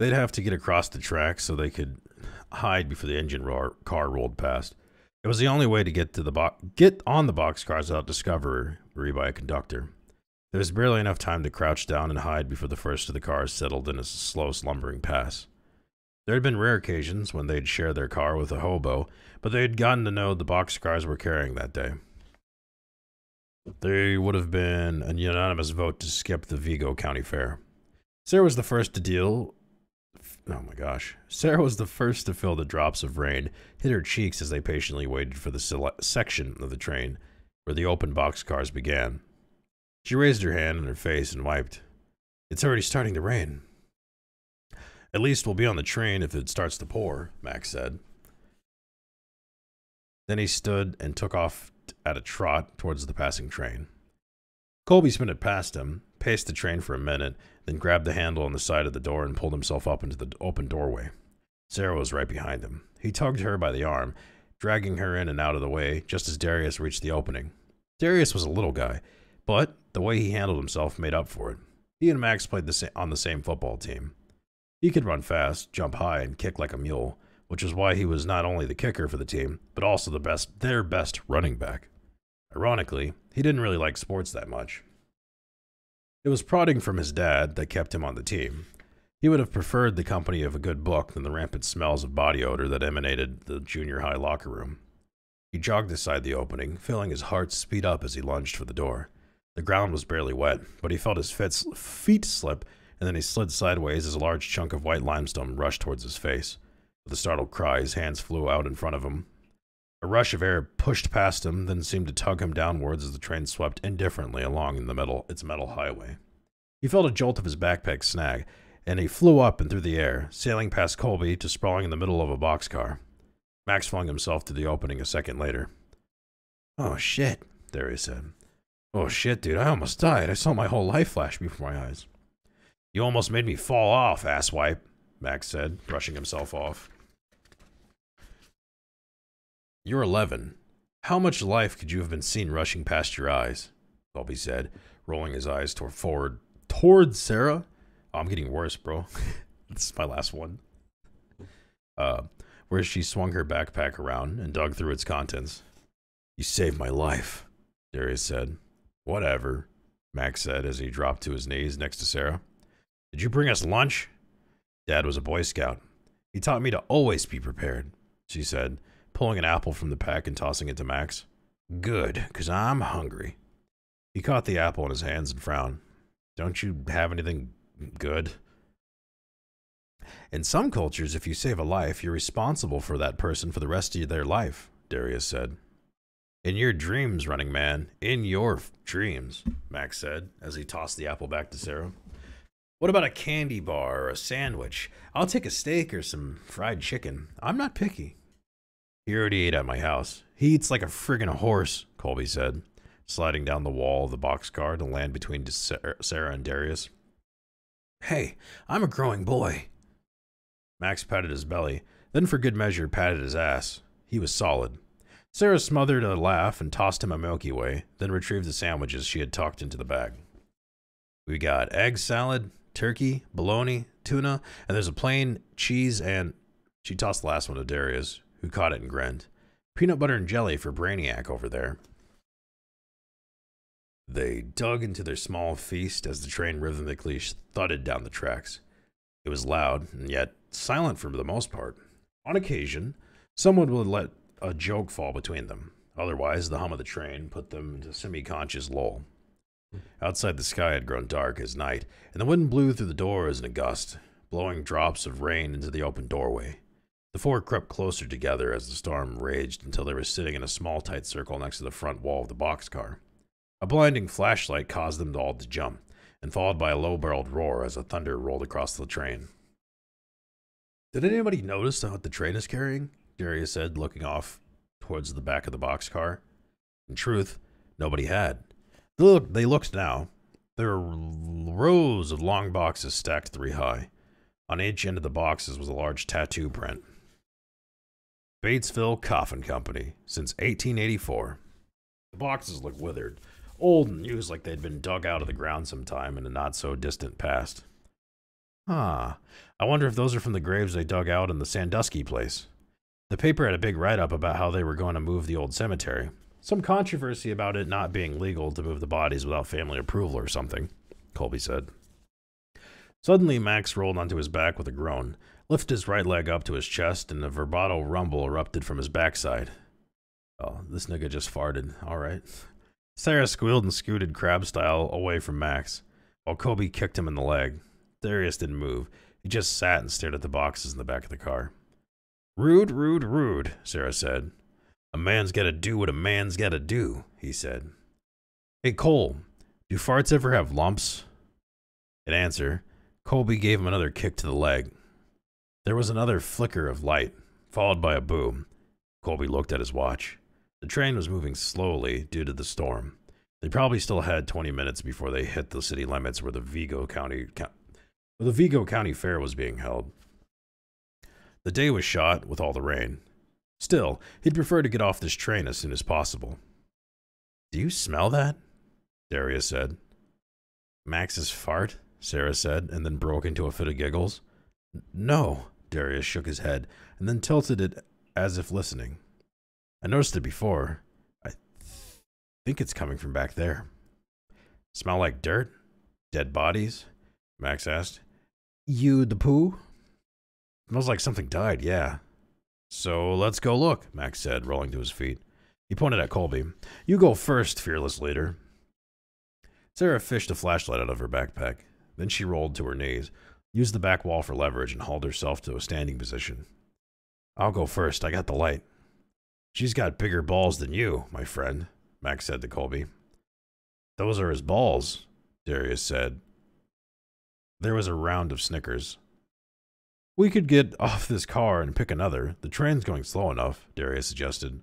They'd have to get across the track so they could hide before the engine car rolled past. It was the only way to get to the bo- get on the boxcars without discovery by a conductor. There was barely enough time to crouch down and hide before the first of the cars settled in a slow, slumbering pass. There had been rare occasions when they'd share their car with a hobo, but they had gotten to know the boxcars were carrying that day. There would have been a unanimous vote to skip the Vigo County Fair. Sarah was the first to deal. Oh my gosh. Sarah was the first to feel the drops of rain hit her cheeks as they patiently waited for the section of the train where the open boxcars began. She raised her hand and her face and wiped. It's already starting to rain. At least we'll be on the train if it starts to pour, Max said. Then he stood and took off at a trot towards the passing train. Colby sprinted past him, paced the train for a minute, then grabbed the handle on the side of the door and pulled himself up into the open doorway. Sarah was right behind him. He tugged her by the arm, dragging her in and out of the way just as Darius reached the opening. Darius was a little guy, but the way he handled himself made up for it. He and Max played the sa- on the same football team. He could run fast, jump high, and kick like a mule, which is why he was not only the kicker for the team, but also the best their best running back. Ironically, he didn't really like sports that much. It was prodding from his dad that kept him on the team. He would have preferred the company of a good book than the rampant smells of body odor that emanated the junior high locker room. He jogged aside the opening, feeling his heart speed up as he lunged for the door. The ground was barely wet, but he felt his feet slip, and then he slid sideways as a large chunk of white limestone rushed towards his face. With a startled cry, his hands flew out in front of him. A rush of air pushed past him, then seemed to tug him downwards as the train swept indifferently along in the metal, its metal highway. He felt a jolt of his backpack snag, and he flew up and through the air, sailing past Colby to sprawling in the middle of a boxcar. Max flung himself to the opening a second later. Oh shit, Darius said. Oh shit, dude, I almost died. I saw my whole life flash before my eyes. You almost made me fall off, asswipe, Max said, brushing himself off. You're 11. How much life could you have been seen rushing past your eyes? Colby said, rolling his eyes toward forward towards Sarah. Oh, I'm getting worse, bro. *laughs* this is my last one. Uh, where she swung her backpack around and dug through its contents. You saved my life, Darius said. Whatever, Max said as he dropped to his knees next to Sarah. Did you bring us lunch? Dad was a Boy Scout. He taught me to always be prepared, she said, pulling an apple from the pack and tossing it to Max. Good, 'cause I'm hungry. He caught the apple in his hands and frowned. Don't you have anything good? In some cultures, if you save a life, you're responsible for that person for the rest of their life, Darius said. In your dreams, running man. In your f- dreams, Max said as he tossed the apple back to Sarah. What about a candy bar or a sandwich? I'll take a steak or some fried chicken. I'm not picky. He already ate at my house. He eats like a friggin' horse, Colby said, sliding down the wall of the boxcar to land between Sarah and Darius. Hey, I'm a growing boy. Max patted his belly, then for good measure patted his ass. He was solid. Sarah smothered a laugh and tossed him a Milky Way, then retrieved the sandwiches she had tucked into the bag. We got egg salad, turkey, bologna, tuna, and there's a plain cheese and. She tossed the last one to Darius, who caught it and grinned. Peanut butter and jelly for Brainiac over there. They dug into their small feast as the train rhythmically thudded down the tracks. It was loud, and yet silent for the most part. On occasion, someone would let a joke fall between them. Otherwise, the hum of the train put them into semi conscious lull. Outside, the sky had grown dark as night, and the wind blew through the doors in a gust, blowing drops of rain into the open doorway. The four crept closer together as the storm raged until they were sitting in a small, tight circle next to the front wall of the boxcar. A blinding flashlight caused them all to jump, and followed by a low barreled roar as the thunder rolled across the train. Did anybody notice what the train is carrying? Darius said, looking off towards the back of the boxcar. In truth, nobody had. They looked, they looked now. There were rows of long boxes stacked three high. On each end of the boxes was a large tattoo print. Batesville Coffin Company, since 1884. The boxes looked withered, old and used like they'd been dug out of the ground sometime in a not so distant past. Ah, I wonder if those are from the graves they dug out in the Sandusky place. The paper had a big write up about how they were going to move the old cemetery. Some controversy about it not being legal to move the bodies without family approval or something, Colby said. Suddenly, Max rolled onto his back with a groan, lifted his right leg up to his chest, and a vibrato rumble erupted from his backside. Oh, this nigga just farted. All right. Sarah squealed and scooted crab style away from Max, while Colby kicked him in the leg. Darius didn't move. He just sat and stared at the boxes in the back of the car. Rude, rude, rude, Sarah said. A man's gotta do what a man's gotta do, he said. Hey, Cole, do farts ever have lumps? In answer, Colby gave him another kick to the leg. There was another flicker of light, followed by a boom. Colby looked at his watch. The train was moving slowly due to the storm. They probably still had 20 minutes before they hit the city limits where the Vigo County where the Vigo County Fair was being held. The day was shot with all the rain, Still, he'd prefer to get off this train as soon as possible. Do you smell that? Darius said. Max's fart? Sarah said, and then broke into a fit of giggles. No, Darius shook his head, and then tilted it as if listening. I noticed it before. I th- think it's coming from back there. Smell like dirt? Dead bodies? Max asked. You the poo? Smells like something died, yeah. So let's go look, Max said, rolling to his feet. He pointed at Colby. You go first, fearless leader. Sarah fished a flashlight out of her backpack. Then she rolled to her knees, used the back wall for leverage, and hauled herself to a standing position. I'll go first. I got the light. She's got bigger balls than you, my friend, Max said to Colby. Those are his balls, Darius said. There was a round of snickers. We could get off this car and pick another. The train's going slow enough, Darius suggested.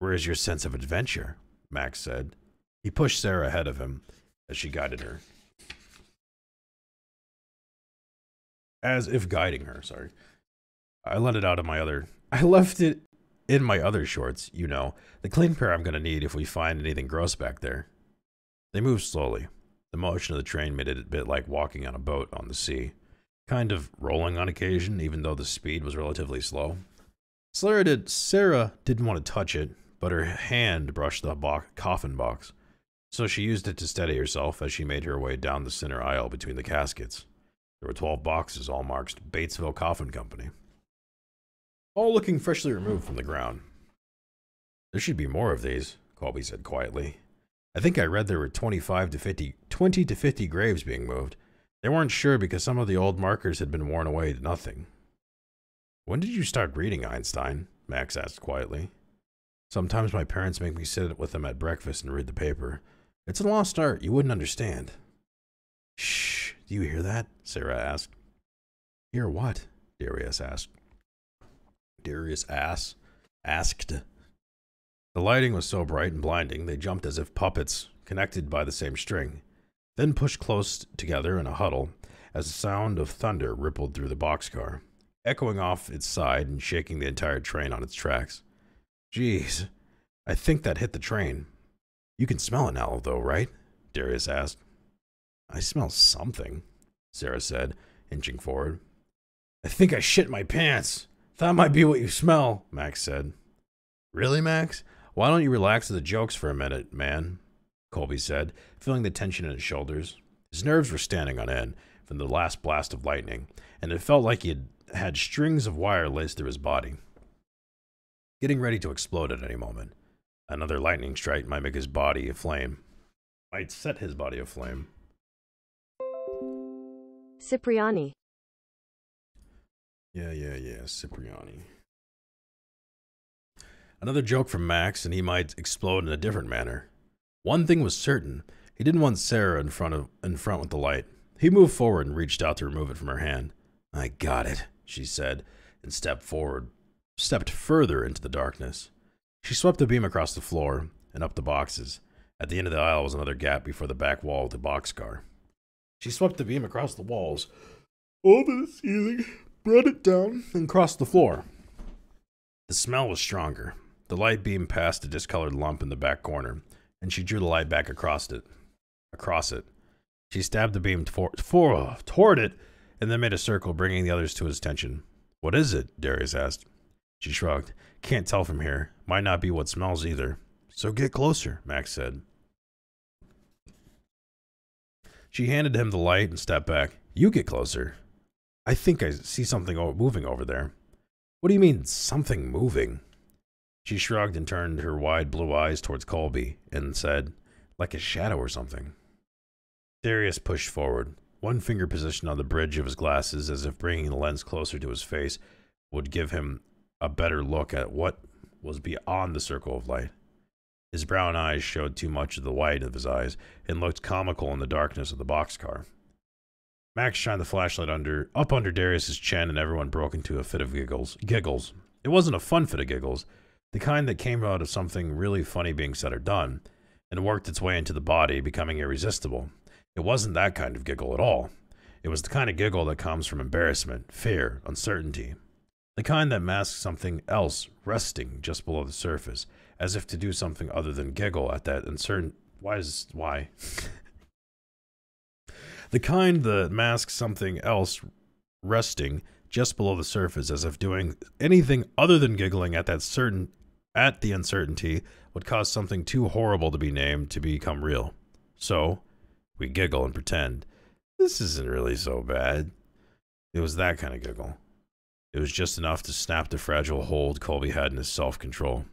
Where is your sense of adventure? Max said. He pushed Sarah ahead of him as she guided her. As if guiding her, sorry. I let it out of my other. I left it in my other shorts, you know. The clean pair I'm going to need if we find anything gross back there. They moved slowly. The motion of the train made it a bit like walking on a boat on the sea kind of rolling on occasion, even though the speed was relatively slow. Sarah, did, Sarah didn't want to touch it, but her hand brushed the bo- coffin box, so she used it to steady herself as she made her way down the center aisle between the caskets. There were 12 boxes, all marked Batesville Coffin Company, all looking freshly removed from the ground. There should be more of these, Colby said quietly. I think I read there were 25 to 50, 20 to 50 graves being moved. They weren't sure because some of the old markers had been worn away to nothing. When did you start reading Einstein? Max asked quietly. Sometimes my parents make me sit with them at breakfast and read the paper. It's a lost art you wouldn't understand. Shh, do you hear that? Sarah asked. Hear what? Darius asked. Darius ass asked. The lighting was so bright and blinding they jumped as if puppets, connected by the same string then pushed close together in a huddle as the sound of thunder rippled through the boxcar, echoing off its side and shaking the entire train on its tracks. Geez, I think that hit the train. You can smell it now, though, right? Darius asked. I smell something, Sarah said, inching forward. I think I shit my pants. That might be what you smell, Max said. Really, Max? Why don't you relax the jokes for a minute, man? Colby said, feeling the tension in his shoulders. His nerves were standing on end from the last blast of lightning, and it felt like he had had strings of wire laced through his body, getting ready to explode at any moment. Another lightning strike might make his body aflame, might set his body aflame. Cipriani. Yeah, yeah, yeah, Cipriani. Another joke from Max, and he might explode in a different manner. One thing was certain: he didn't want Sarah in front of in front with the light. He moved forward and reached out to remove it from her hand. I got it, she said, and stepped forward, stepped further into the darkness. She swept the beam across the floor and up the boxes. At the end of the aisle was another gap before the back wall of the boxcar. She swept the beam across the walls, over the ceiling, brought it down, and crossed the floor. The smell was stronger. The light beam passed a discolored lump in the back corner, and she drew the light back across it. Across it. She stabbed the beam for, for, toward it, and then made a circle, bringing the others to his attention. What is it? Darius asked. She shrugged. Can't tell from here. Might not be what smells either. So get closer, Max said. She handed him the light and stepped back. You get closer. I think I see something moving over there. What do you mean, something moving? She shrugged and turned her wide blue eyes towards Colby and said, like a shadow or something. Darius pushed forward, one finger positioned on the bridge of his glasses as if bringing the lens closer to his face would give him a better look at what was beyond the circle of light. His brown eyes showed too much of the white of his eyes and looked comical in the darkness of the boxcar. Max shined the flashlight under up under Darius's chin, and everyone broke into a fit of giggles. Giggles. It wasn't a fun fit of giggles, the kind that came out of something really funny being said or done, and worked its way into the body, becoming irresistible. It wasn't that kind of giggle at all. It was the kind of giggle that comes from embarrassment, fear, uncertainty. The kind that masks something else resting just below the surface, as if to do something other than giggle at that uncertain. Why is. Why? *laughs* the kind that masks something else resting just below the surface, as if doing anything other than giggling at that certain. At the uncertainty would cause something too horrible to be named to become real. So, we giggle and pretend. This isn't really so bad. It was that kind of giggle. It was just enough to snap the fragile hold Colby had in his self control.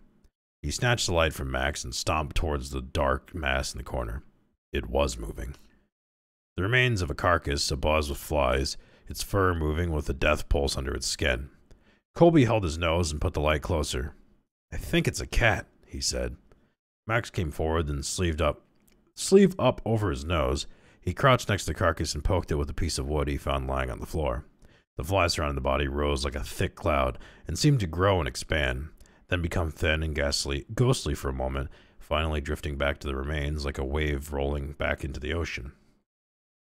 He snatched the light from Max and stomped towards the dark mass in the corner. It was moving. The remains of a carcass abuzz with flies, its fur moving with a death pulse under its skin. Colby held his nose and put the light closer. I think it's a cat, he said. Max came forward and sleeved up sleeve up over his nose. He crouched next to the carcass and poked it with a piece of wood he found lying on the floor. The flies surrounding the body rose like a thick cloud and seemed to grow and expand, then become thin and ghastly, ghostly for a moment, finally drifting back to the remains like a wave rolling back into the ocean.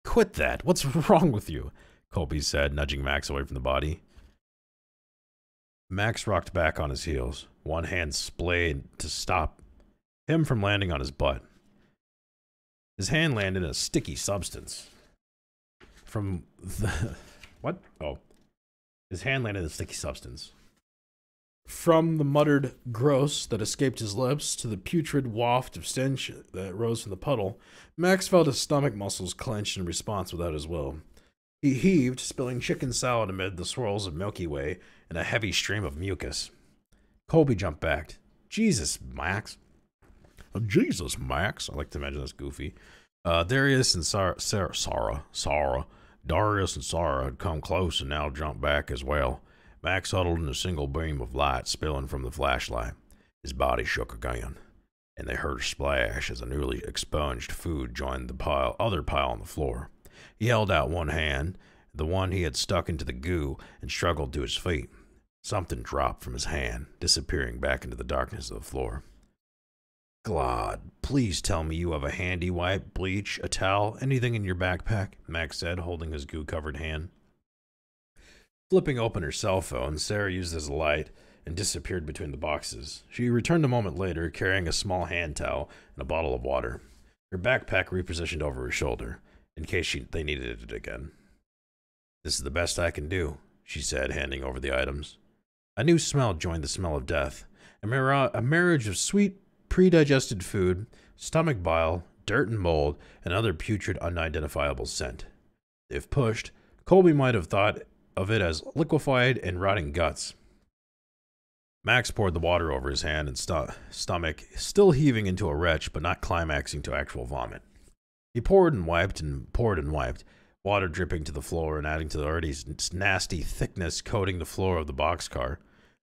Quit that! What's *laughs* wrong with you? Colby said, nudging Max away from the body. Max rocked back on his heels, one hand splayed to stop him from landing on his butt. His hand landed in a sticky substance. From the. *laughs* What? Oh. His hand landed in a sticky substance. From the muttered gross that escaped his lips to the putrid waft of stench that rose from the puddle, Max felt his stomach muscles clench in response without his will. He heaved, spilling chicken salad amid the swirls of Milky Way and a heavy stream of mucus. Colby jumped back. Jesus, Max. Oh, Jesus, Max. I like to imagine that's goofy. Uh, Darius and Sarah, Sarah, Sarah, Darius and Sarah had come close and now jumped back as well. Max huddled in a single beam of light spilling from the flashlight. His body shook again, and they heard a splash as a newly expunged food joined the pile, other pile on the floor. He held out one hand, the one he had stuck into the goo, and struggled to his feet. Something dropped from his hand, disappearing back into the darkness of the floor. God, please tell me you have a handy wipe, bleach, a towel, anything in your backpack, Max said, holding his goo covered hand. Flipping open her cell phone, Sarah used as a light and disappeared between the boxes. She returned a moment later, carrying a small hand towel and a bottle of water. Her backpack repositioned over her shoulder, in case she, they needed it again. This is the best I can do, she said, handing over the items. A new smell joined the smell of death, a, mar- a marriage of sweet, predigested food, stomach bile, dirt and mold, and other putrid, unidentifiable scent. If pushed, Colby might have thought of it as liquefied and rotting guts. Max poured the water over his hand and st- stomach, still heaving into a retch but not climaxing to actual vomit. He poured and wiped and poured and wiped. Water dripping to the floor and adding to the already nasty thickness coating the floor of the boxcar.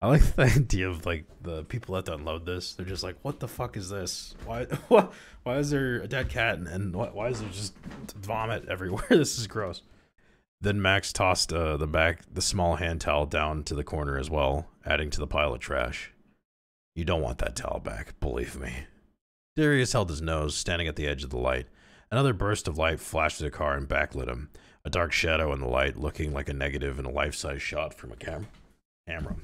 I like *laughs* the idea of like the people that unload this. They're just like, "What the fuck is this? Why, *laughs* why, why is there a dead cat and, and why, why is there just vomit *laughs* everywhere? this is gross." Then Max tossed uh, the back, the small hand towel down to the corner as well, adding to the pile of trash. You don't want that towel back, believe me. Darius held his nose, standing at the edge of the light. Another burst of light flashed the car and backlit him, a dark shadow in the light, looking like a negative in a life-size shot from a cam- camera.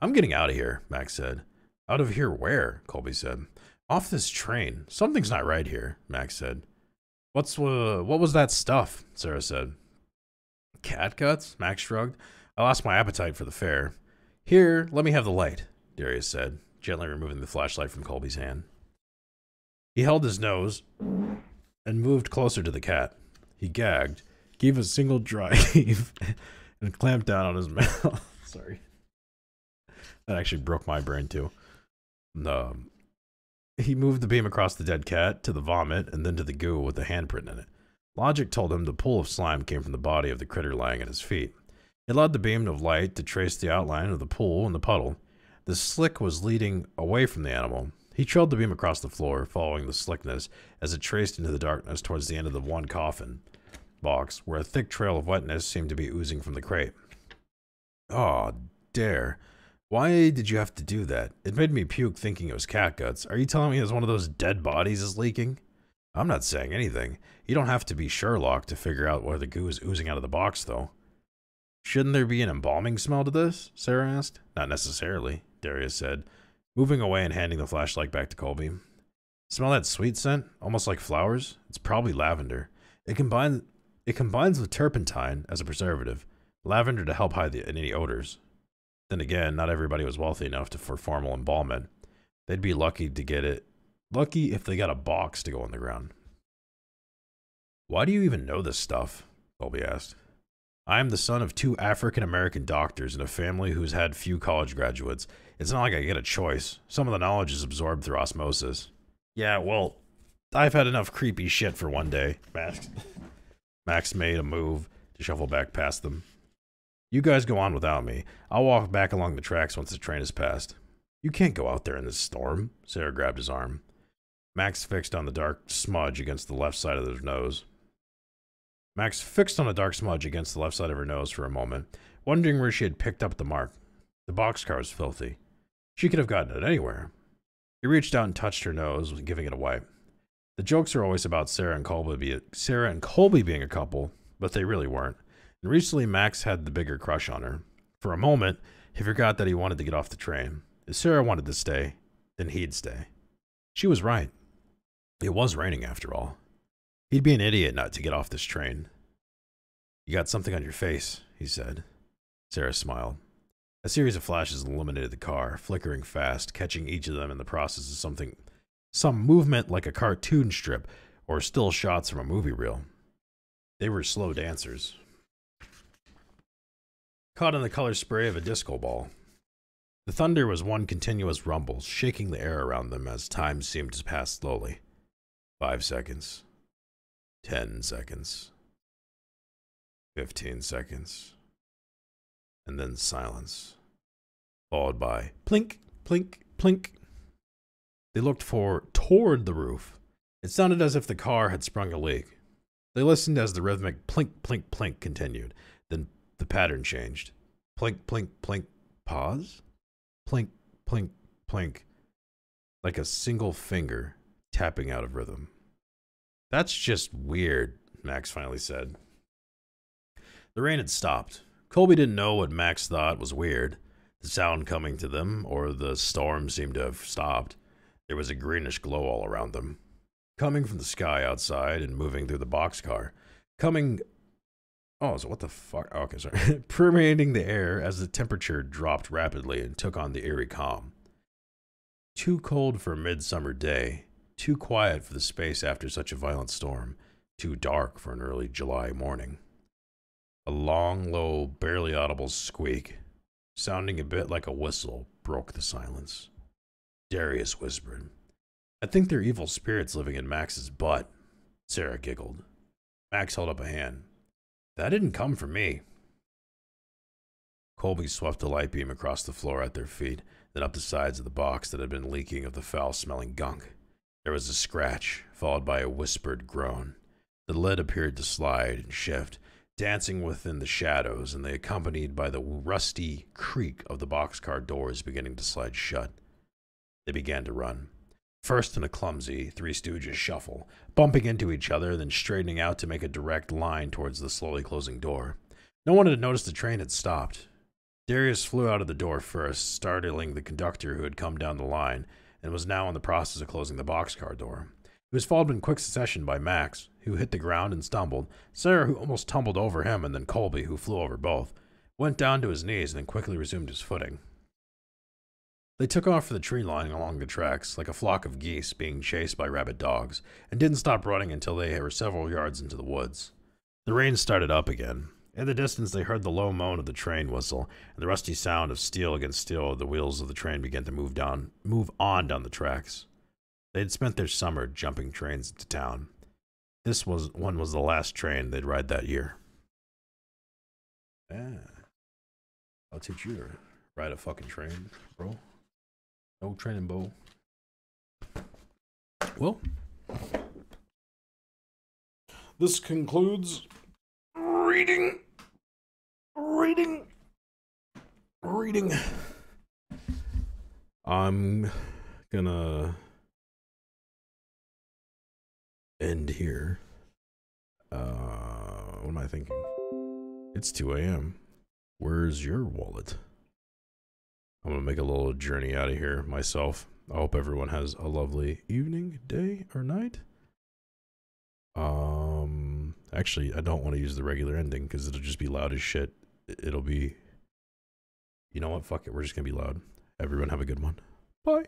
I'm getting out of here, Max said. Out of here where? Colby said. Off this train. Something's not right here, Max said. What's uh, what was that stuff? Sarah said. Cat guts? Max shrugged. I lost my appetite for the fare. Here, let me have the light, Darius said, gently removing the flashlight from Colby's hand. He held his nose and moved closer to the cat. He gagged, gave a single dry heave, *laughs* and clamped down on his mouth. *laughs* Sorry. That actually broke my brain too. Um, he moved the beam across the dead cat to the vomit and then to the goo with the handprint in it. Logic told him the pool of slime came from the body of the critter lying at his feet. It allowed the beam of light to trace the outline of the pool and the puddle. The slick was leading away from the animal. He trailed the beam across the floor, following the slickness as it traced into the darkness towards the end of the one coffin box, where a thick trail of wetness seemed to be oozing from the crate. Oh, dare. Why did you have to do that? It made me puke thinking it was cat guts. Are you telling me it's one of those dead bodies is leaking? I'm not saying anything. You don't have to be Sherlock to figure out where the goo is oozing out of the box, though. Shouldn't there be an embalming smell to this? Sarah asked. Not necessarily, Darius said, moving away and handing the flashlight back to Colby. Smell that sweet scent? Almost like flowers? It's probably lavender. It combines it combines with turpentine as a preservative, lavender to help hide the, any odors. Then again, not everybody was wealthy enough to, for formal embalmment. They'd be lucky to get it Lucky if they got a box to go on the ground. Why do you even know this stuff? Colby asked. I am the son of two African American doctors in a family who's had few college graduates. It's not like I get a choice. Some of the knowledge is absorbed through osmosis. Yeah, well, I've had enough creepy shit for one day. Max, Max made a move to shuffle back past them. You guys go on without me. I'll walk back along the tracks once the train has passed. You can't go out there in this storm. Sarah grabbed his arm. Max fixed on the dark smudge against the left side of his nose. Max fixed on a dark smudge against the left side of her nose for a moment, wondering where she had picked up the mark. The boxcar was filthy. She could have gotten it anywhere. He reached out and touched her nose, giving it a wipe. The jokes are always about Sarah and Colby, be Sarah and Colby being a couple, but they really weren't. And recently, Max had the bigger crush on her. For a moment, he forgot that he wanted to get off the train. If Sarah wanted to stay, then he'd stay. She was right. It was raining after all. He'd be an idiot not to get off this train. You got something on your face, he said. Sarah smiled. A series of flashes illuminated the car, flickering fast, catching each of them in the process of something, some movement like a cartoon strip or still shots from a movie reel. They were slow dancers. Caught in the color spray of a disco ball. The thunder was one continuous rumble, shaking the air around them as time seemed to pass slowly. Five seconds. Ten seconds. Fifteen seconds. And then silence. Followed by plink, plink, plink. They looked for toward the roof. It sounded as if the car had sprung a leak. They listened as the rhythmic plink, plink, plink continued. Then the pattern changed. Plink, plink, plink, pause. Plink, plink, plink. Like a single finger tapping out of rhythm. That's just weird, Max finally said. The rain had stopped. Colby didn't know what Max thought was weird the sound coming to them, or the storm seemed to have stopped. There was a greenish glow all around them. Coming from the sky outside and moving through the boxcar. Coming. Oh, so what the fuck? Oh, okay, sorry. *laughs* Permeating the air as the temperature dropped rapidly and took on the eerie calm. Too cold for a midsummer day, too quiet for the space after such a violent storm, too dark for an early July morning. A long, low, barely audible squeak, sounding a bit like a whistle, broke the silence. Darius whispered, I think they're evil spirits living in Max's butt. Sarah giggled. Max held up a hand. That didn't come from me. Colby swept a light beam across the floor at their feet, then up the sides of the box that had been leaking of the foul smelling gunk. There was a scratch, followed by a whispered groan. The lid appeared to slide and shift, dancing within the shadows, and they accompanied by the rusty creak of the boxcar doors beginning to slide shut. They began to run. First in a clumsy Three Stooges shuffle, bumping into each other, then straightening out to make a direct line towards the slowly closing door. No one had noticed the train had stopped. Darius flew out of the door first, startling the conductor who had come down the line and was now in the process of closing the boxcar door. He was followed in quick succession by Max, who hit the ground and stumbled, Sarah, who almost tumbled over him, and then Colby, who flew over both, went down to his knees and then quickly resumed his footing. They took off for the tree line along the tracks, like a flock of geese being chased by rabid dogs, and didn't stop running until they were several yards into the woods. The rain started up again. In the distance, they heard the low moan of the train whistle, and the rusty sound of steel against steel the wheels of the train began to move down, move on down the tracks. They had spent their summer jumping trains into town. This was one was the last train they'd ride that year. Yeah, I'll teach you to ride a fucking train, bro. No training, Bo. Well, this concludes reading, reading, reading. I'm gonna end here. Uh, what am I thinking? It's 2 a.m. Where's your wallet? I'm gonna make a little journey out of here myself. I hope everyone has a lovely evening, day, or night. Um, actually, I don't want to use the regular ending because it'll just be loud as shit. It'll be, you know what? Fuck it. We're just gonna be loud. Everyone have a good one. Bye.